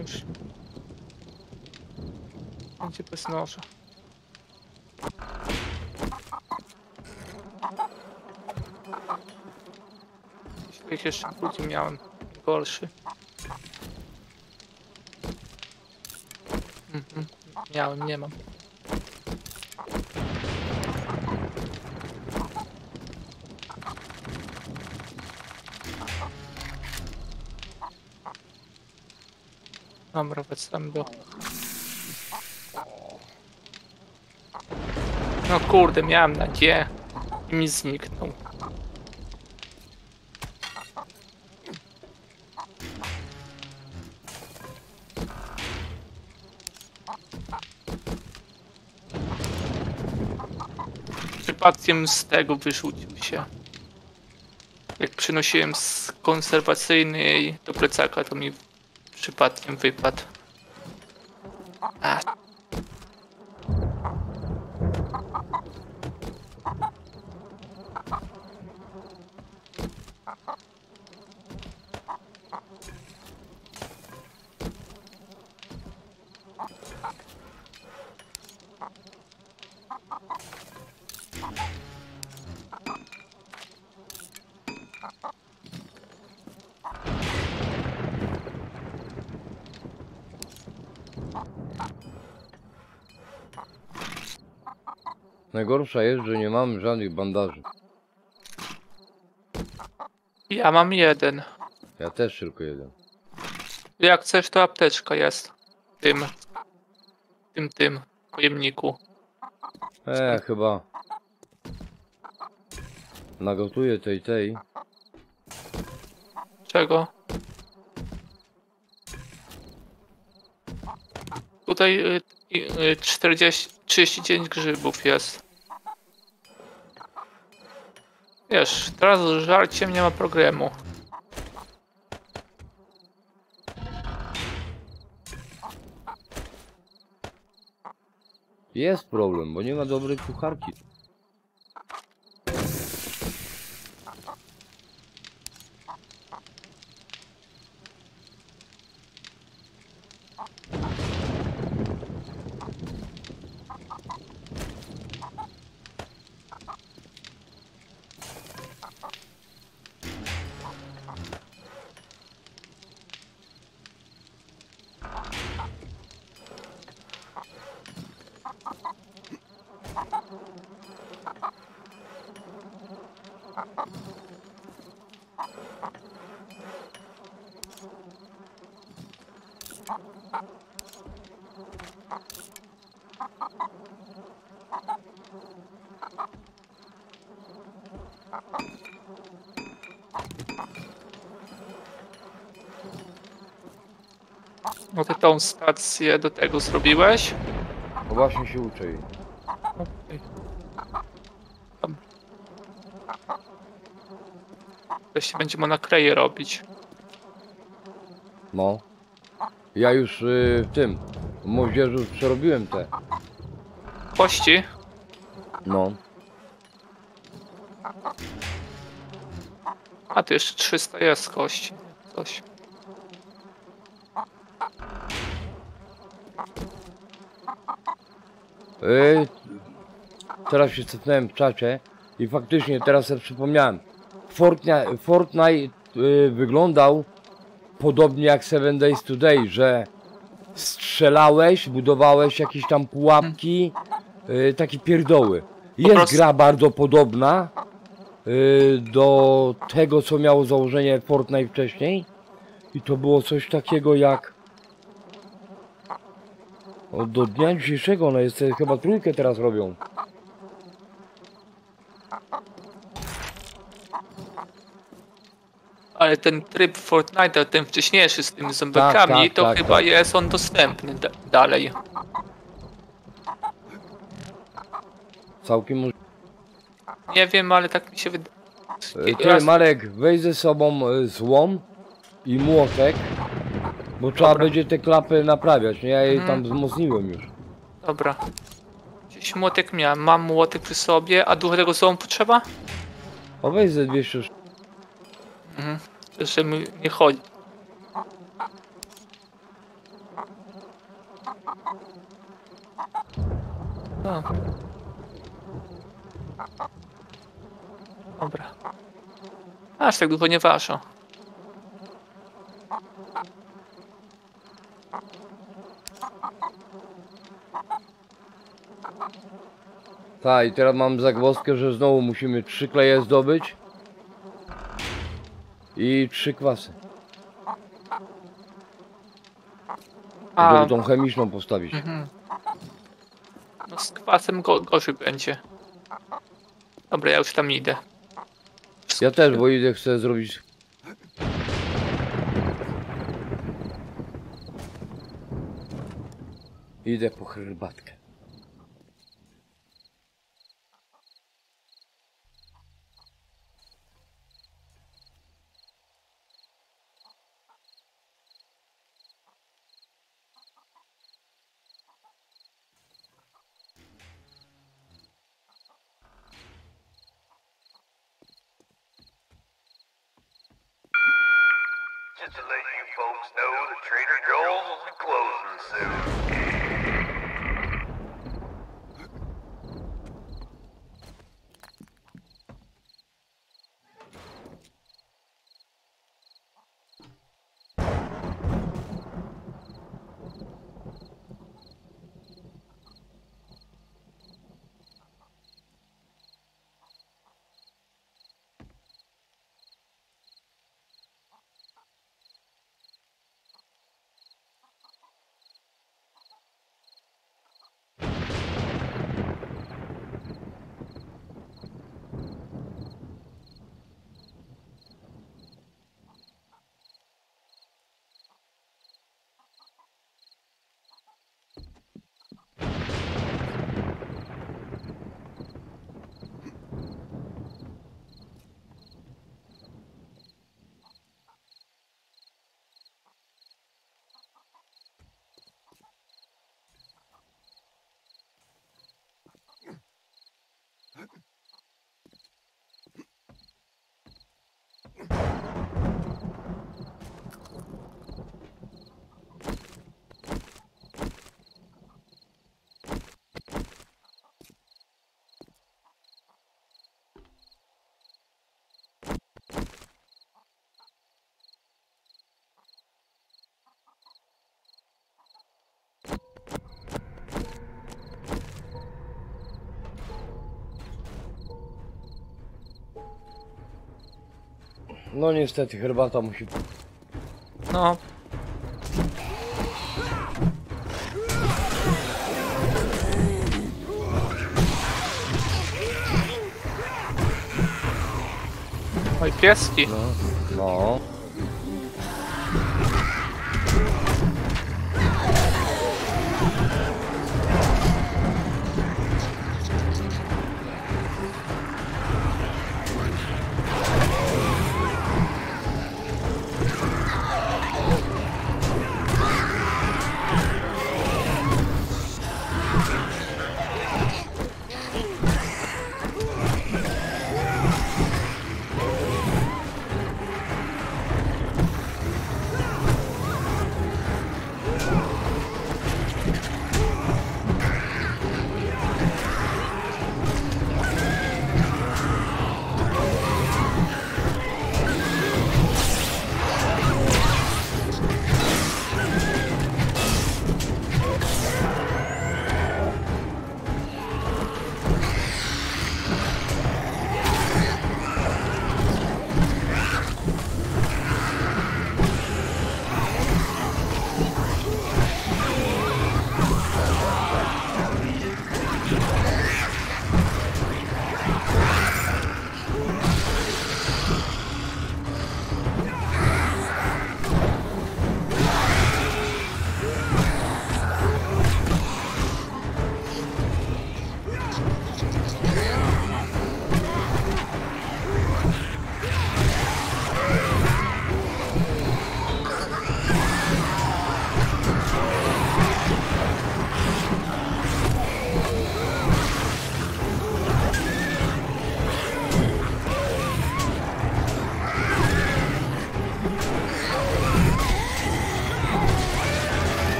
Będzie bez noża. Jeszcze ludzi miałem gorszy. Mhm. Miałem, nie mam. Dobra, wracamy do... No kurde, miałem nadzieję i mi zniknął. Z tego wyrzucił się. Jak przynosiłem z konserwacyjnej do plecaka, to mi przypadkiem wypadł. A. Najgorsza jest, że nie mamy żadnych bandaży. Ja mam jeden. Ja też tylko jeden. Jak chcesz, to apteczka jest. W tym. w Tym, tym pojemniku. E, chyba. Nagotuję tej, tej. Czego? Tutaj y, y, 40, 39 grzybów jest. Wiesz, teraz z żarciem nie ma problemu. Jest problem, bo nie ma dobrej kucharki. Tą stację do tego zrobiłeś? No właśnie się uczę jej. Tam. Wreszcie będziemy nakleje robić. No. Ja już y, w tym, w moździerzu przerobiłem te. Kości? No. A tu jeszcze 300 jest kości. Coś. Y, teraz się cofnąłem w czacie i faktycznie teraz sobie przypomniałem. Fortnite, Fortnite y, wyglądał podobnie jak Seven Days Today, że strzelałeś, budowałeś jakieś tam pułapki, y, takie pierdoły. Jest gra bardzo podobna y, do tego, co miało założenie Fortnite wcześniej. I to było coś takiego jak do dnia dzisiejszego, no jest chyba trójkę teraz robią. Ale ten tryb Fortnite, ten wcześniejszy z tymi zombiakami, tak, to tak, chyba tak. jest on dostępny da dalej. Całkiem może... Nie wiem, ale tak mi się wydaje. Ty, Marek, weź ze sobą e, złom i młotek, bo trzeba Dobra. będzie te klapy naprawiać, nie? Ja je Mhm. tam wzmocniłem już. Dobra. Gdzieś młotek miałem. Mam młotek przy sobie, a dużo tego potrzeba? O weź ze 200 sztuk. Mhm. Że mi nie chodzi. No. Dobra. Aż tak długo nie ważą. Tak, i teraz mam zagwozdkę, że znowu musimy trzy kleje zdobyć. I trzy kwasy. A, Żeby tą chemiczną postawić. mhm. no z kwasem go, gorzej będzie. Dobra, ja już tam idę. Ja też, bo idę chcę zrobić. Idę po herbatkę. No niestety, herbata musi. No. Oj, pieski. No.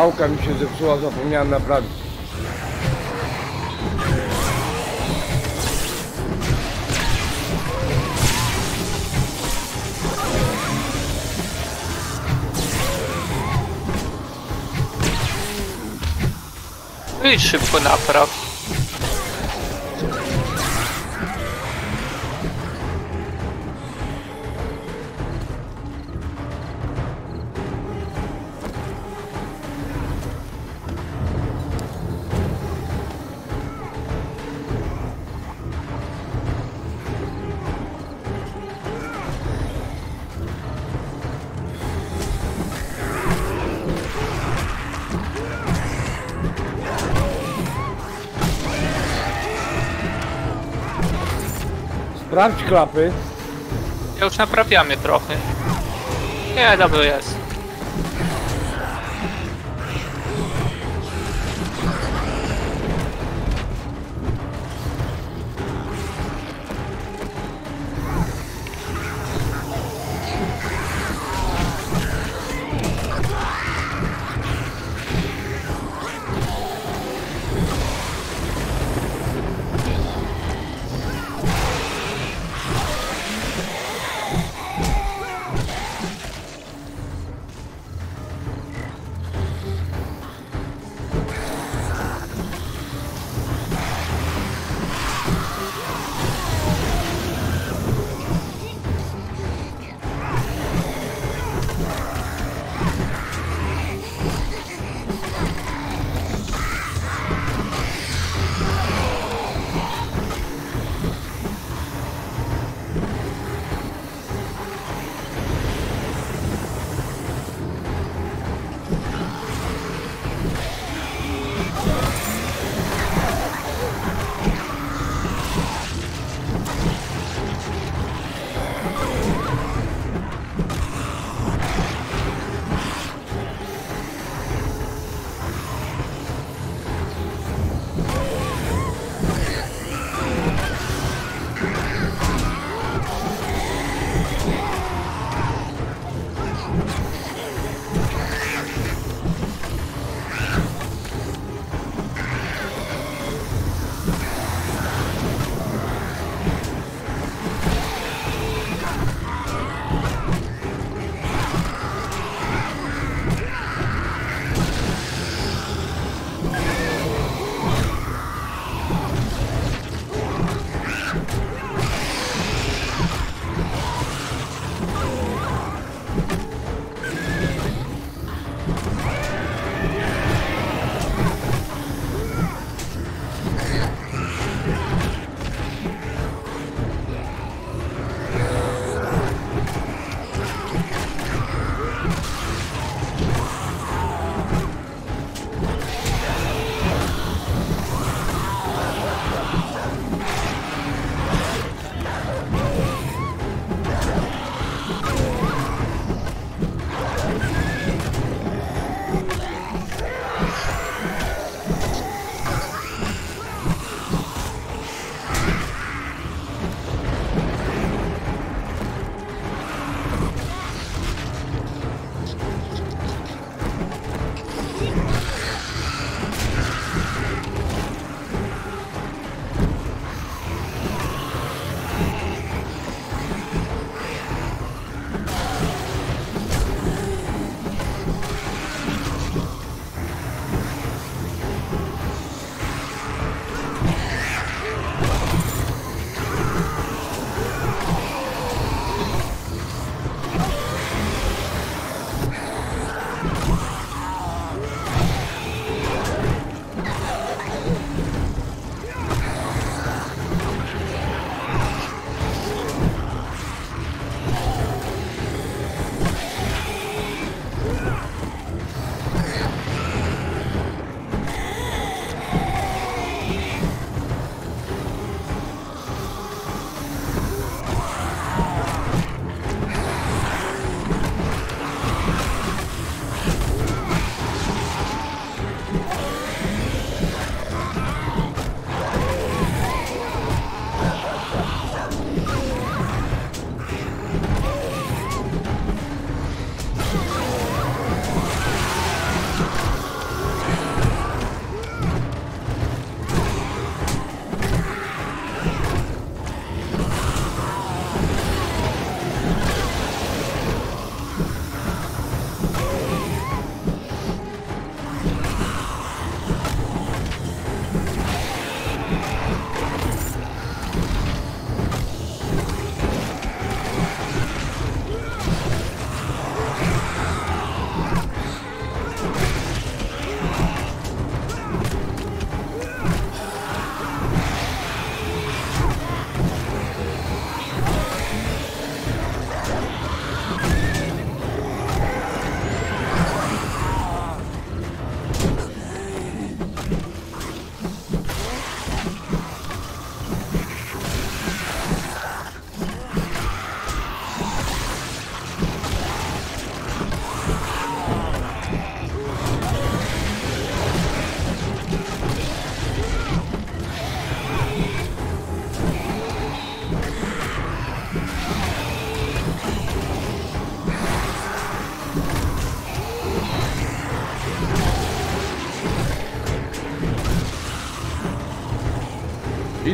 Pałka mi się zepsuła, zapomniałem naprawić. No i szybko napraw. Sprawdź klapy. Ja już naprawiam je trochę. Nie, dobrze jest.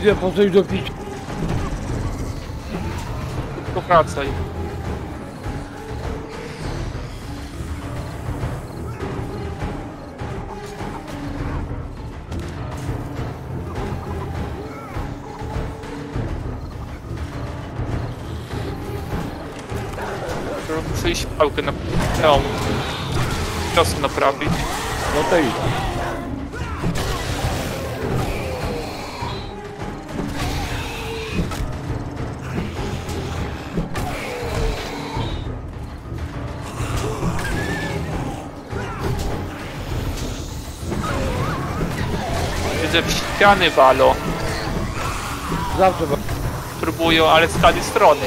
Idę po coś do picia. To wracaj. Muszę iść pałkę na... Ją. Czasu naprawić. No to idź. Widzę w ściany walo. Zawsze wa- Próbują, ale z każdej strony.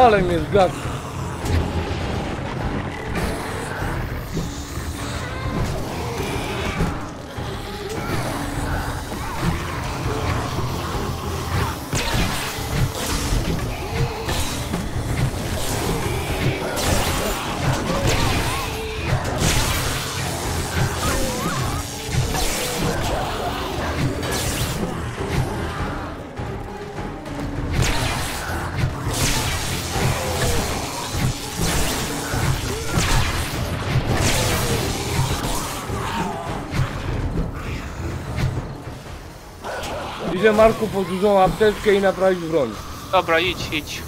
Ale mnie zgadza. Idę Marku po dużą apteczkę i naprawić broń. Dobra, idź, idź.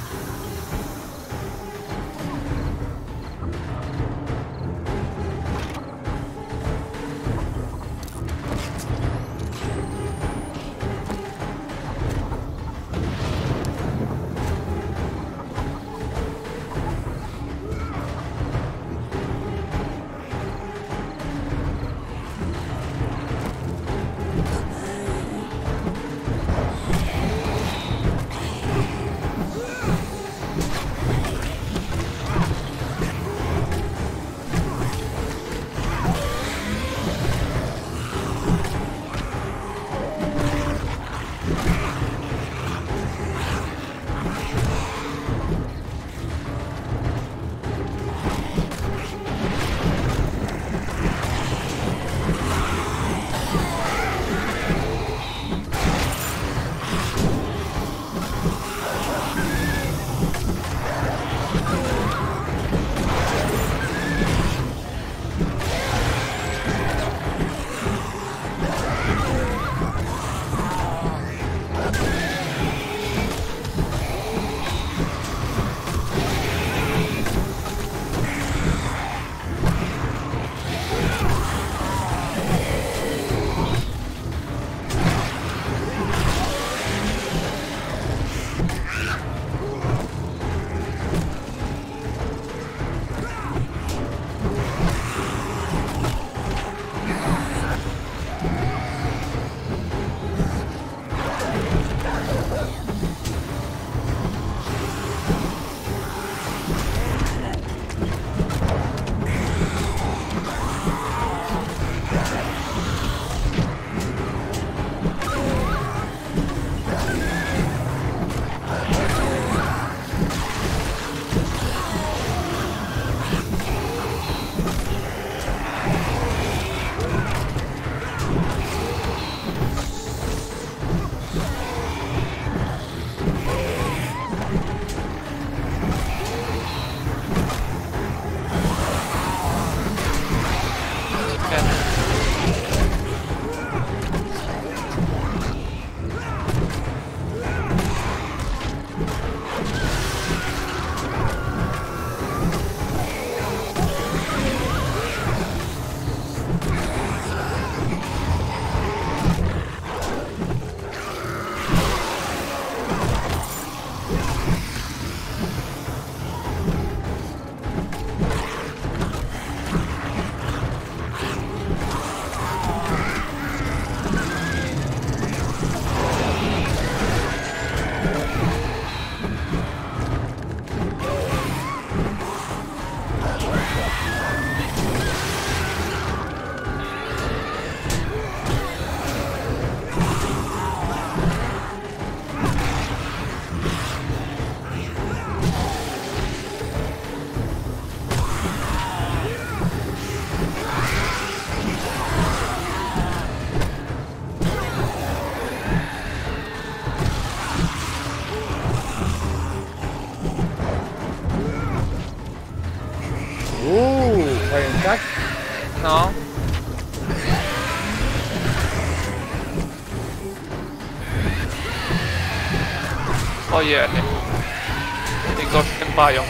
I go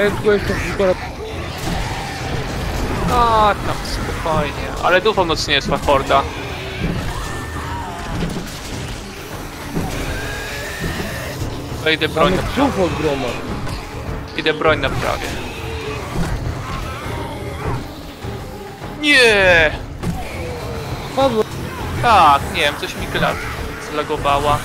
Mareczku jeszcze półtora... A, tam spokojnie. Ale tu ponoć nie jest horda. Wejdę broń, Mamy psów od groma. idę broń naprawię. Nie! Padło. Tak, nie wiem, coś mi gra zlagowała.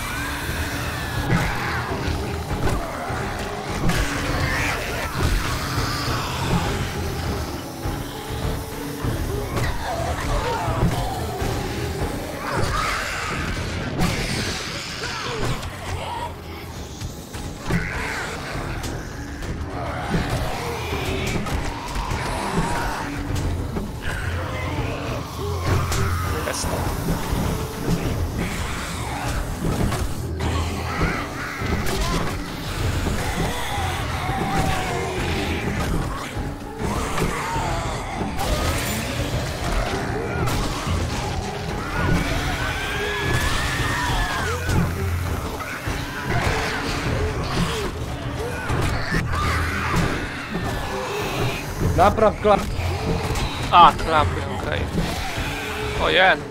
Napraw klap. A, klapy, okej. Ojej. Tam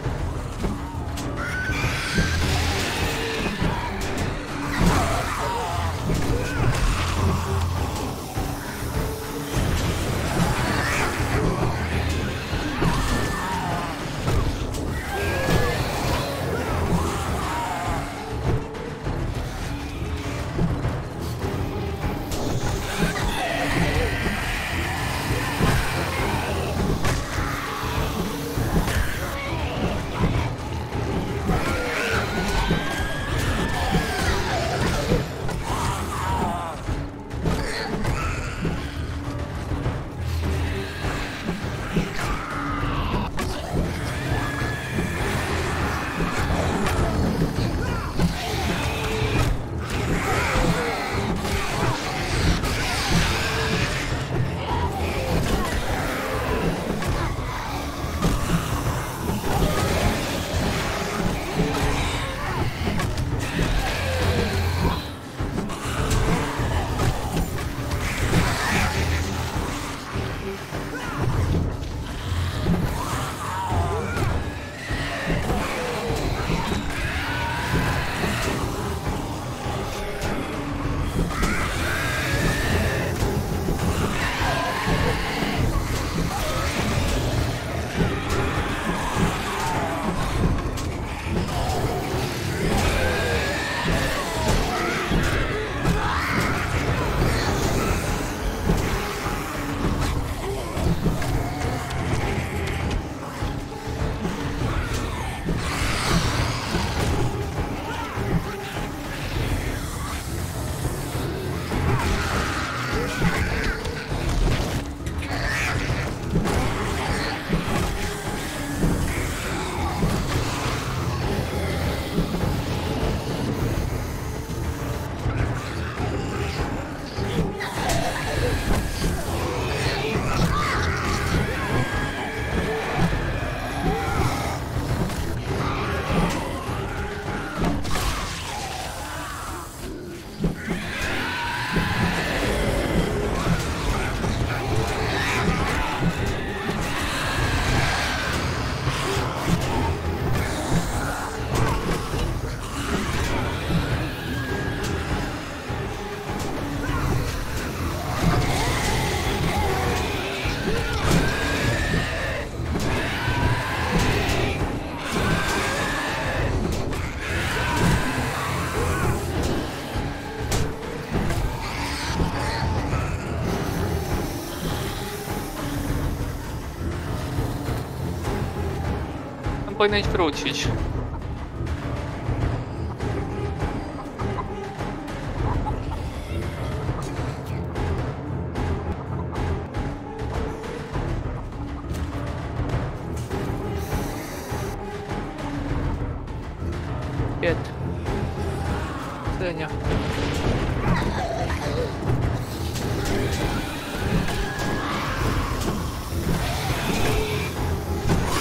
powinieneś wrócić.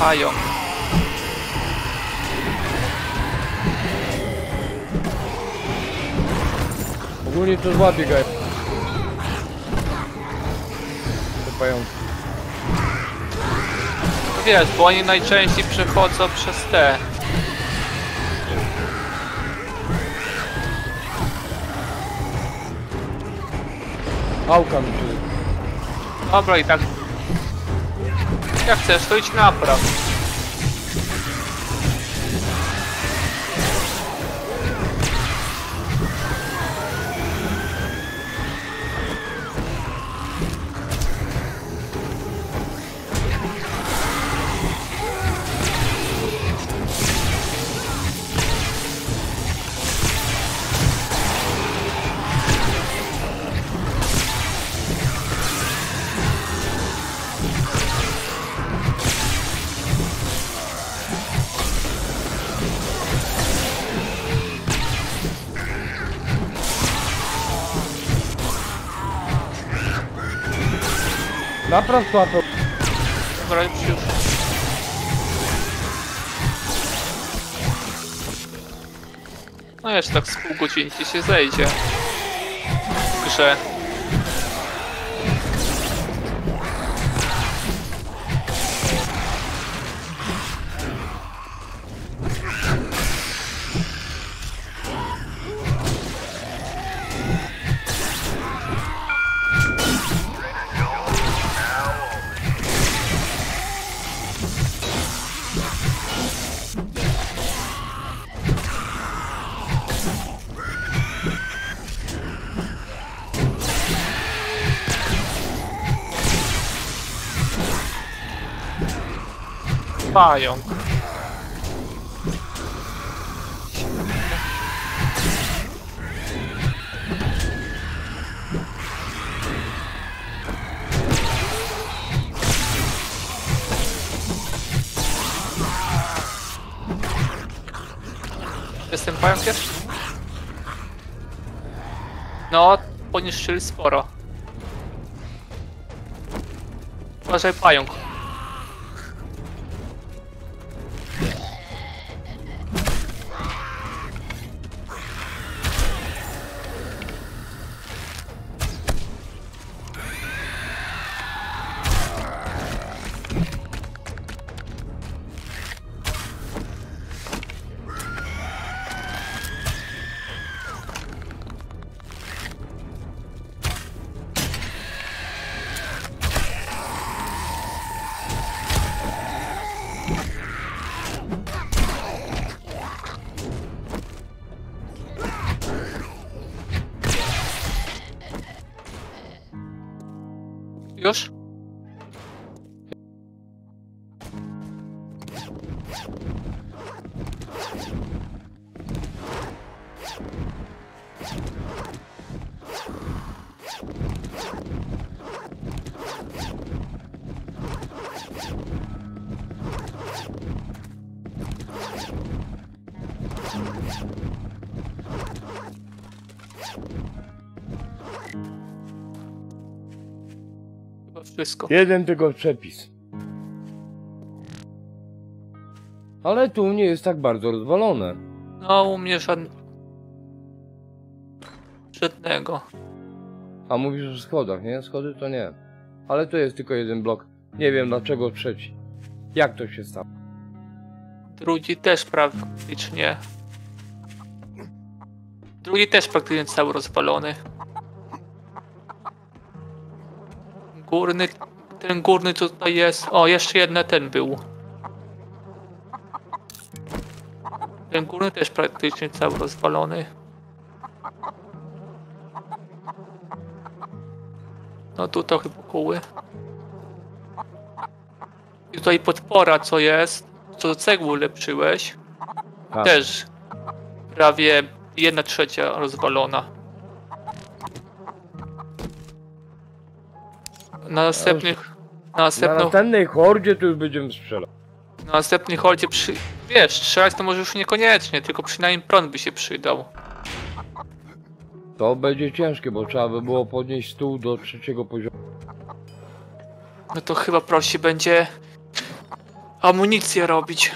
pająk. Ogólnie to zła biegają. Te pająki. Wiesz, bo oni najczęściej przechodzą przez te. Pałka mi się... Dobra i tak. Jak chcesz, to idź napraw. Napraw słabo. Dobra, już już. No jeszcze tak Jestem pająk jeszcze? No, poniszczyli sporo. Uważaj pająk. Wszystko. Jeden tylko przepis. Ale tu nie jest tak bardzo rozwalone. No, u mnie żadn... Żadnego. A mówisz o schodach, nie? Schody to nie. Ale to jest tylko jeden blok. Nie wiem dlaczego trzeci. Jak to się stało? Drugi też praktycznie. Drugi też praktycznie cały rozwalony. Górny, ten górny co tutaj jest. O, jeszcze jeden ten był. Ten górny też praktycznie cały rozwalony. No tu trochę pokóły. I tutaj podpora co jest, co do cegły ulepszyłeś. Tak. Też prawie jedna trzecia rozwalona. Na następnych. Na Na następną. następnej hordzie to już będziemy strzelać. Na następnej holdzie przy... Wiesz, strzelać to może już niekoniecznie, tylko przynajmniej prąd by się przydał. To będzie ciężkie, bo trzeba by było podnieść stół do trzeciego poziomu. No to chyba prosi będzie amunicję robić.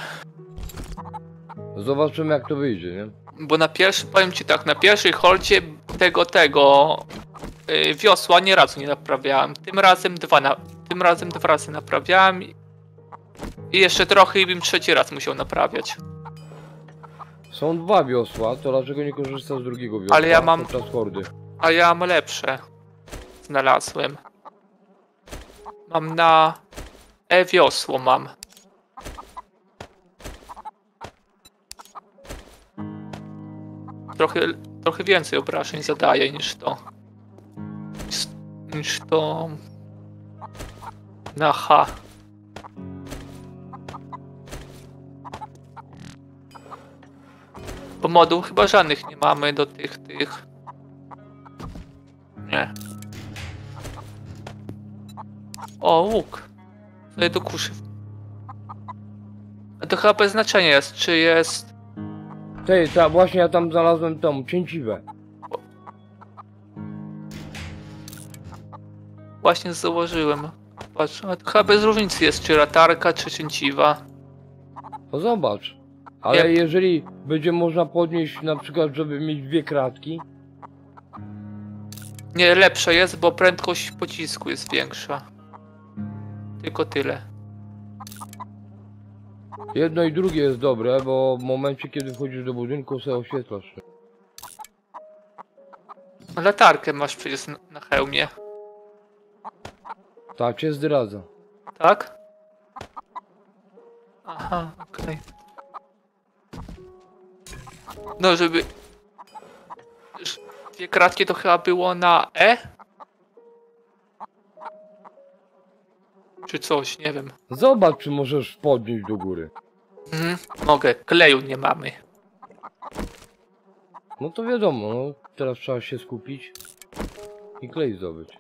Zobaczymy jak to wyjdzie, nie? Bo na pierwszym, powiem ci tak, na pierwszej holdzie tego, tego wiosła nie razu nie naprawiałem. Tym razem dwa, na, tym razem dwa razy naprawiałem i, jeszcze trochę i bym trzeci raz musiał naprawiać. Są dwa wiosła, to dlaczego nie korzysta z drugiego wiosła? Ale ja mam-. A ja mam lepsze. Znalazłem. Mam na e-wiosło mam. Trochę, trochę więcej obrażeń zadaje niż to. Niż, to na H. Bo moduł chyba żadnych nie mamy do tych tych. Nie. O, łuk. Sobie do kuszy. A to chyba bez znaczenia jest, czy jest... Tej, ta, właśnie ja tam znalazłem tą cięciwę. Właśnie założyłem. Patrz, a to chyba bez różnicy jest, czy latarka, czy cięciwa. No zobacz. Ale Ja- jeżeli będzie można podnieść na przykład, żeby mieć dwie kratki, Nie, lepsze jest, bo prędkość pocisku jest większa. Tylko tyle. jedno i drugie jest dobre, bo w momencie kiedy wchodzisz do budynku sobie oświetlasz. Latarkę masz przecież na hełmie, Ta cię zdradza. tak? Aha, okej. No, żeby... Dwie kratki to chyba było na E? Czy coś, nie wiem. Zobacz, czy możesz podnieść do góry. Mhm, mogę, kleju nie mamy. No to wiadomo, no, teraz trzeba się skupić i klej zdobyć.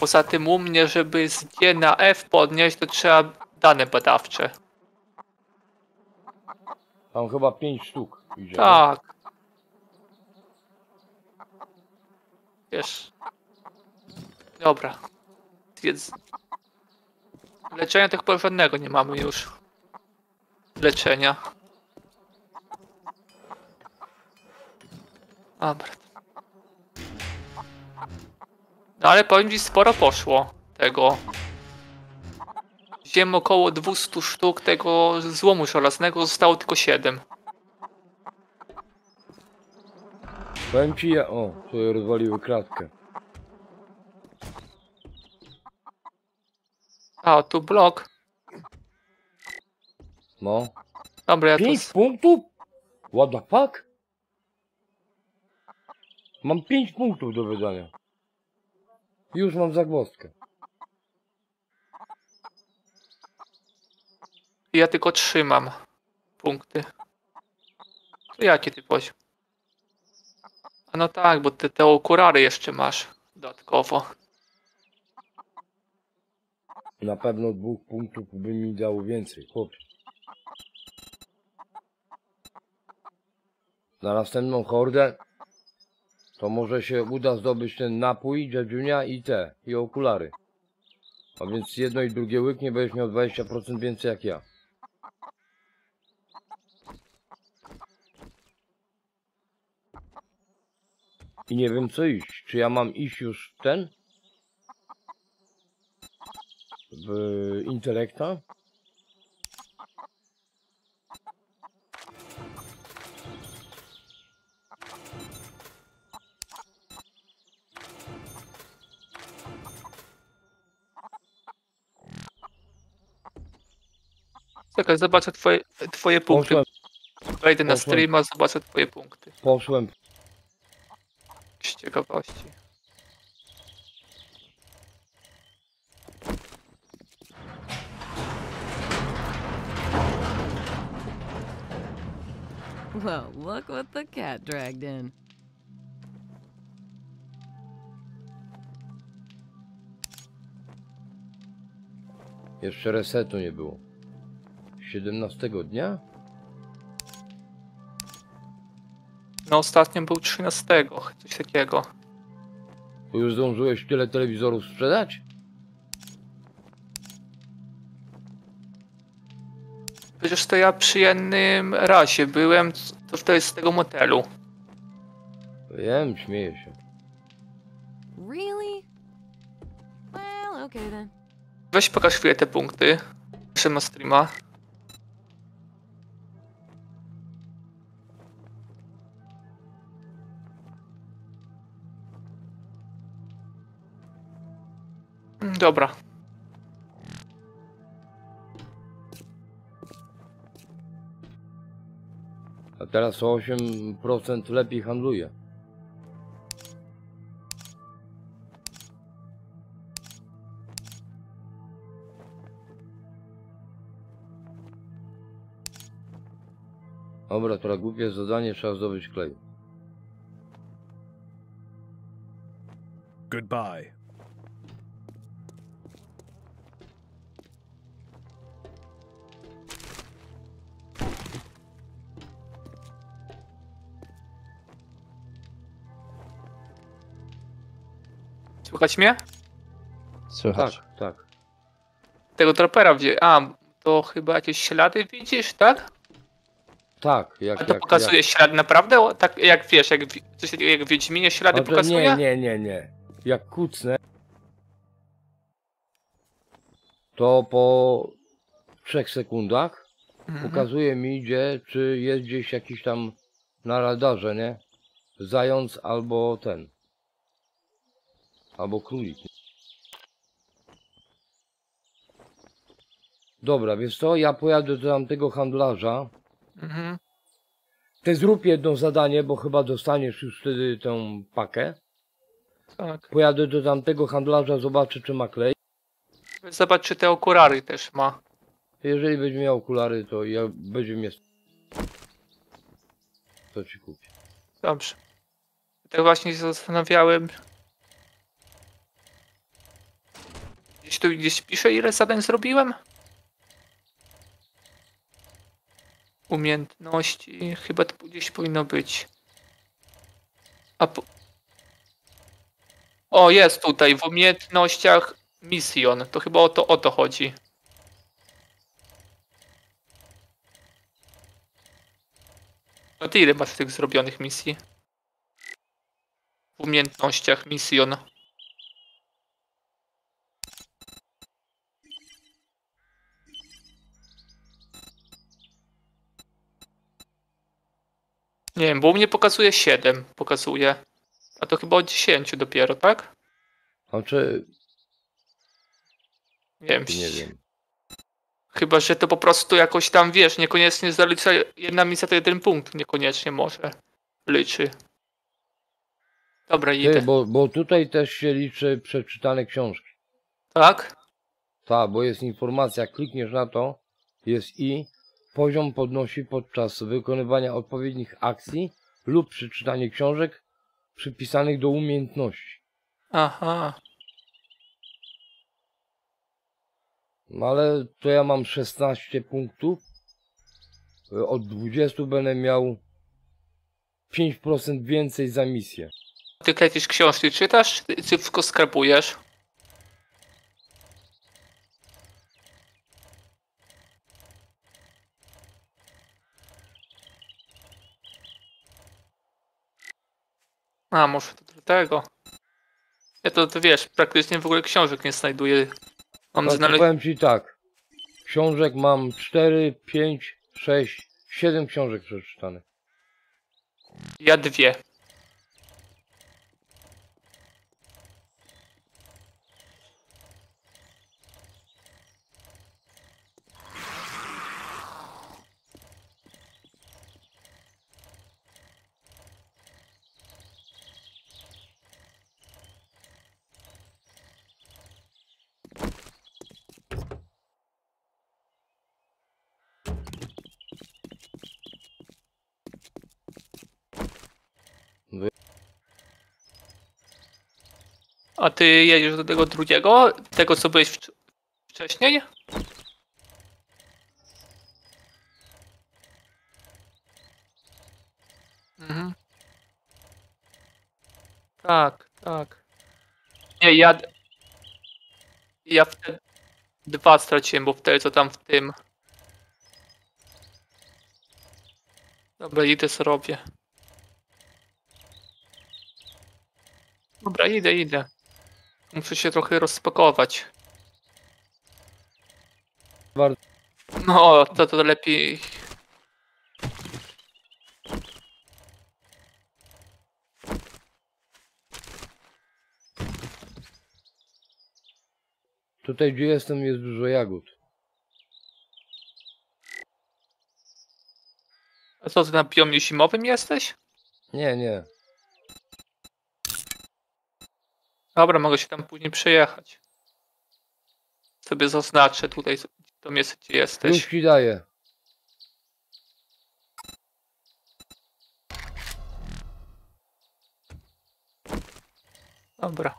Poza tym u mnie, żeby z G na F podnieść, to trzeba dane badawcze. Tam chyba pięć sztuk idzie. Tak. Wiesz. Dobra. Zjedz. Leczenia to chyba żadnego nie mamy już. Leczenia. Dobra. No ale powiem ci, sporo poszło tego. Wziąłem około 200 sztuk tego złomu żelaznego, zostało tylko 7. Powiem ci, ja... o, sobie rozwaliły kratkę. A, tu blok. No. Dobra, ja to... Pięć punktów? What the fuck? Mam pięć punktów do wydania. Już mam zagwozdkę. Ja tylko trzymam punkty. To jaki ty poziom? A no tak, bo te, te okulary jeszcze masz dodatkowo. Na pewno dwóch punktów by mi dało więcej, chłopie. Na następną hordę to może się uda zdobyć ten napój, dziadziunia i te, i okulary. A więc jedno i drugie łyknie będziesz miał 20% więcej jak ja. I nie wiem co iść. Czy ja mam iść już ten? W intelekta? Czekaj, zobaczę twoje, twoje punkty. Poszłem, Wejdę na poszłem. streama, zobaczę twoje punkty. poszłem. Z ciekawości. Well, look what the cat dragged in. Jeszcze resetu nie było. 17 dnia? No ostatnio był 13, coś takiego. To już zdążyłeś tyle telewizorów sprzedać? Przecież to ja przy jednym razie byłem, to to jest z tego motelu. Wiem, śmieję się. Really? Well, okay then. Weź pokaż chwilę te punkty. Proszę na streama. Dobra. A teraz o 8% lepiej handluje. Dobra, to głupie zadanie, trzeba zdobyć klej. Goodbye. Słychać mnie? Słychać. Tak, tak. Tego tropera wzię. A, to chyba jakieś ślady widzisz, tak? Tak, jak, A to jak, pokazuje ślady naprawdę? O, Tak jak wiesz, jak, coś jak w Wiedźminie ślady jak... pokazuje? Nie, nie, nie, nie. Jak kucnę, to po trzech sekundach Mhm. pokazuje mi, gdzie, czy jest gdzieś jakiś tam na radarze, nie? Zając albo ten. Albo królik. Dobra, wiesz co, ja pojadę do tamtego handlarza. Mhm. Ty zrób jedno zadanie, bo chyba dostaniesz już wtedy tę pakę. Tak. Pojadę do tamtego handlarza, zobaczę czy ma klej. Zobacz, czy te okulary też ma. Jeżeli będzie miał okulary, to ja będzie mnie... To ci kupię. Dobrze. Tak właśnie się zastanawiałem. Gdzieś tu gdzieś pisze, ile zadań zrobiłem? Umiejętności, chyba to gdzieś powinno być. A po... O, jest tutaj, w umiejętnościach misjon. To chyba o to, o to chodzi. A ty ile masz tych zrobionych misji? W umiejętnościach misjon. Nie wiem, bo u mnie pokazuje 7, pokazuje. A to chyba o 10 dopiero, tak? Znaczy, Nie wiem. nie wiem. Chyba, że to po prostu jakoś tam, wiesz, niekoniecznie zalicza jedna misja to jeden punkt, niekoniecznie może liczy. Dobra, Ty, idę. bo, bo tutaj też się liczy przeczytane książki. Tak? Tak, bo jest informacja, klikniesz na to, jest i poziom podnosi podczas wykonywania odpowiednich akcji lub przeczytanie książek przypisanych do umiejętności. Aha. No ale to ja mam 16 punktów. Od 20 będę miał 5% więcej za misję. Ty jakieś książki czytasz, czy ty wszystko A, może to dlatego. Ja to, to wiesz, praktycznie w ogóle książek nie znajduję. Mam to znaleźć. powiem ci tak. Książek mam 4, 5, 6, 7 książek przeczytanych. Ja dwie. A ty jedziesz do tego drugiego? Tego, co byłeś wcześniej? Mhm. Tak, tak. Nie, ja... Ja wtedy dwa straciłem, bo wtedy co tam w tym... Dobra, idę zrobię. Dobra, idę, idę. Muszę się trochę rozpakować. Bardzo. No, to, to lepiej... Tutaj gdzie jestem jest dużo jagód. A co, ty na biomie zimowym jesteś? Nie, nie. Dobra, mogę się tam później przejechać. Sobie zaznaczę tutaj to miejsce, gdzie jesteś. Już ci daję. Dobra.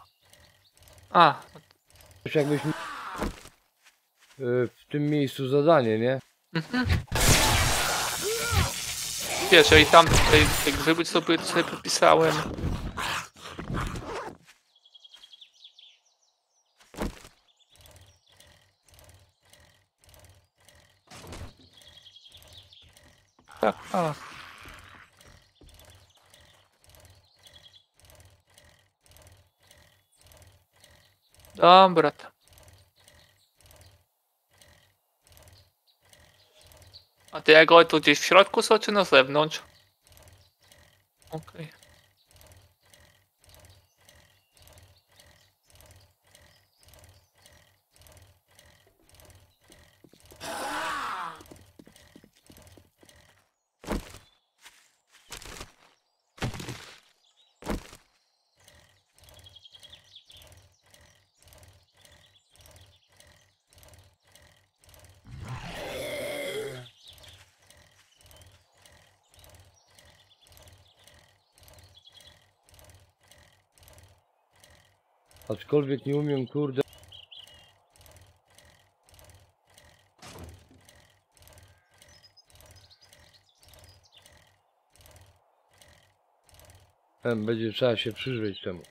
A, Coś jakbyś mi- y, w tym miejscu zadanie, nie? wiesz, ja i tam tutaj te grzyby sobie, sobie popisałem. Да, брат. А тя е който отиш в широкото сочи на Слевнончо. Окей. Okay. Aczkolwiek nie umiem, kurde. Będzie trzeba się przyjrzeć temu.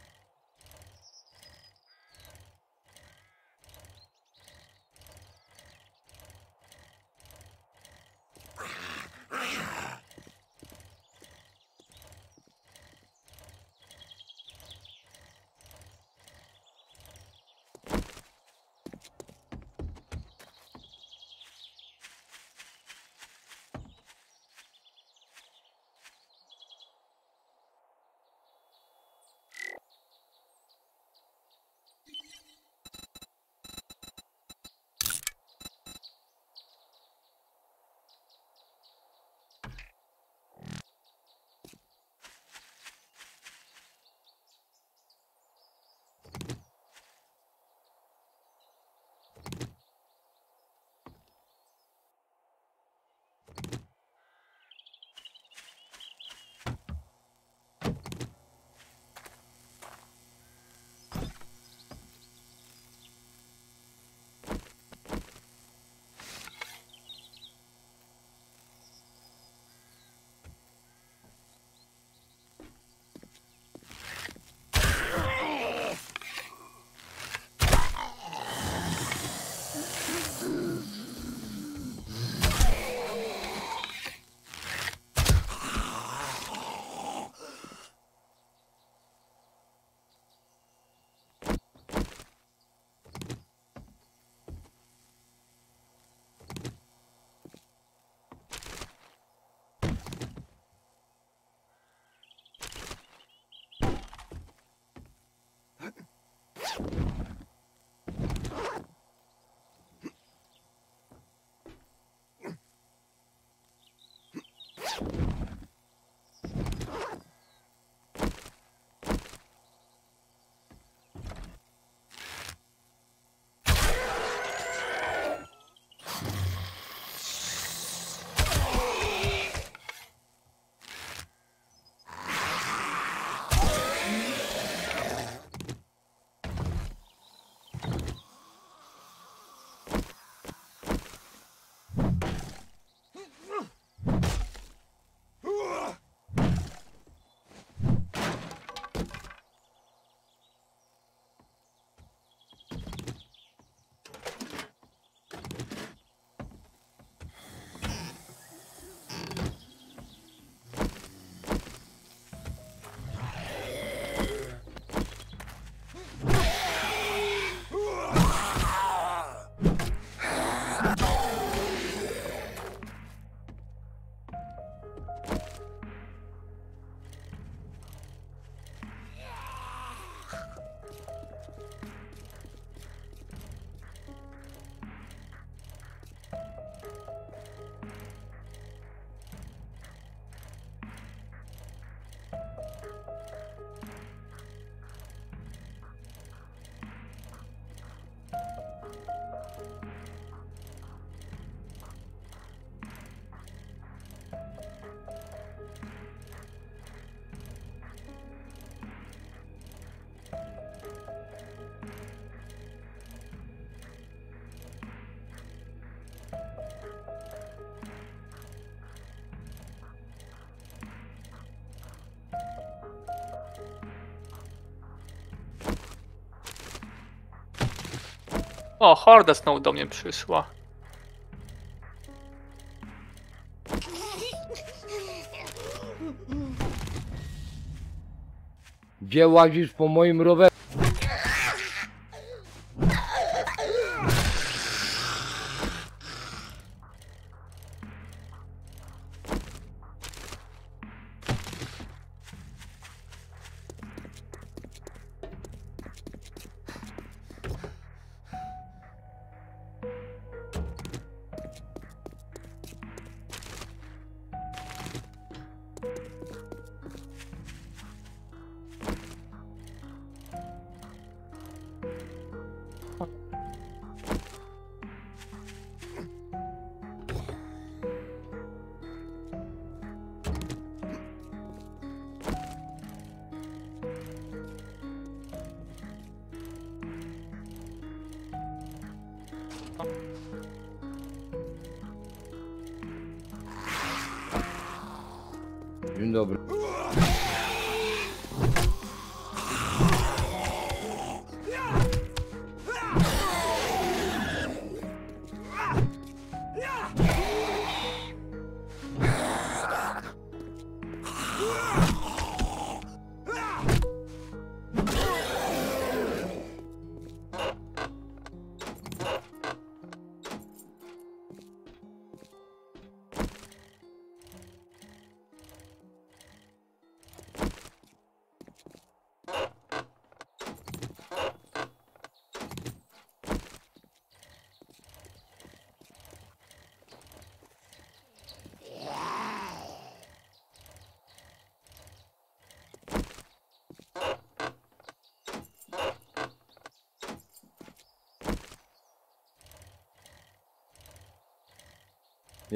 O, horda znowu do mnie przyszła. Gdzie łazisz po moim rowerze?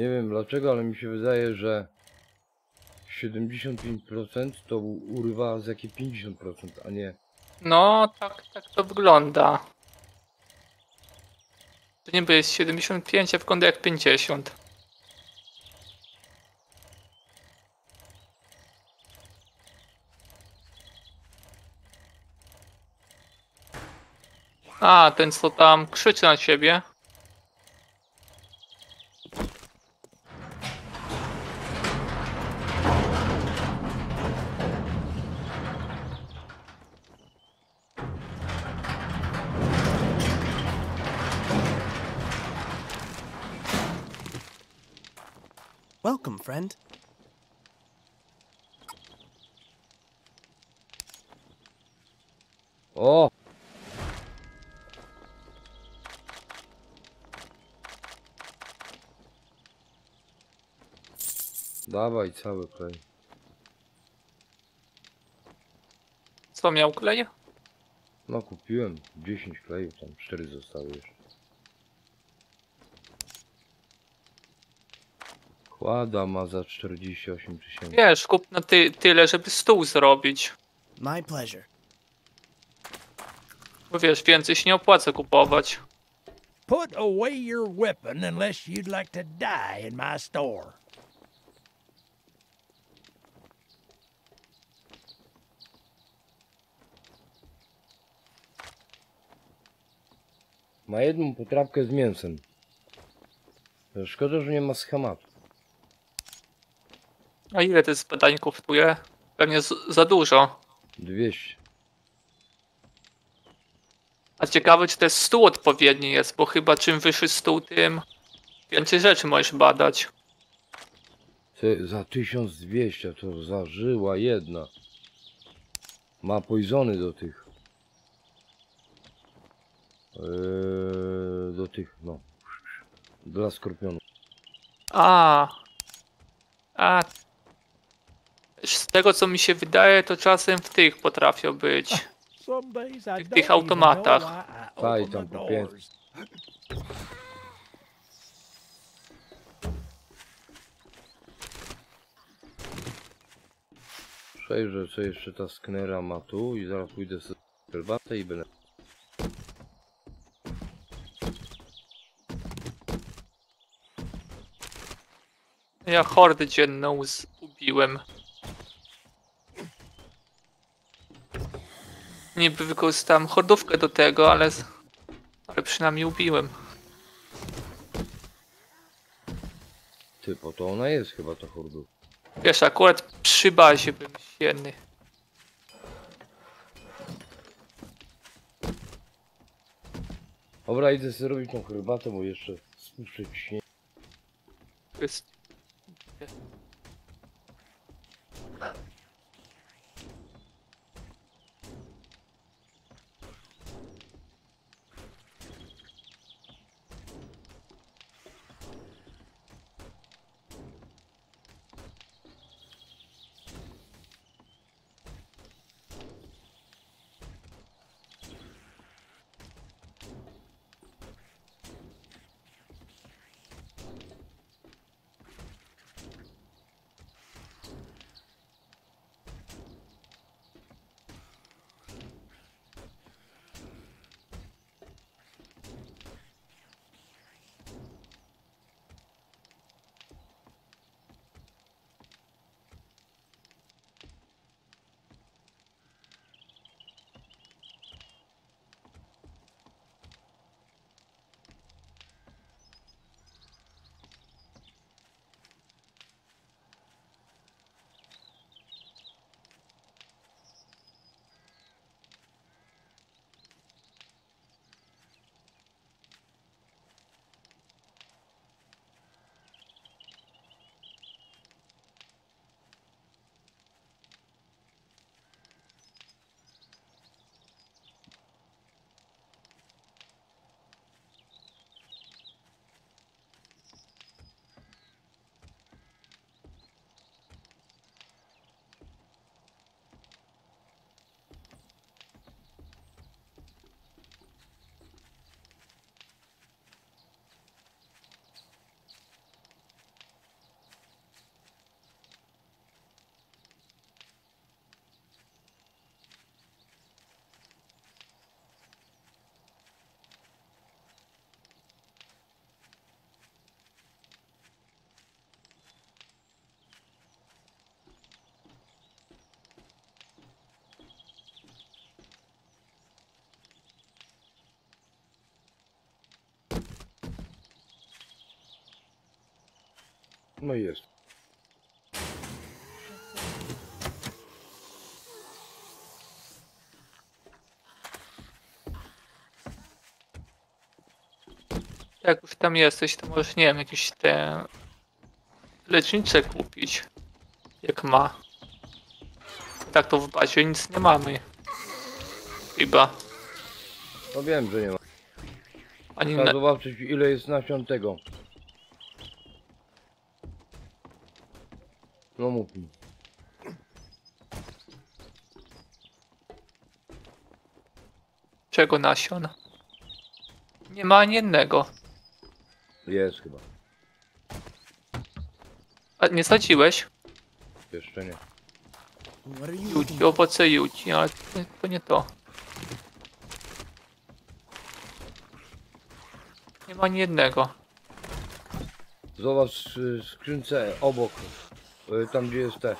Nie wiem dlaczego, ale mi się wydaje, że 75% to urywa z jakie 50%, a nie. No, tak, tak to wygląda. To niby jest 75, a wygląda jak 50. A, ten co tam krzyczy na ciebie. Dawaj cały klej. Co miał klej? No kupiłem 10 klejów, tam 4 zostały jeszcze. Kłada ma za 48 tysięcy. Wiesz, kup na ty tyle, żeby stół zrobić. My pleasure. Bo wiesz, więcej się nie opłaca kupować. Put away your weapon unless you'd like to die in my store. Ma jedną potrawkę z mięsem. Szkoda, że nie ma schematu. A ile to badań kosztuje? Pewnie za dużo. 200. A ciekawe, czy jest stół odpowiedni jest, bo chyba czym wyższy stół, tym więcej rzeczy możesz badać. Ty, za 1200 to za żyła jedna. Ma poisony do tych. Eee, do tych, no. Dla skorpionów. A. A. Z tego co mi się wydaje, to czasem w tych potrafią być. I tych automatach. open tam po pięć. Przejrzę, co jeszcze ta sknera ma tu i zaraz pójdę sobie herbatę i będę... Ja hordę dzienną ubiłem. Niby wykorzystałem hordówkę do tego, ale... Ale przynajmniej ubiłem. Ty, po to ona jest chyba ta hordu. Wiesz, akurat przy bazie bym świetny. Dobra, idę sobie robić tą herbatę, bo jeszcze spuszczę ciśnienie. Jest... No i jest. Jak już tam jesteś, to możesz, nie wiem, jakieś te lecznicze kupić. Jak ma. Tak to w bazie nic nie mamy. Chyba. No wiem, że nie ma. Ani Trzeba na... zobaczyć ile jest nasion tego. No mów mi. Czego nasion. Nie ma ani jednego. Jest chyba. A nie sadziłeś? Jeszcze nie. Juci, owoce juci, ale to, nie to. Nie ma ani jednego. Zobacz y, skrzynce obok. Y, tam gdzie jest te.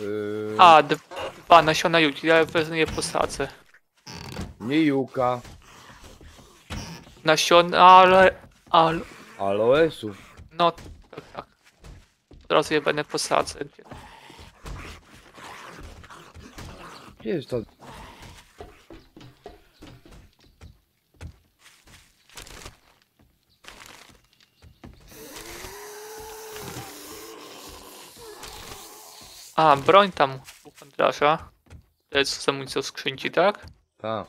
Y, A, dwa nasiona juci, ja wezmę je posadzę. Nie juka, Nasiona, ale... ale... aloesów. No, tak, tak. Od razu je będę posadzę. Gdzie- jest ta? A, broń tam u handlarza. To jest z amunicją w skrzynci, tak? Ta.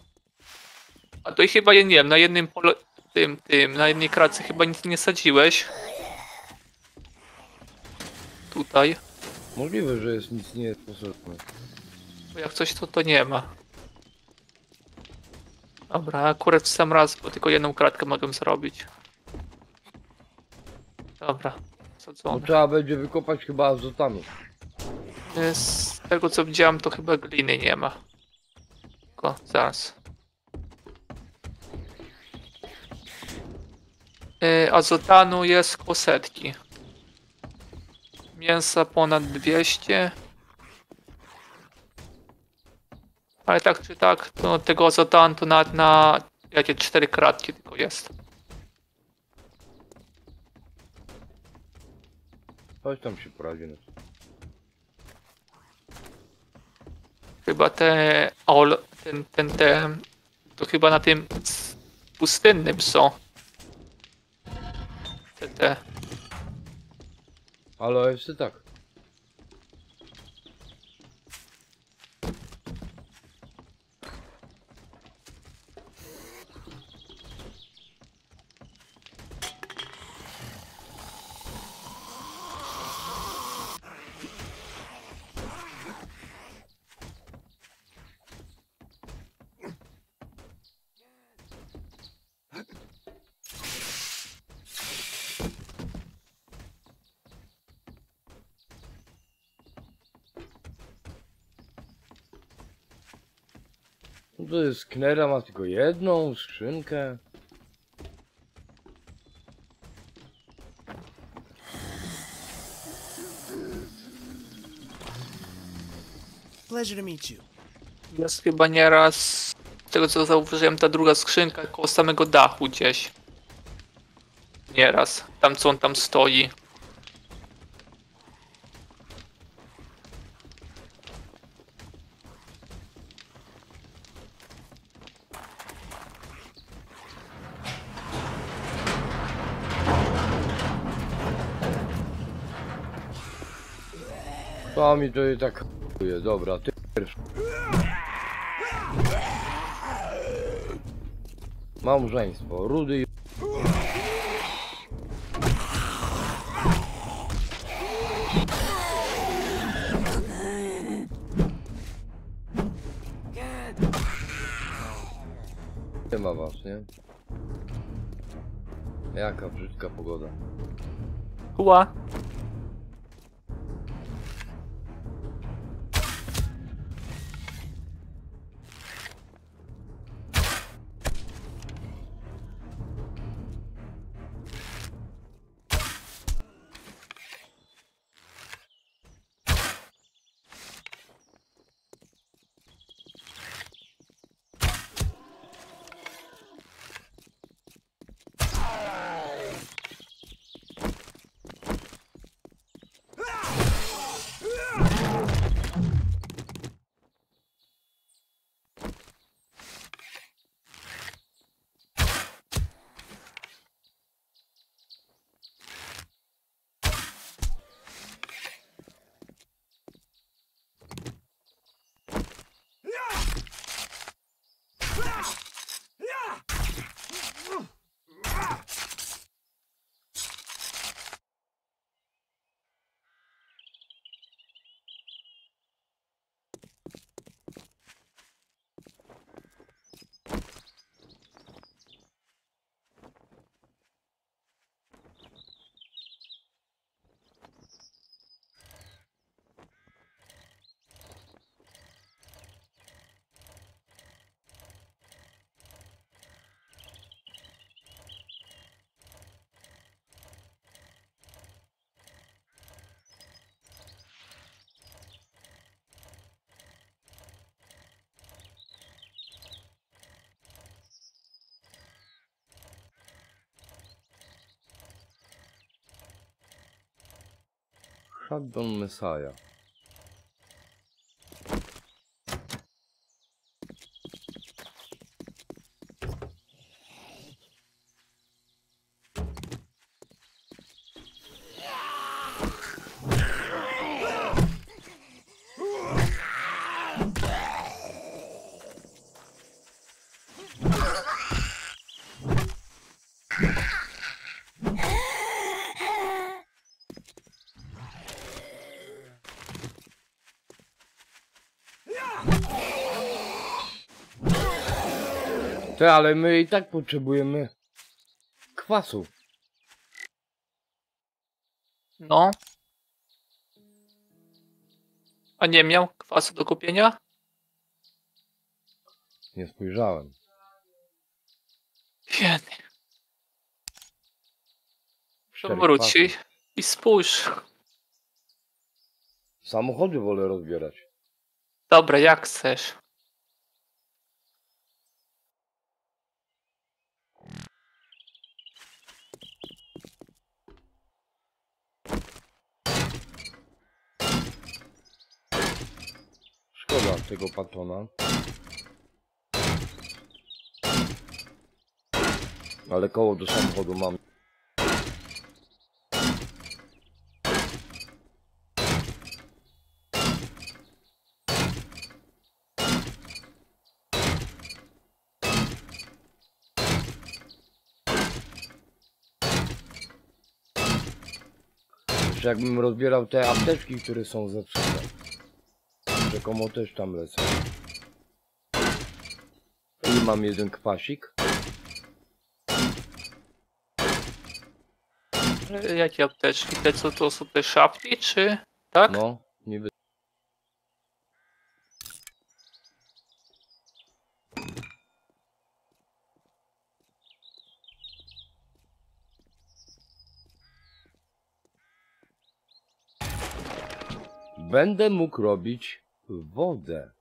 A to i chyba, ja nie wiem, na jednym pole... tym, tym, na jednej kratce chyba nic nie sadziłeś. Tutaj. Możliwe, że jest nic nie jest potrzebne. Bo jak coś, to to nie ma. Dobra, akurat w sam raz, bo tylko jedną kratkę mogę zrobić. Dobra, No sadzone. trzeba będzie wykopać chyba azotami. Y, Z tego co widziałem, to chyba gliny nie ma. Tylko zaraz. Azotanu jest koło setki. Mięsa ponad 200. Ale tak czy tak, to tego azotanu to nawet na Jakie cztery kratki tylko jest. Chodź tam się poradzi. Chyba te... Ten, ten, te... To chyba na tym pustynnym są. Te... Ale jeszcze tak. No to jest Knera, ma tylko jedną skrzynkę. Pleasure to meet you. Jest chyba nieraz... Z tego co zauważyłem, ta druga skrzynka koło samego dachu gdzieś. Nieraz. Tam co on tam stoi. Mi to tak chuje. Dobra, ty pierwszy. Małżeństwo, rudy i... Nie ma was, nie? Jaka brzydka pogoda. Kuła. domnul Mesaia. Ale my i tak potrzebujemy kwasu. No. A nie miał kwasu do kupienia? Nie spojrzałem. Biedny. Cztery Wróć kwasy. i, i spójrz. Samochody wolę rozbierać. Dobra, jak chcesz. Tego patona. Ale koło do samochodu mam. Jakbym rozbierał te apteczki, które są zepsute. Rzekomo też tam lecą. I mam jeden kwasik. Ale Jakie apteczki? Te co to są te szapki, czy? Tak? No, niby. Będę mógł robić wodę.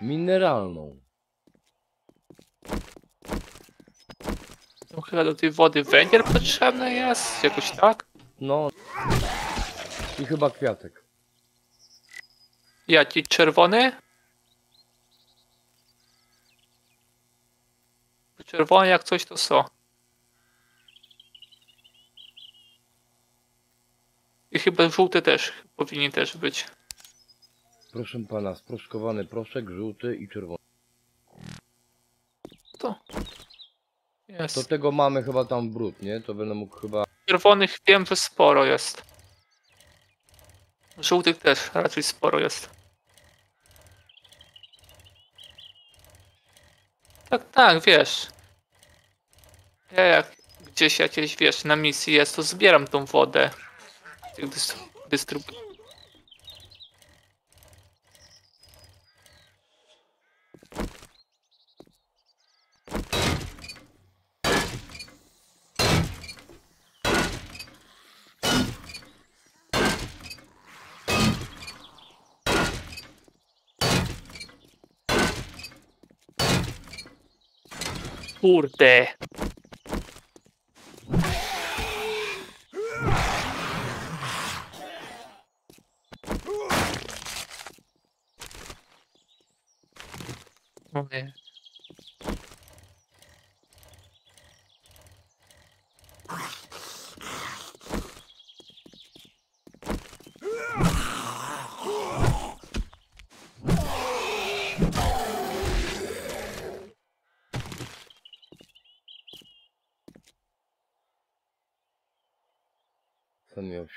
Mineralną. No, chyba do tej wody węgiel potrzebny jest, jakoś tak? No. I chyba kwiatek. Jaki czerwony? Czerwony jak coś to są. I chyba żółty też powinien też być. Proszę pana, sproszkowany proszek, żółty i czerwony. To. Jest. To tego mamy chyba tam brud, nie? To będę mógł chyba... Czerwonych wiem, że sporo jest. Żółtych też raczej sporo jest. Tak, tak, wiesz. Ja jak gdzieś jakieś, wiesz, na misji jest, to zbieram tą wodę. Tych dys dystrybu... Kurde.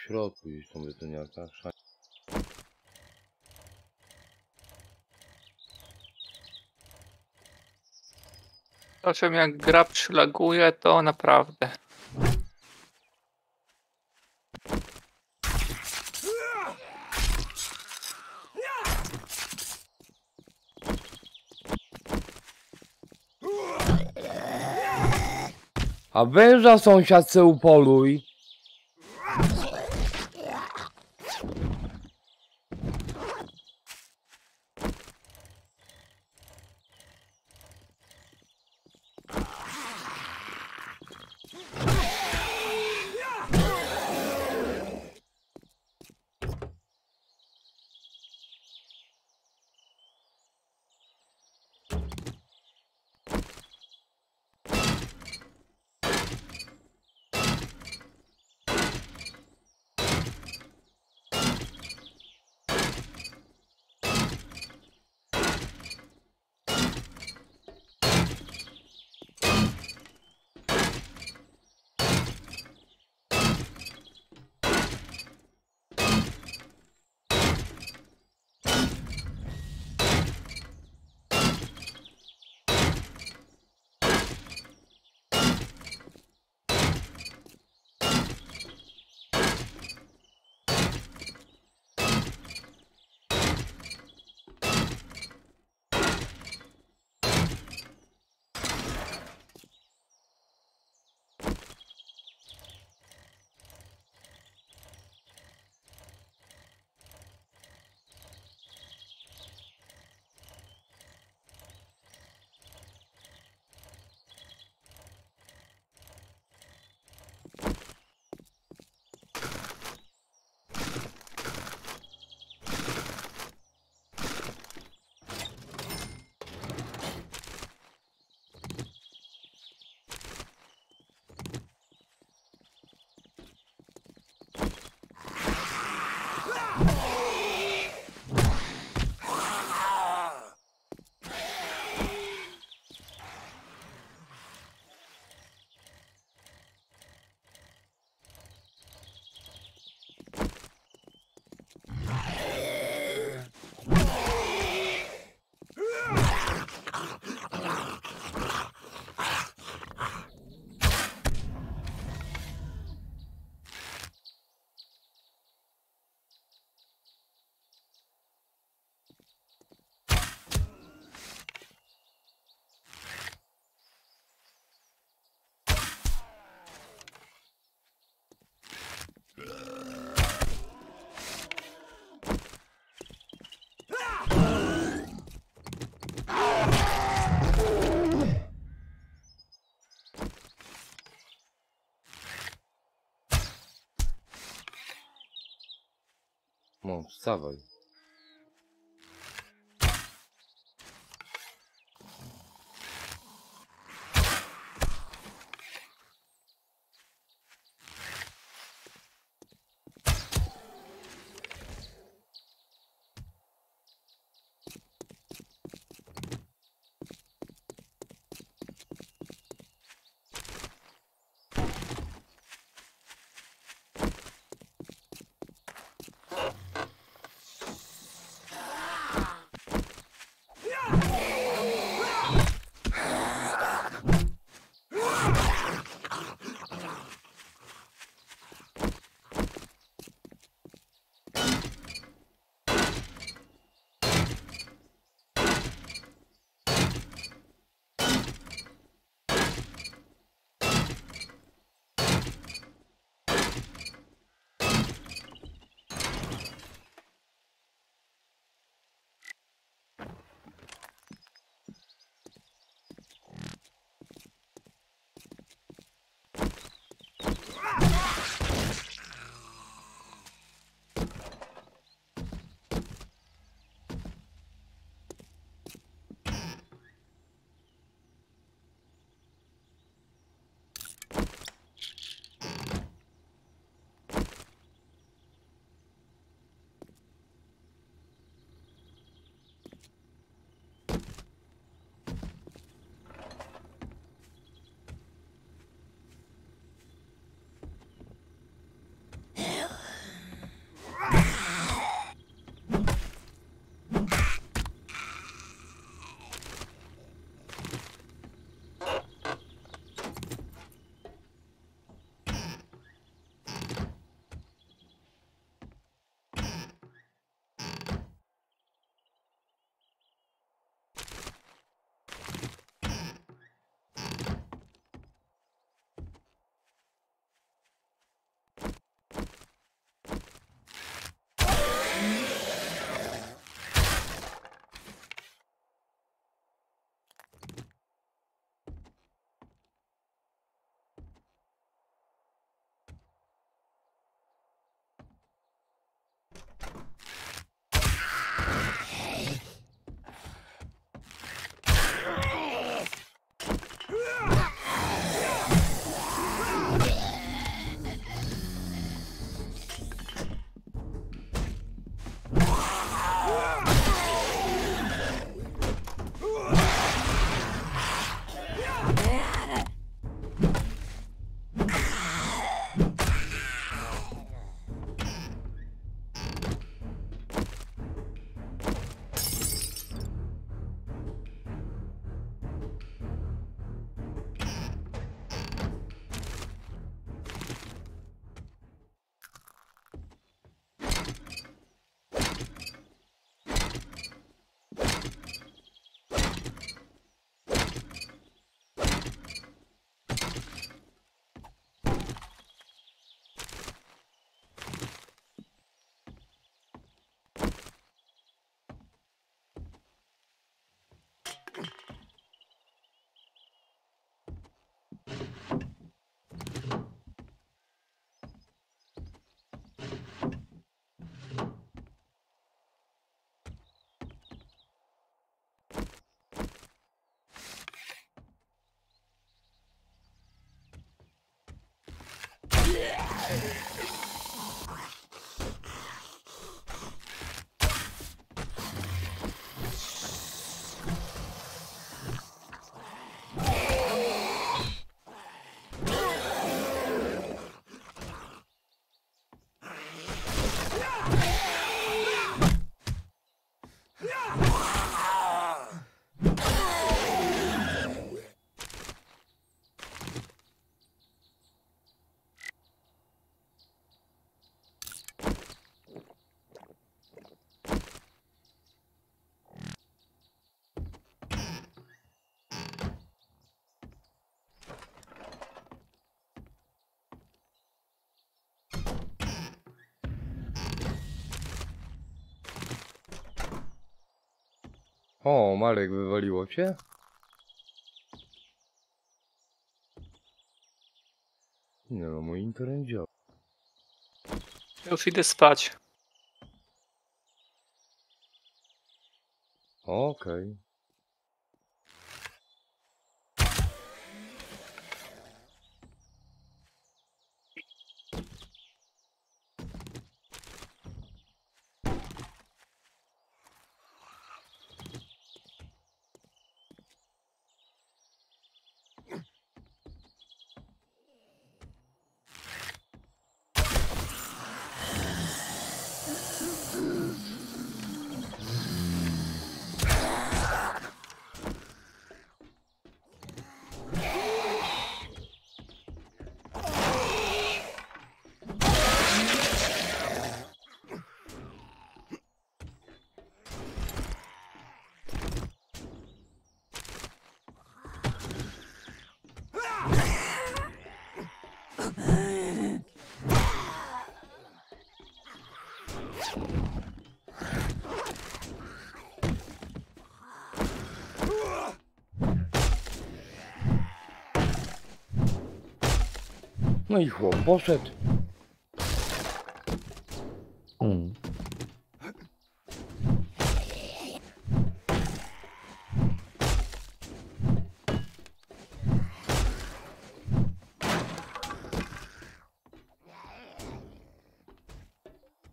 Środku gdzieś tą betoniarka? Czasem jak gra przylaguje, to naprawdę. A węża sąsiadce upoluj. Wstawaj. Yeah. O, Marek, wywaliło cię? No, mój internet działa. Już idę spać. Okej. Okay. No i chłop poszedł. Mm.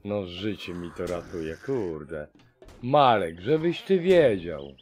No życie mi to ratuje, kurde. Marek, żebyś ty wiedział.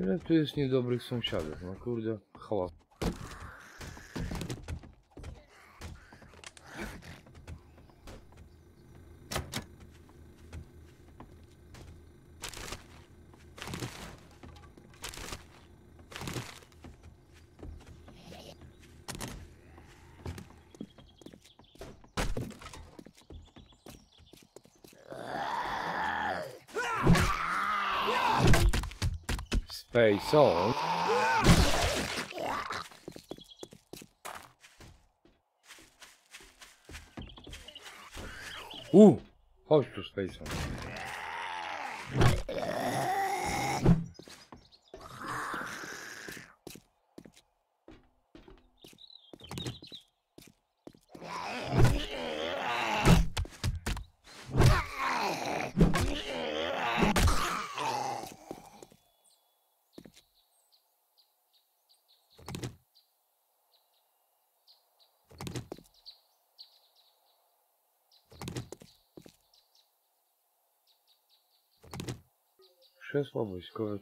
Ile tu jest niedobrych sąsiadów? No kurde, hałas. Space on. U! Chodź tu, Space on. Krzesła wojskowe.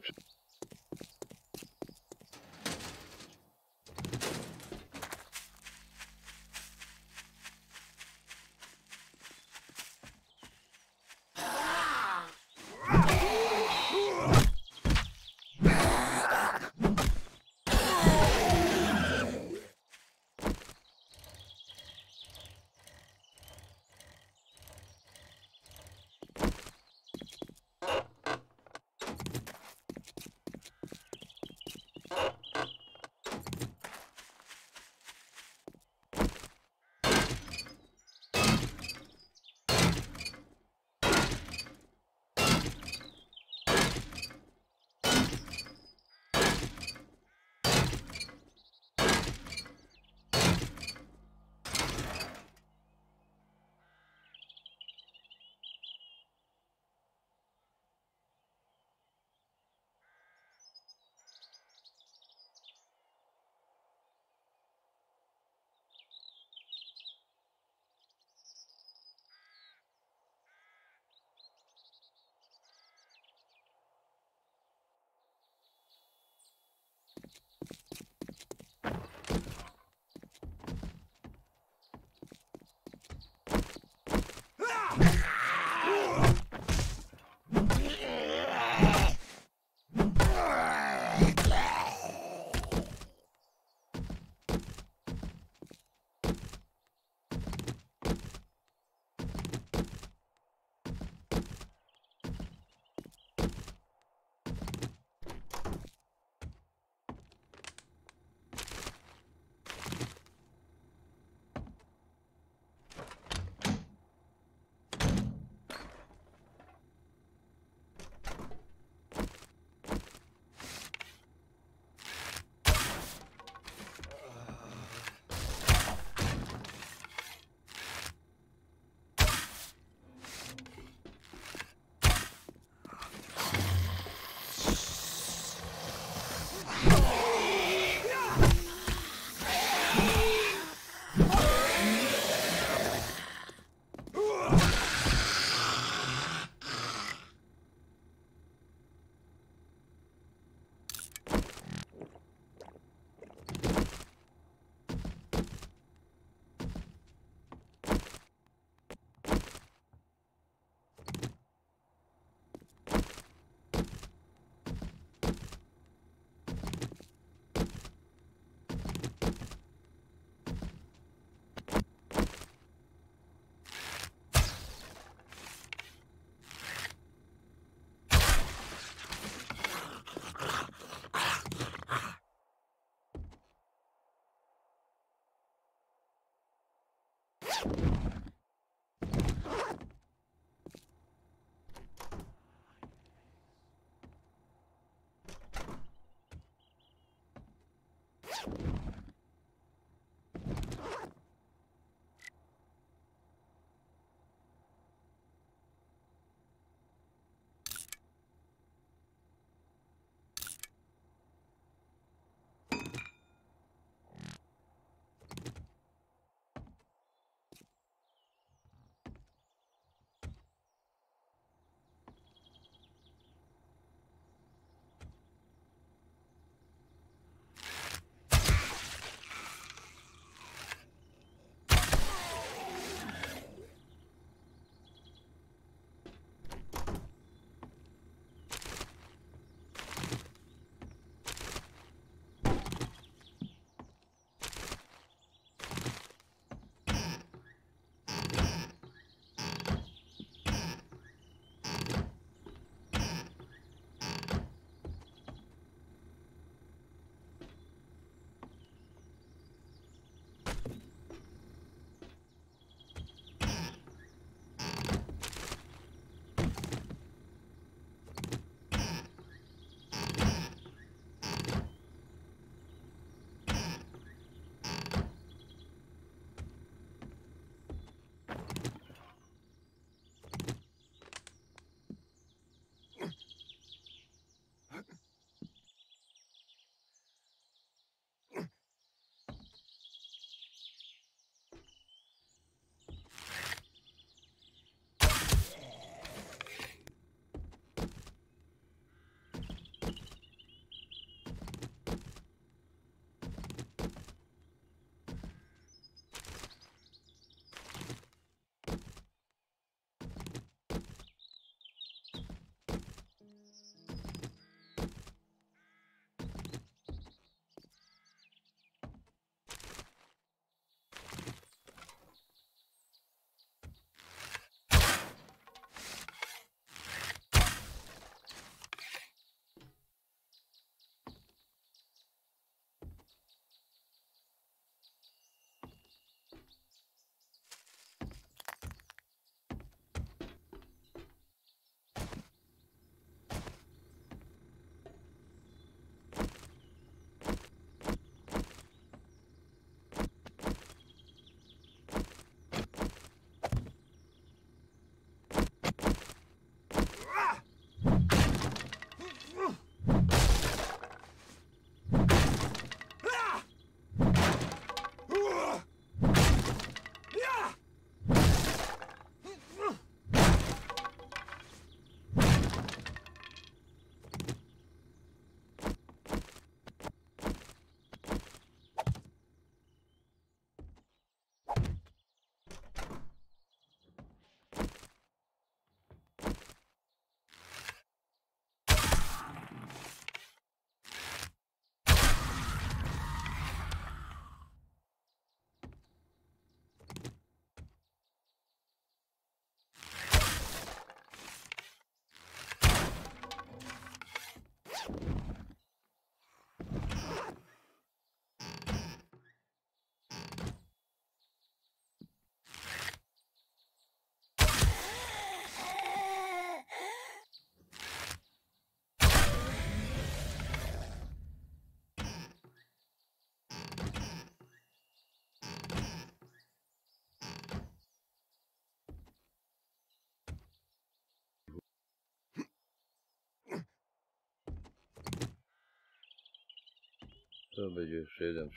To będzie jeszcze jeden w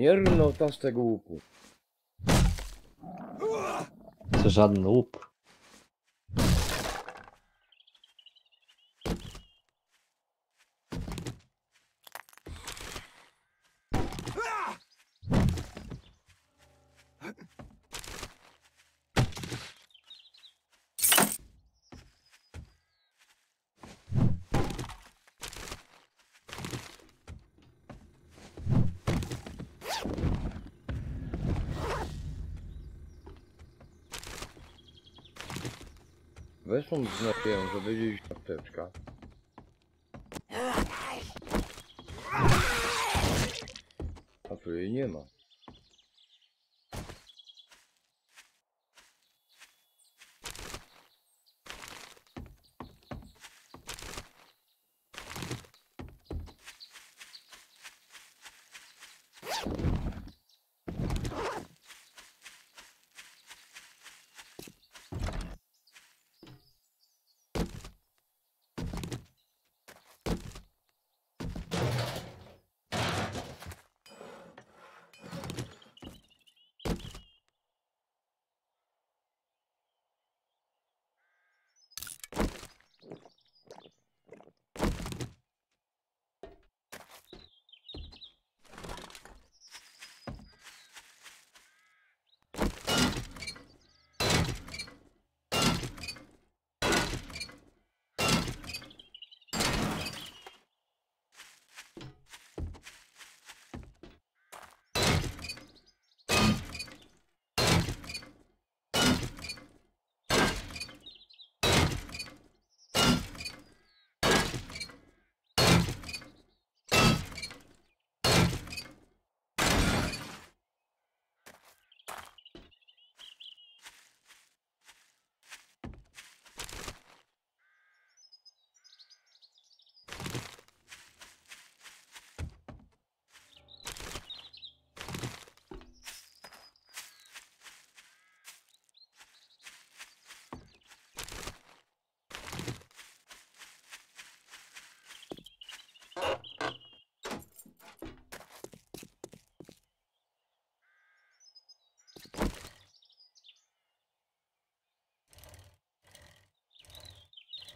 Mierno ta z tego łuku. To żaden łup.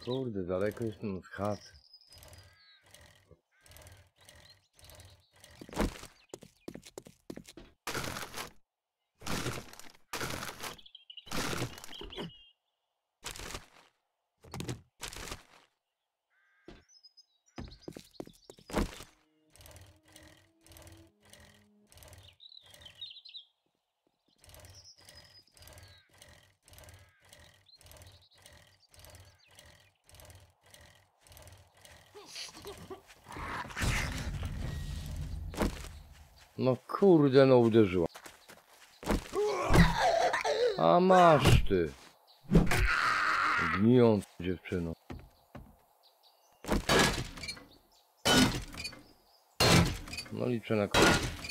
Kurde, daleko jestem od chaty. No kurde, no uderzyła. A masz ty. Gnijąca dziewczyno. No liczę na koniec.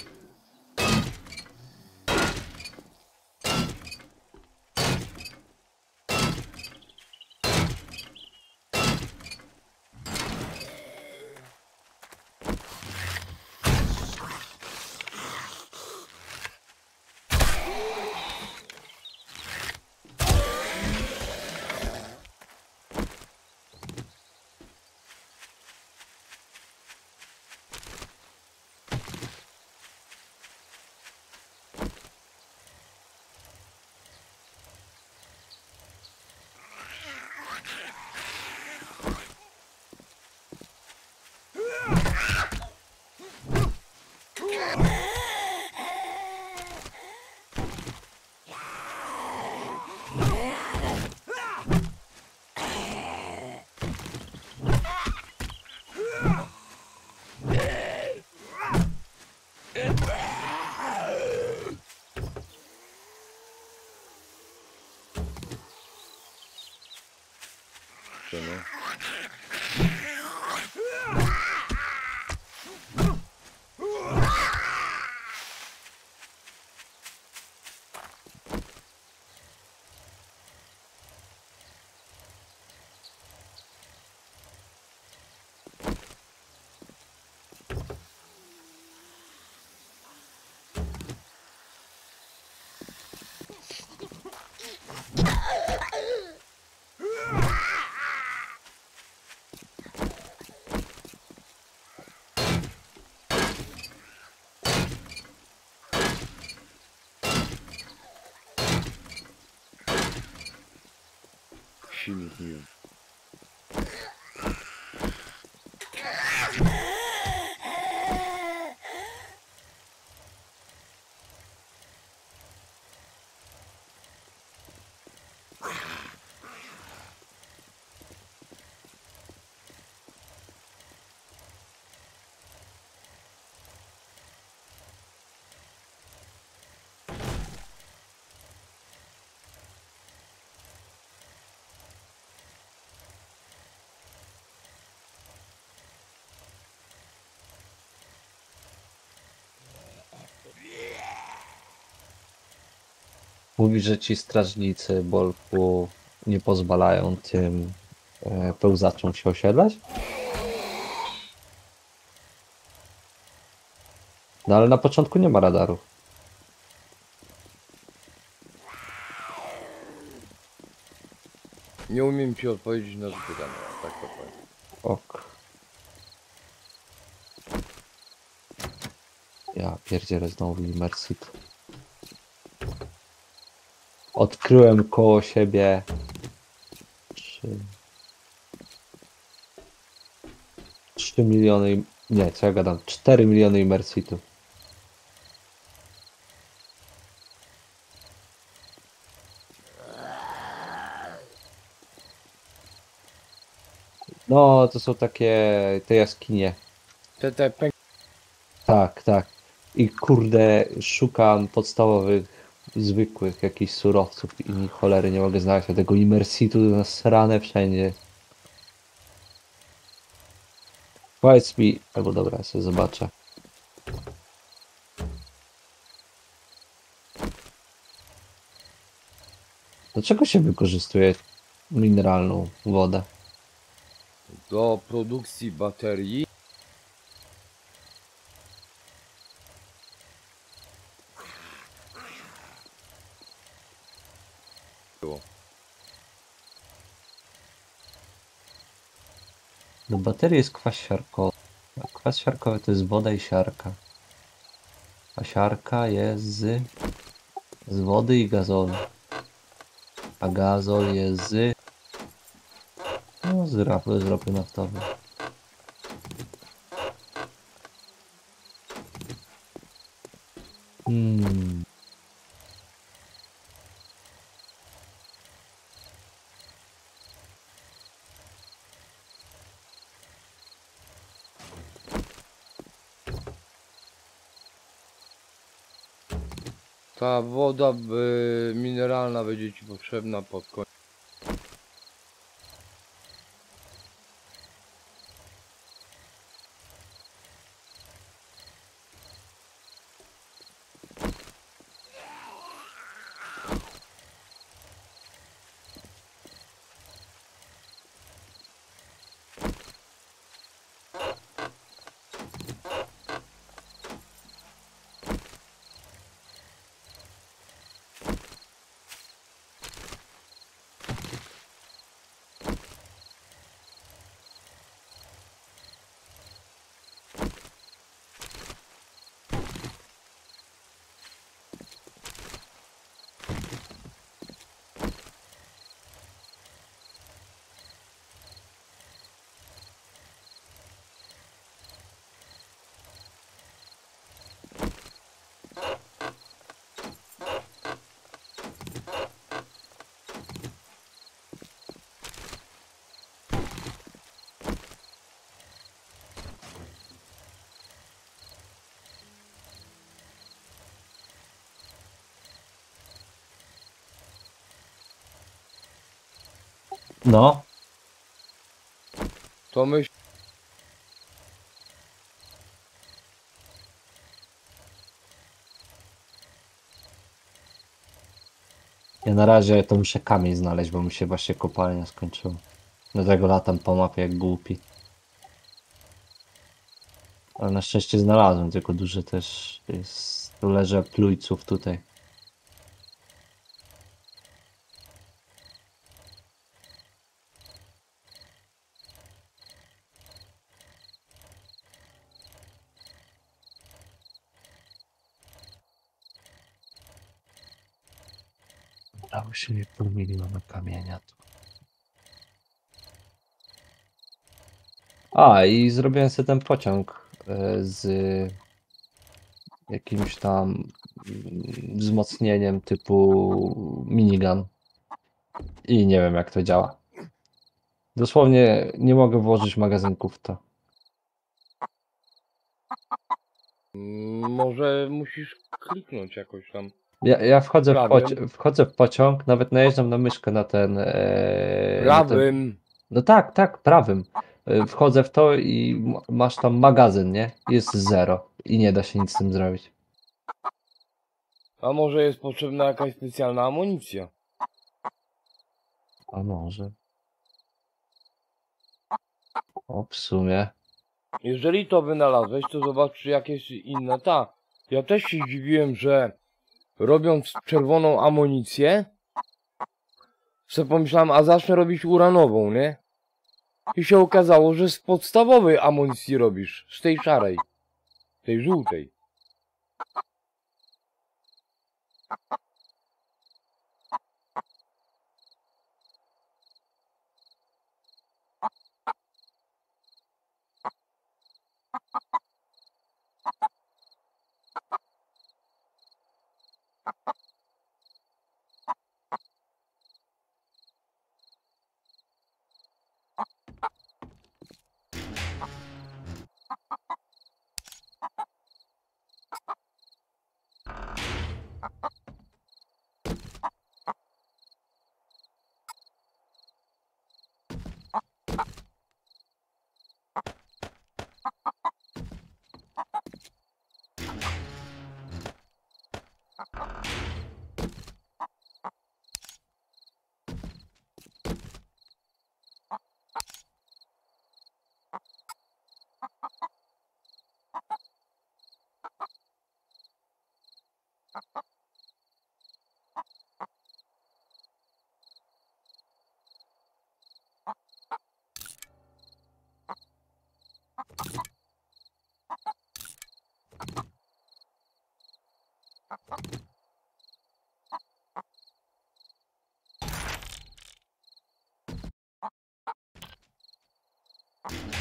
Silnik mi Mówi, że ci strażnicy Bolku nie pozwalają tym e, pełzaczom się osiedlać? No ale na początku nie ma radaru. Nie umiem ci odpowiedzieć na pytanie, tak to powiem. Ok. Ja pierdzielę znowu Immersit. Odkryłem koło siebie trzy... 3 miliony... Nie, co ja gadam? 4 miliony Immersitów. No, to są takie te jaskinie. Te, te. Tak, tak. I kurde, szukam podstawowych, zwykłych jakichś surowców i cholery nie mogę znaleźć, a tego immersitu nasrane wszędzie. Powiedz mi, albo dobra, ja sobie zobaczę. Dlaczego się wykorzystuje mineralną wodę? do produkcji baterii. Było. Do baterii jest kwas siarkowy. Kwas siarkowy to jest woda i siarka. A siarka jest z, z wody i gazolu. A gazol jest z, no, z, ropy, z ropy naftowej. Woda y, mineralna będzie ci potrzebna pod koniec. Na razie to muszę kamień znaleźć, bo mi się właśnie kopalnia skończyła. Dlatego latam po mapie jak głupi. Ale na szczęście znalazłem, tylko duży też jest... Tu leży plujców tutaj. Udało się nie pół miliona kamienia tu. A, i zrobiłem sobie ten pociąg e, z jakimś tam mm, wzmocnieniem typu minigun. I nie wiem jak to działa. Dosłownie nie mogę włożyć magazynków w to. Może musisz kliknąć jakoś tam. Ja, ja wchodzę, w poci- wchodzę w pociąg, nawet najeżdżam na myszkę na ten. E, na ten Prawym. No tak, tak, prawym. Y, Wchodzę w to i masz tam magazyn, nie? Jest zero i nie da się nic z tym zrobić. A może jest potrzebna jakaś specjalna amunicja? A może. O, w sumie. Jeżeli to wynalazłeś, to zobacz jak jest inna ta. Ja też się dziwiłem, że robiąc czerwoną amunicję, sobie pomyślałem, a zacznę robić uranową, nie? I się okazało, że z podstawowej amunicji robisz, z tej szarej, tej żółtej.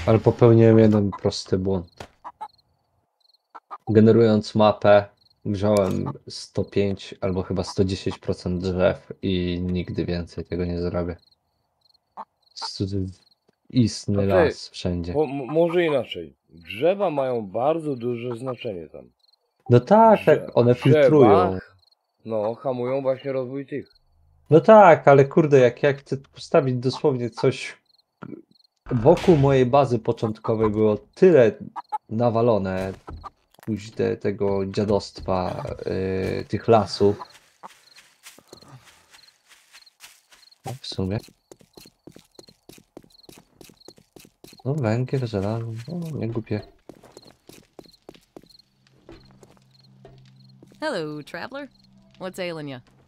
Ale popełniłem jeden prosty błąd. Generując mapę, wziąłem 105 albo chyba 110% drzew i nigdy więcej tego nie zrobię. Istny Okej. las wszędzie. Bo, może inaczej. Drzewa mają bardzo duże znaczenie tam. No tak, Drze- tak, one drzewa, filtrują. No, hamują właśnie rozwój tych. No tak, ale kurde, jak ja chcę postawić dosłownie coś wokół mojej bazy początkowej było tyle nawalone kuźde tego dziadostwa yy, tych lasów. No, w sumie. No węgiel, żelazo, no nie głupie. Hello, traveler. What's ailing you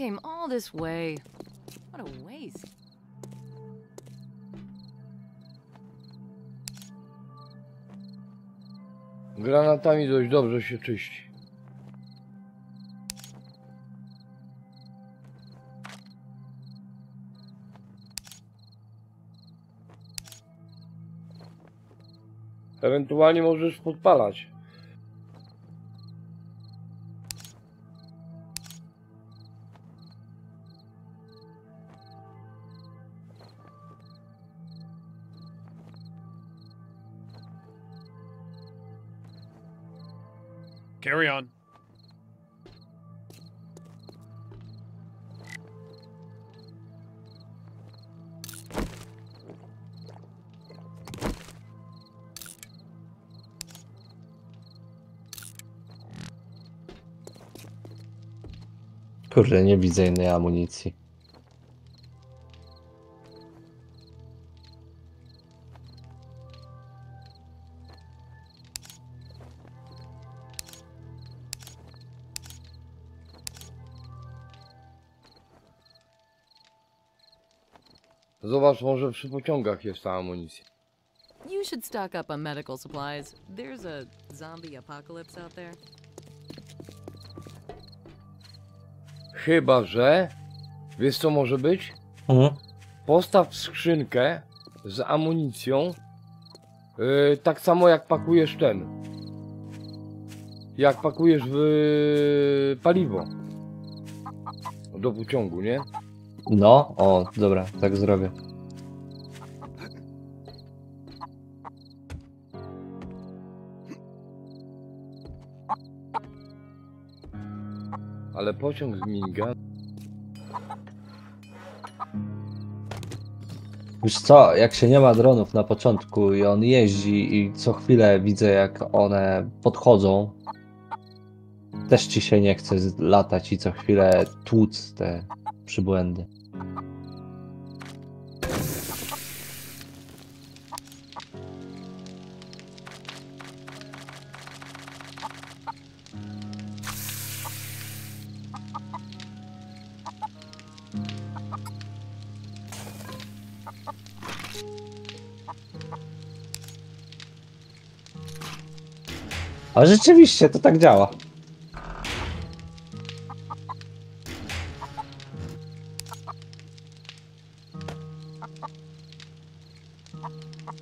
came all this way. What a waste. Granatami dość dobrze się czyści. Ewentualnie możesz podpalać. Carry on. Kurde, nie widzę innej amunicji. Zobacz, może przy pociągach jest ta amunicja. You should stock up on medical supplies. There's a zombie apocalypse out there. Chyba, że... Wiesz co może być? Mhm. Postaw skrzynkę z amunicją. Yy, tak samo jak pakujesz ten. Jak pakujesz w paliwo. Do pociągu, nie? No, o, dobra, tak zrobię. Ale pociąg minigun. Wiesz co, jak się nie ma dronów na początku i on jeździ i co chwilę widzę jak one podchodzą, też ci się nie chce latać i co chwilę tłuc te przybłędy. A rzeczywiście to tak działa.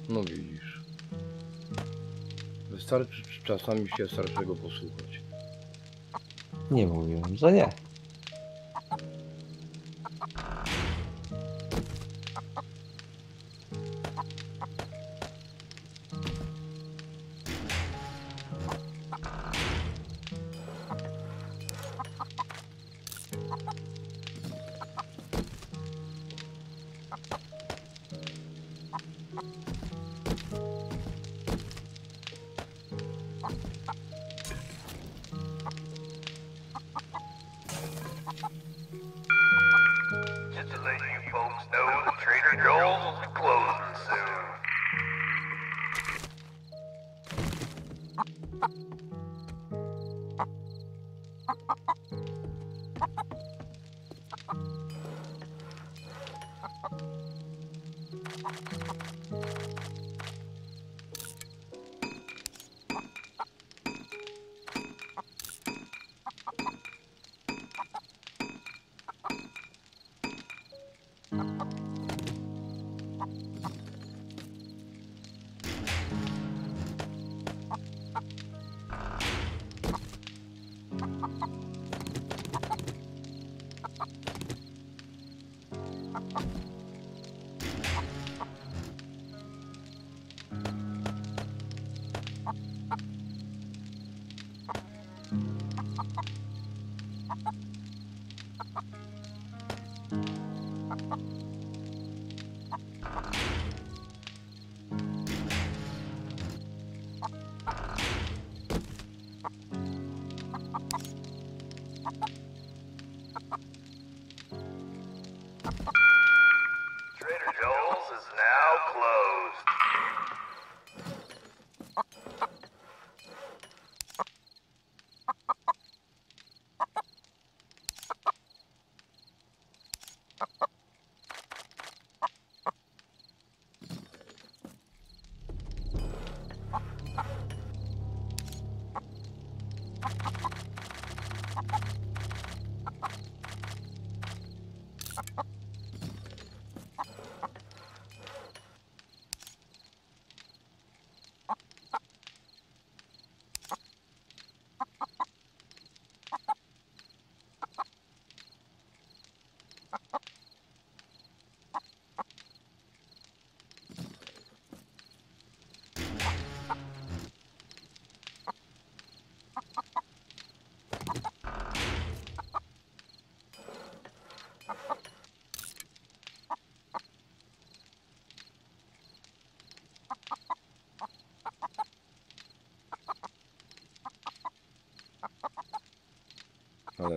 No widzisz. Wystarczy czasami się starszego posłuchać. Nie mówiłem, że nie.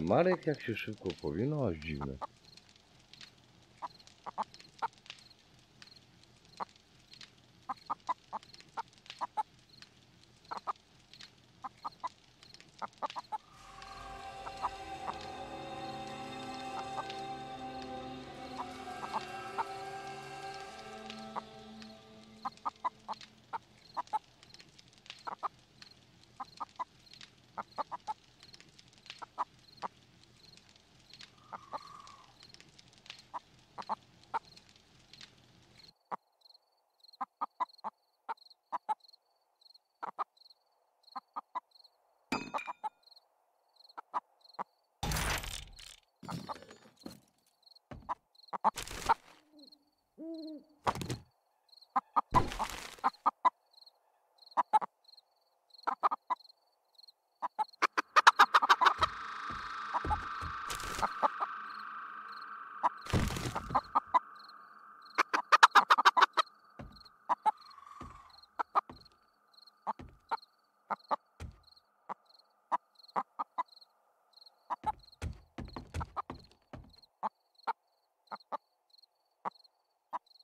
Marek jak się szybko powie, no aż dziwne.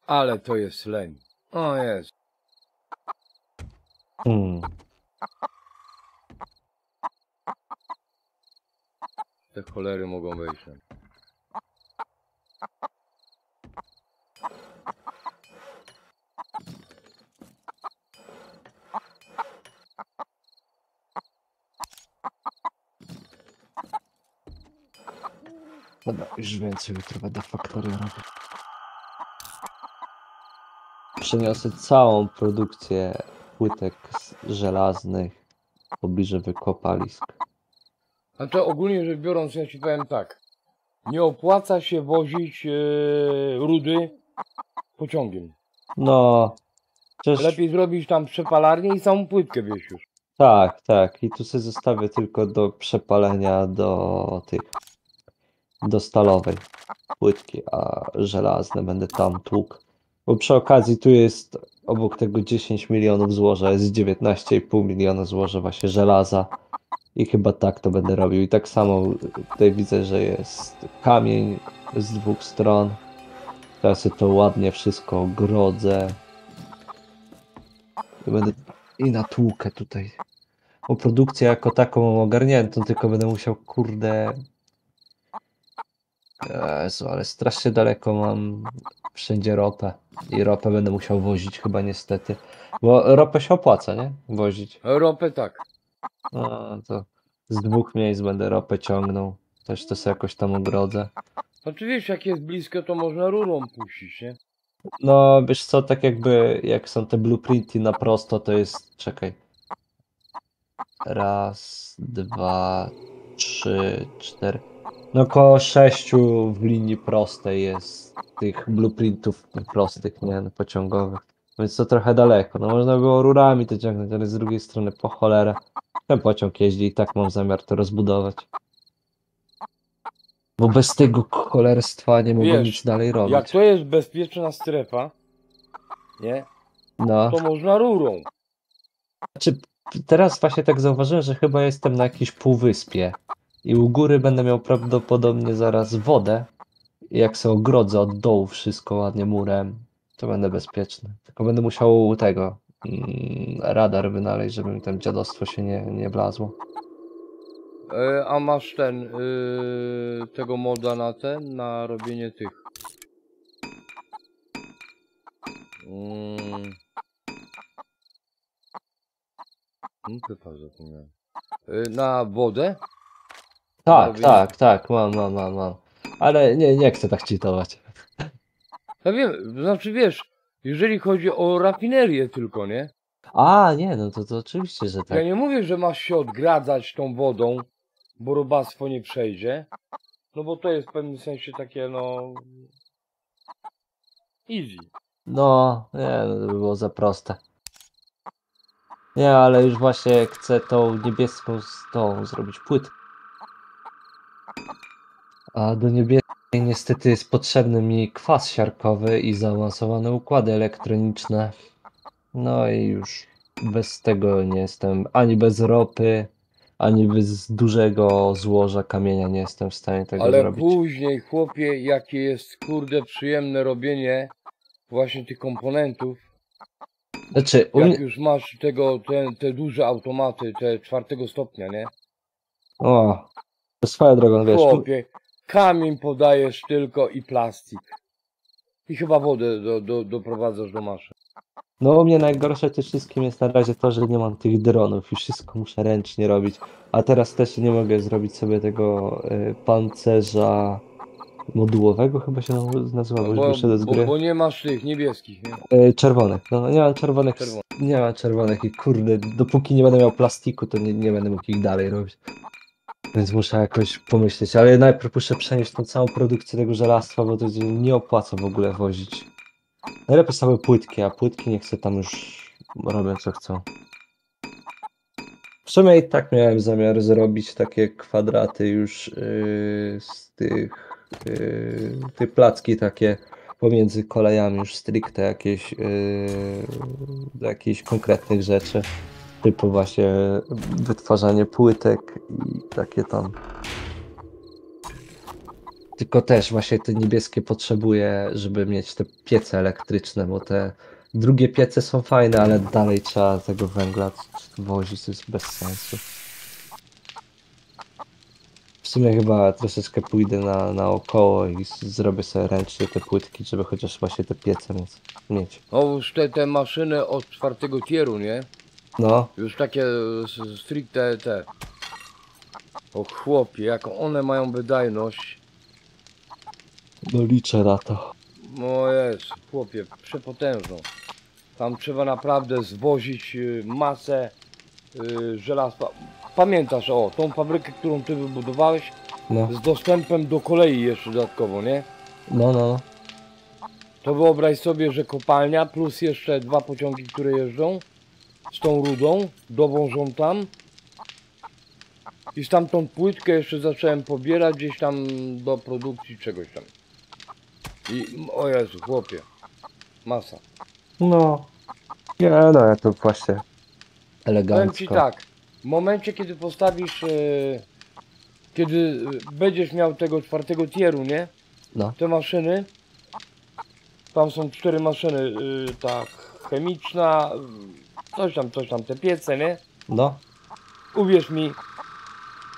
Ale to jest leń. O jest. Hmm. Te cholery mogą wejść. Dobra, już więcej jutro będę faktorię robił. Przeniosę całą produkcję płytek z- żelaznych w pobliże wykopalisk. A to ogólnie rzecz biorąc, ja ci powiem tak. Nie opłaca się wozić e, rudy pociągiem. No, przecież Lepiej zrobić tam przepalarnię i samą płytkę wieś już. tak, tak. I tu sobie zostawię tylko do przepalenia do tych, do stalowej płytki, a żelazne będę tam tłukł. Bo przy okazji tu jest obok tego 10 milionów złoża, jest 19,5 miliona złoża właśnie żelaza. I chyba tak to będę robił. I tak samo tutaj widzę, że jest kamień z dwóch stron. Teraz to ładnie wszystko ogrodzę. I będę i na tłukę tutaj. Bo produkcję jako taką mam ogarniętą, tylko będę musiał, kurde... Jezu, ale strasznie daleko mam wszędzie ropę. I ropę będę musiał wozić chyba niestety. Bo ropę się opłaca, nie? Wozić. Ropę tak. No to z dwóch miejsc będę ropę ciągnął. Też to sobie jakoś tam ogrodzę. Wiesz, jak jest blisko, to można rurą puścić, nie? No, wiesz co, tak jakby jak są te blueprinty na prosto, to jest. Czekaj. Raz, dwa, trzy, cztery. No około sześciu w linii prostej jest tych blueprintów prostych, nie, no, pociągowych. Więc to trochę daleko. No można było rurami to ciągnąć, ale z drugiej strony po cholerę. Ten pociąg jeździ i tak mam zamiar to rozbudować. Bo bez tego cholerstwa nie mogę Wiesz, nic dalej robić. Jak to jest bezpieczna strefa, nie? No. To można rurą. Znaczy, teraz właśnie tak zauważyłem, że chyba jestem na jakiejś półwyspie i u góry będę miał prawdopodobnie zaraz wodę. I jak sobie ogrodzę od dołu wszystko ładnie murem, to będę bezpieczny. Tylko będę musiał tego mm, radar wynaleźć, żeby mi tam dziadostwo się nie, nie wlazło. E, a masz ten, y, tego moda na ten, na robienie tych. Mm. Hmm, zapomniałem. Y, na wodę? Tak, tak, tak, mam, mam, mam, mam. Ale nie, nie chcę tak cheatować. Ja wiem, znaczy wiesz, jeżeli chodzi o rafinerię tylko, nie? A, nie, no to, to oczywiście, że Ja tak. nie mówię, że masz się odgradzać tą wodą, bo robactwo nie przejdzie. No bo to jest w pewnym sensie takie, no... Easy. No, nie, no to by było za proste. Nie, ale już właśnie chcę tą niebieską z tą zrobić płytkę. A do niebieskiej niestety jest potrzebny mi kwas siarkowy i zaawansowane układy elektroniczne. No i już bez tego nie jestem ani bez ropy, a niby z dużego złoża kamienia nie jestem w stanie tego Ale zrobić. później, chłopie, jakie jest kurde przyjemne robienie właśnie tych komponentów. Znaczy, Jak mnie... już masz tego, te, te duże automaty, te czwartego stopnia, nie? O, swoją drogą, wiesz, tu- Chłopie, kamień podajesz tylko i plastik. I chyba wodę do, do, doprowadzasz do maszyn. no u mnie najgorsze tym wszystkim jest na razie to, że nie mam tych dronów i wszystko muszę ręcznie robić. A teraz też nie mogę zrobić sobie tego y, pancerza modułowego, chyba się nazywa, bo już Bo, wyszedł z bo, gry. bo nie masz tych niebieskich, nie? Y, czerwonych, no nie mam czerwonych, Czerwone. nie mam czerwonych i kurde, dopóki nie będę miał plastiku, to nie, nie będę mógł ich dalej robić. Więc muszę jakoś pomyśleć, ale najpierw muszę przenieść tą całą produkcję tego żelastwa, bo to nie opłaca w ogóle wozić. Najlepiej same płytki, a płytki niech sobie tam już robią co chcą. W sumie i tak miałem zamiar zrobić takie kwadraty już yy, z tych, yy, te placki takie pomiędzy kolejami już stricte jakieś yy, jakichś konkretnych rzeczy. Typu właśnie wytwarzanie płytek i takie tam. Tylko też właśnie te niebieskie potrzebuję, żeby mieć te piece elektryczne, bo te drugie piece są fajne, ale dalej trzeba tego węgla wozić, to jest bez sensu. W sumie chyba troszeczkę pójdę na, naokoło i zrobię sobie ręcznie te płytki, żeby chociaż właśnie te piece mieć. mieć. No już te, te maszyny od czwartego tieru, nie? No, Już takie s- stricte te. O chłopie, jaką one mają wydajność. no liczę na to. No jest, chłopie, przepotężną. Tam trzeba naprawdę zwozić y, masę y, żelazwa. Pamiętasz, o, tą fabrykę, którą ty wybudowałeś, No, z dostępem do kolei jeszcze dodatkowo, nie? no, no. no. To wyobraź sobie, że kopalnia plus jeszcze dwa pociągi, które jeżdżą z tą rudą, dowożą tam. I stamtąd płytkę jeszcze zacząłem pobierać gdzieś tam do produkcji czegoś tam. I o Jezu, chłopie, masa. No. Nie no, ja to właśnie Powiem elegancko. Ci tak, w momencie kiedy postawisz, e, kiedy będziesz miał tego czwartego tieru, nie? No. Te maszyny, tam są cztery maszyny, y, ta chemiczna, coś tam, coś tam, te piece, nie? No. Uwierz mi,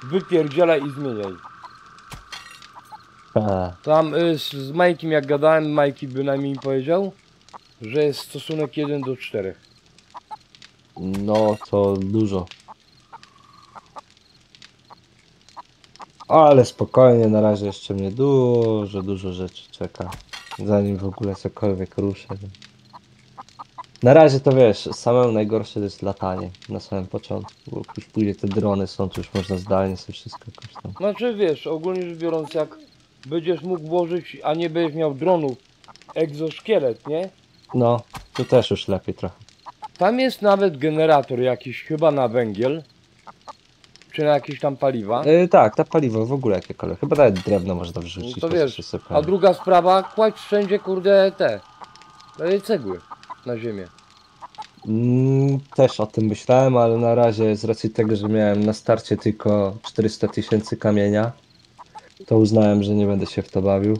wypierdzielaj i zmieniaj. E, Tam y, z, z Majkiem jak gadałem, Majki bynajmniej mi powiedział, że jest stosunek 1 do 4. no to dużo. Ale spokojnie, na razie jeszcze mnie dużo, dużo rzeczy czeka. Zanim w ogóle cokolwiek ruszę. Na razie to wiesz, samemu najgorsze to jest latanie na samym początku. Bo już później te drony są, to już można zdalnie sobie wszystko jakoś tam. Znaczy wiesz, ogólnie rzecz biorąc, jak będziesz mógł włożyć, a nie będziesz miał dronów, egzoszkielet, nie? No, to też już lepiej trochę. Tam jest nawet generator jakiś, chyba na węgiel, czy na jakieś tam paliwa. E, tak, na paliwo w ogóle jakiekolwiek. Chyba nawet drewno można wrzucić. No to wiesz. A druga sprawa, kładź wszędzie, kurde, te e, cegły na ziemię. Mm, też o tym myślałem, ale na razie z racji tego, że miałem na starcie tylko 400 tysięcy kamienia, to uznałem, że nie będę się w to bawił.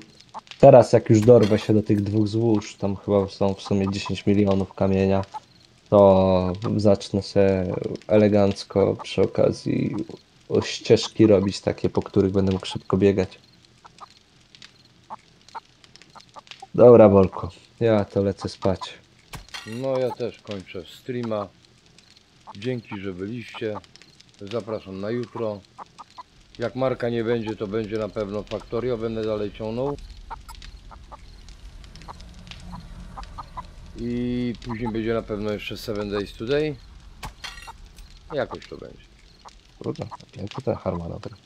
Teraz jak już dorwę się do tych dwóch złóż, tam chyba są w sumie 10 milionów kamienia, to zacznę się elegancko przy okazji ścieżki robić takie, po których będę mógł szybko biegać. Dobra, Bolko, ja to lecę spać. No ja też kończę streama. Dzięki, że byliście. Zapraszam na jutro. Jak Marka nie będzie, to będzie na pewno Factorio, będę dalej ciągnął. I później będzie na pewno jeszcze 7 Days Today. Jakoś to będzie. Trudno, piękny ten harmonogram.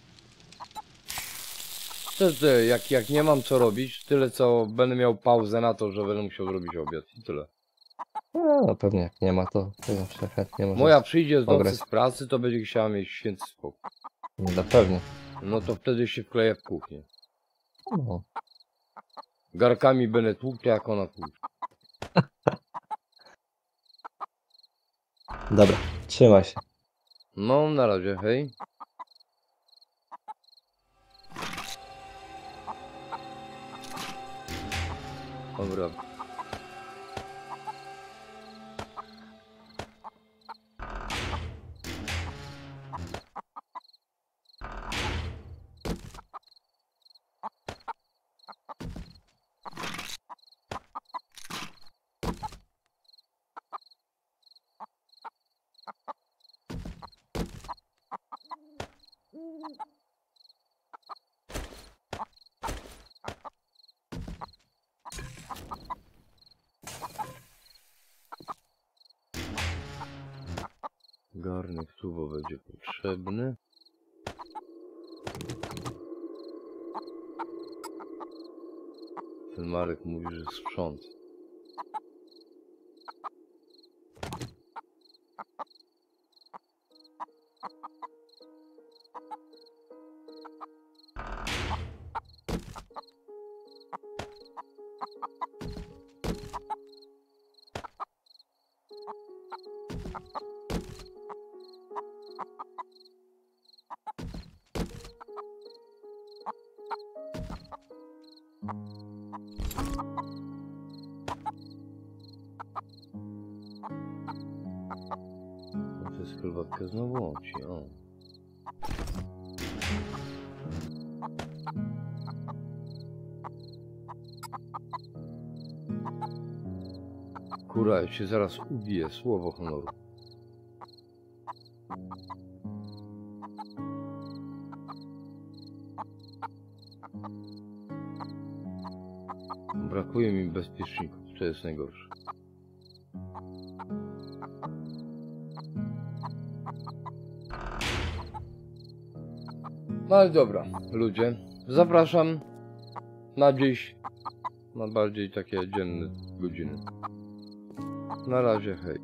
Jak, jak nie mam co robić, tyle co będę miał pauzę na to, że będę musiał zrobić obiad i tyle. No, no pewnie jak nie ma, to, to zawsze chętnie. Moja przyjdzie z nocy z pracy, to będzie chciała mieć święty spokój. No pewnie. No to wtedy się wkleję w kuchnię. No. Garkami będę tłukł, jak ona tłucze. Dobra, trzymaj się. No, na razie, hej. Dobra. Sprząt. Się zaraz ubiję, słowo honoru. Brakuje mi bezpieczników, to jest najgorsze. No ale dobra, ludzie, zapraszam na dziś, na bardziej takie dzienne godziny. Na razie, hej.